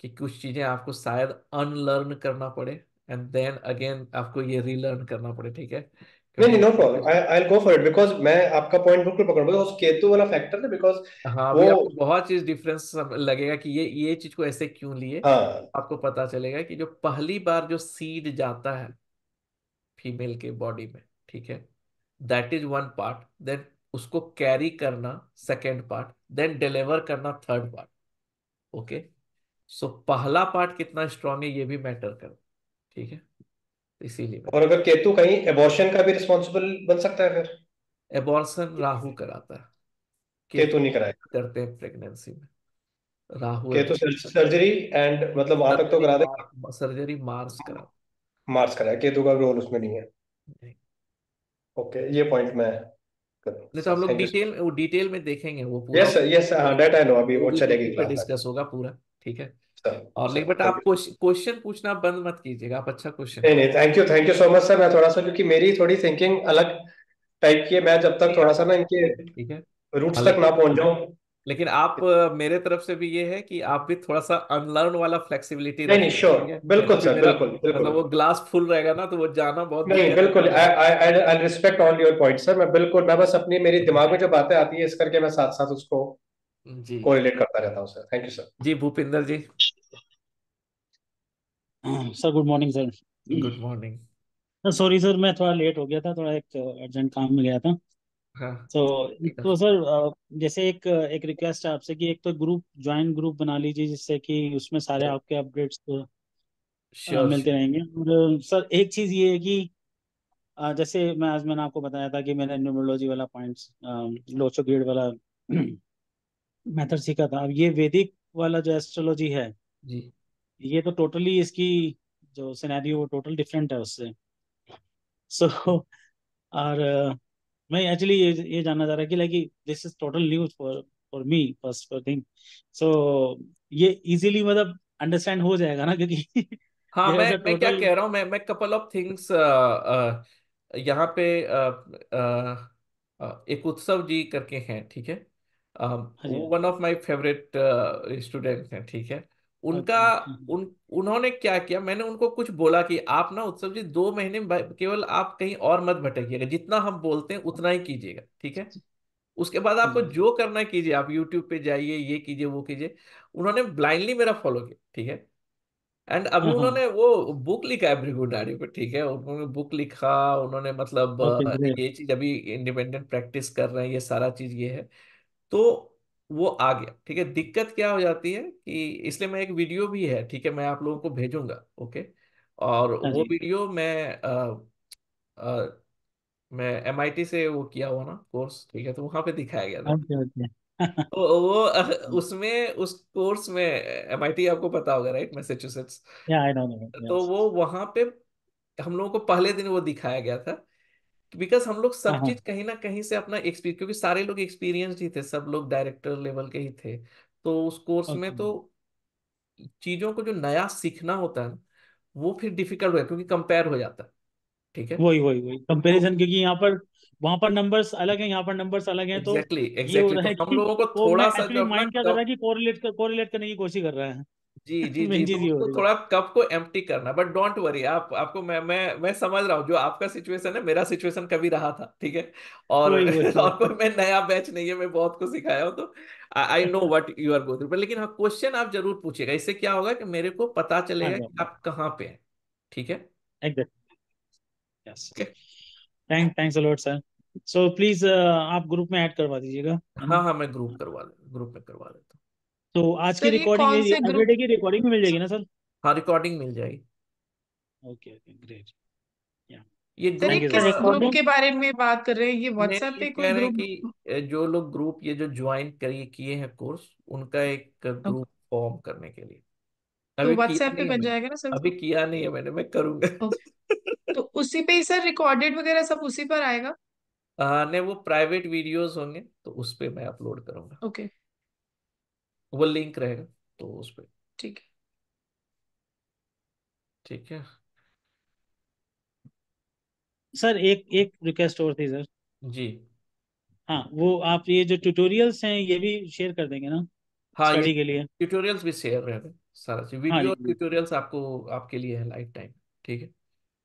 कि कुछ चीज़ें आपको शायद अनलर्न करना पड़े एंड देन अगेन आपको ये रीलर्न करना पड़े ठीक है? नहीं नहीं no problem I I go for it because मैं आपका पॉइंट बिल्कुल पकड़ बिकॉज़ केतु वाला फैक्टर है बिकॉज़ हाँ वो आपको बहुत चीज़ डिफरेंस लगेगा कि ये ये चीज़ को ऐसे क्यों लिए? हाँ। आपको पता चलेगा कि जो पहली बार जो सीड जाता है फीमेल के बॉडी में ठीक है? That is one part then उसको कैरी करना सेकेंड पार्ट देन डिलीवर करना थर्ड पार्ट ओके सो पहला पार्ट कितना स्ट्रांग है ये भी मैटर कर ठीक है? इसीलिए। और अगर केतु कहीं एबॉर्शन का भी रिस्पॉन्सिबल बन सकता है फिर? एबॉर्शन राहु कराता है। केतु केतु नहीं कराएगा। करते हैं प्रेगनेंसी में। राहु केतु सर्जरी एंड मतलब वहाँ तक तो करा दे। सर्जरी मार्स करा। मार्स कराया केतु का रोल उसमें नहीं है। ओके ये पॉइंट मैं नहीं तो हम लोग डिटेल वो डिटेल में देखेंगे वो पूरा यस यस हाँ डेट आई नो अभी वो चलेगी डिस्कस होगा पूरा ठीक है? सर और लेकिन बट आप क्वेश्चन पूछना बंद मत कीजिएगा आप अच्छा क्वेश्चन नहीं नहीं thank you thank you so much sir मैं थोड़ा सा क्योंकि मेरी थोड़ी थिंकिंग अलग टाइप की है मैं जब तक थोड़ा सा ना इनके ठीक है। रूट्स तक ना पहुँच जाऊँ। लेकिन आप मेरे तरफ़ से भी ये है कि आप भी थोड़ा सा अनलर्न वाला फ्लेक्सिबिलिटी नहीं नहीं श्योर बिल्कुल सर बिल्कुल मतलब वो ग्लास फुल रहेगा ना तो वो जाना बहुत नहीं बिल्कुल I I I respect all your point sir मैं बिल्कुल मैं बस अपनी मेरी दिमाग में जो बातें आती है इस करके मैं साथ साथ उसको जी। कोरिलेट करता रहता हूँ sir thank you sir ji Bhupinder ji. Sir good morning sir good morning sorry sir मैं थोड़ा लेट हो गया था थोड़ा एक अर्जेंट काम में गया था। हाँ। तो तो सर जैसे एक एक रिक्वेस्ट है आपसे कि एक तो ग्रुप ज्वाइन ग्रुप बना लीजिए जिससे कि उसमें सारे आपके अपडेट्स श्योर मिलते रहेंगे। और सर एक चीज़ ये है कि जैसे मैं आज मैंने आपको बताया था कि मैंने न्यूमरोलॉजी वाला पॉइंट्स लोचो ग्रेड वाला [clears throat] मेथड सीखा था। अब ये वैदिक वाला जो एस्ट्रोलॉजी है जी। ये तो टोटली इसकी जो सिनेरियो वो टोटल डिफरेंट है उससे। सो so, और अ, मैं एक्चुअली ये ये जानना चाह रहा कि like this is total news for for me first for thing so ये इजीली मतलब अंडरस्टैंड हो जाएगा ना क्योंकि हाँ मैं ऐसा मैं क्या कह रहा हूँ मैं मैं कपल ऑफ़ थिंग्स यहाँ पे अ, अ, एक उत्सव जी करके हैं ठीक है? वो one of my favourite student हैं ठीक है? उनका ओके उन उन्होंने क्या किया? मैंने उनको कुछ बोला कि आप ना उत्सव जी दो महीने केवल आप कहीं और मत भटकिएगा। जितना हम बोलते हैं उतना ही कीजिएगा ठीक है? उसके बाद आपको जो करना है कीजिए आप यूट्यूब पे जाइए ये कीजिए वो कीजिए उन्होंने ब्लाइंडली मेरा फॉलो किया ठीक है? एंड अभी हाँ हाँ। उन्होंने वो बुक लिखा है भृगु डायरी पे ठीक है? उन्होंने बुक लिखा उन्होंने मतलब ये चीज़ अभी इंडिपेंडेंट प्रैक्टिस कर रहे हैं ये सारा चीज़ ये है। तो वो आ गया ठीक है? दिक्कत क्या हो जाती है कि इसलिए मैं एक वीडियो भी है ठीक है मैं आप लोगों को भेजूँगा ओके? और हाँ वो वीडियो मैं अ, अ, मैं एमआईटी से वो किया हुआ ना कोर्स ठीक है तो वहाँ पे दिखाया गया था। Okay okay. [laughs] तो वो उसमें उस कोर्स में एमआईटी आपको पता होगा राइट? मैसेच्यूसेट्स या आई नो तो वो वहाँ पे हम लोगों को पहले दिन वो दिखाया गया था बिकॉज़ हम लोग हाँ सब हाँ चीज़ कहीं ना कहीं से अपना एक्सपीरियंस क्योंकि सारे लोग एक्सपीरियंस्ड ही थे सब लोग डायरेक्टर लेवल के ही थे। तो उस कोर्स में तो चीज़ों को जो नया सीखना होता है वो फिर डिफ़िकल्ट हो क्योंकि कंपेयर हो जाता है ठीक है? वही वही वही। तो कंपैरिजन क्योंकि यहाँ पर वहाँ पर नंबर्स अलग हैं यहाँ पर नंबर्स अलग हैं तो एग्जैक्टली exactly, ये हो रहा है exactly. तो हम लोगों को थोड़ा सा जो माइंड क्या कर रहा है कि कोरिलेट कर कोरिलेट करने की कोशिश कर रहा है। जी जी [laughs] जी तो उसको थोड़ा कप को एम्प्टी करना बट डोंट वरी आप आपको मैं मैं मैं समझ रहा हूँ जो आपका सिचुएशन है मेरा सिचुएशन कभी रहा था ठीक है? और [laughs] और कोई मैं नया बैच नहीं है मैं बहुत कुछ सिखाया हूँ तो I know what you are go through लेकिन हाँ क्वेश्चन आप ज़रूर पूछेगा इससे क्या होगा कि मेरे को पता हाँ चलेगा कि आप कहाँ पे हैं ठीक है? Thank thanks a lot sir so please आप ग्रुप में ऐड करवा दीजिएगा हाँ हाँ मैं ग्रुप करवा ले ग्रुप में करवा हूँ। तो आज की रिकॉर्डिंग कौन से ग्रुप एवरीडे की रिकॉर्डिंग मिल जाएगी ना सर? हाँ रिकॉर्डिंग मिल जाएगी। ओके ओके ग्रेट ये सर ये ग्रुप किस ग्रुप के बारे में बात कर रहे हैं? ये व्हाट्सएप पे कोई ग्रुप कि जो लोग ग्रुप ये जो ज्वाइन करिए किए हैं कोर्स उनका एक ग्रुप फॉर्म करने के लिए। तो अभी किया व्हाट्सएप पे नहीं है बन मैंने। जाएगा ना सर? अभी किया नहीं है मैंने मैं करूँगा। ओके तो उसी पे ही सर रिकॉर्डेड वगैरह सब उसी पर आएगा? हाँ नहीं वो प्राइवेट वीडियोस होंगे तो उस पे मैं अपलोड करूँगा। ओके वो लिंक रहेगा तो उस पे। ठीक है। ठीक है। सर एक एक रिक्वेस्ट और थी सर। जी। हाँ वो आप ये जो ट्यूटोरियल्स हैं ये भी शेयर कर देंगे ना? हाँ ये स्टडी के लिए। ट्यूटोरियल्स भी शेयर रहेगा सारा चीज़। हाँ वीडियो और ट्यूटोरियल्स आपको आपके लिए है लाइफ टाइम ठीक है?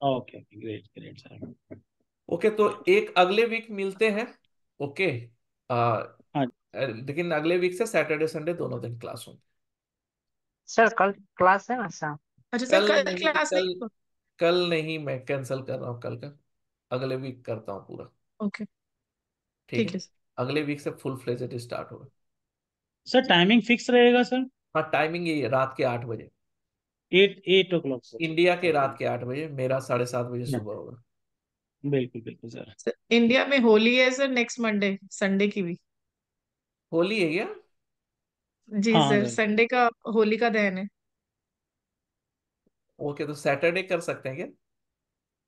Okay great great sir okay तो एक अगले वीक मिलते हैं ओके आ, हाँ लेकिन अगले वीक से सैटरडे संडे दोनों दिन क्लास होंगे। सर कल क्लास है ना सर अच्छा सर कल कल नहीं क्लास कल नहीं कल नहीं मैं कैंसिल कर रहा हूँ कल का। अगले वीक करता हूँ पूरा। ओके ठीक ठीक है सर अगले वीक से फुल फ्लेजेड स्टार्ट होगा। सर टाइमिंग फिक्स रहेगा सर हाँ टाइमिंग यही है रात के आठ बजे। Eight eight o'clock sir India के रात के आठ बजे मेरा साढ़े सात बजे सुबह होगा। बिल्कुल बिल्कुल सर सर, इंडिया में होली है सर नेक्स्ट मंडे संडे की भी? होली है क्या? जी हाँ सर संडे का होली का दहन है। ओके तो सैटरडे कर सकते हैं क्या?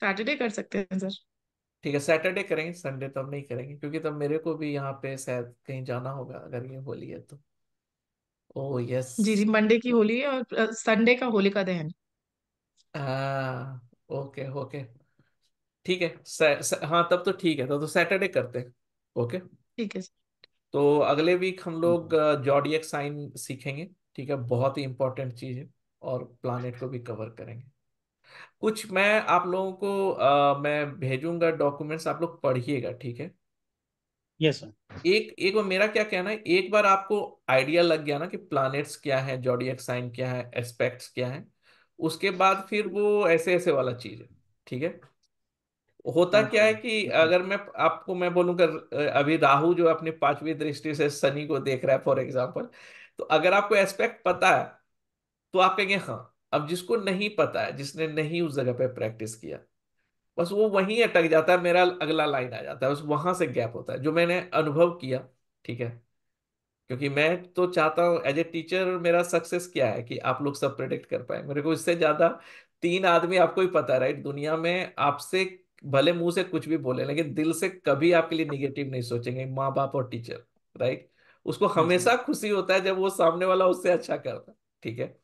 सैटरडे कर सकते हैं सर। ठीक है सैटरडे करेंगे संडे तब नहीं करेंगे क्योंकि तब मेरे को भी यहाँ पे शायद कहीं जाना होगा अगर ये होली है तो। ओ यस। जी जी मंडे की होली है और संडे का होली का दहन। हाँ ओके ओके। ठीक है स, स, हाँ तब तो ठीक है तब तो सैटरडे करते हैं। ओके। ठीक है सर। तो अगले वीक हम लोग जॉडियक साइन सीखेंगे ठीक है? बहुत ही इंपॉर्टेंट चीज़ है और प्लानिट को भी कवर करेंगे। कुछ मैं आप लोगों को अ, मैं भेजूँगा डॉक्यूमेंट्स आप लोग पढ़िएगा ठीक है? यस सर एक एक बार मेरा क्या कहना है एक बार आपको आइडिया लग गया ना कि प्लैनेट्स क्या है जॉडियक साइन क्या है एस्पेक्ट्स क्या है उसके बाद फिर वो ऐसे ऐसे वाला चीज़ है ठीक है? होता क्या है कि अगर मैं आपको मैं बोलूँगा अभी राहु जो अपनी पांचवी दृष्टि से शनि को देख रहा है फॉर एग्ज़ाम्पल तो अगर आपको एस्पेक्ट पता है तो आप कहेंगे हाँ अब जिसको नहीं पता है जिसने नहीं उस जगह पे प्रैक्टिस किया बस वो वहीं अटक जाता है मेरा अगला लाइन आ जाता है बस वहाँ से गैप होता है। जो मैंने अनुभव किया ठीक है? क्योंकि मैं तो चाहता हूँ एज ए टीचर मेरा सक्सेस क्या है कि आप लोग सब प्रेडिक्ट कर पाए। मेरे को इससे ज़्यादा तीन आदमी आपको ही पता है राइट दुनिया में आपसे भले मुँह से कुछ भी बोले लेकिन दिल से कभी आपके लिए निगेटिव नहीं सोचेंगे माँ बाप और टीचर राइट उसको हमेशा खुशी होता है जब वो सामने वाला उससे अच्छा करता है ठीक है?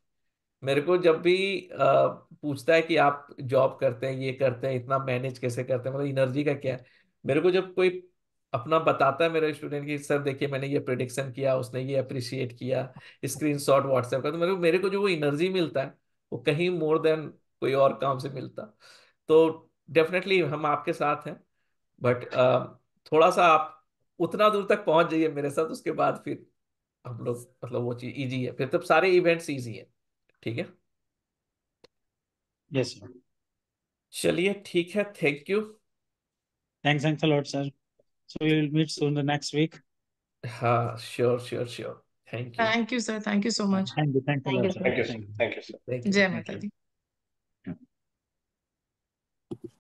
मेरे को जब भी आ, पूछता है कि आप जॉब करते हैं ये करते हैं इतना मैनेज कैसे करते हैं मतलब एनर्जी का क्या है? मेरे को जब कोई अपना बताता है मेरे स्टूडेंट की सर देखिए मैंने ये प्रिडिक्शन किया उसने ये अप्रिशिएट किया स्क्रीन शॉट व्हाट्सएप का तो मेरे को मेरे को जो वो एनर्जी मिलता है वो कहीं मोर देन कोई और काम से मिलता। तो डेफिनेटली हम आपके साथ हैं बट थोड़ा सा आप उतना दूर तक पहुँच जाइए मेरे साथ उसके बाद फिर हम लोग मतलब वो चीज़ इजी है। फिर तब सारे इवेंट्स इजी है ठीक है? यस सर चलिए ठीक है thank you thanks thanks a lot sir so we will meet soon the next week हाँ sure sure sure thank you thank you sir thank you so much thank you thank you sir thank you thank you sir thank you जय माता दी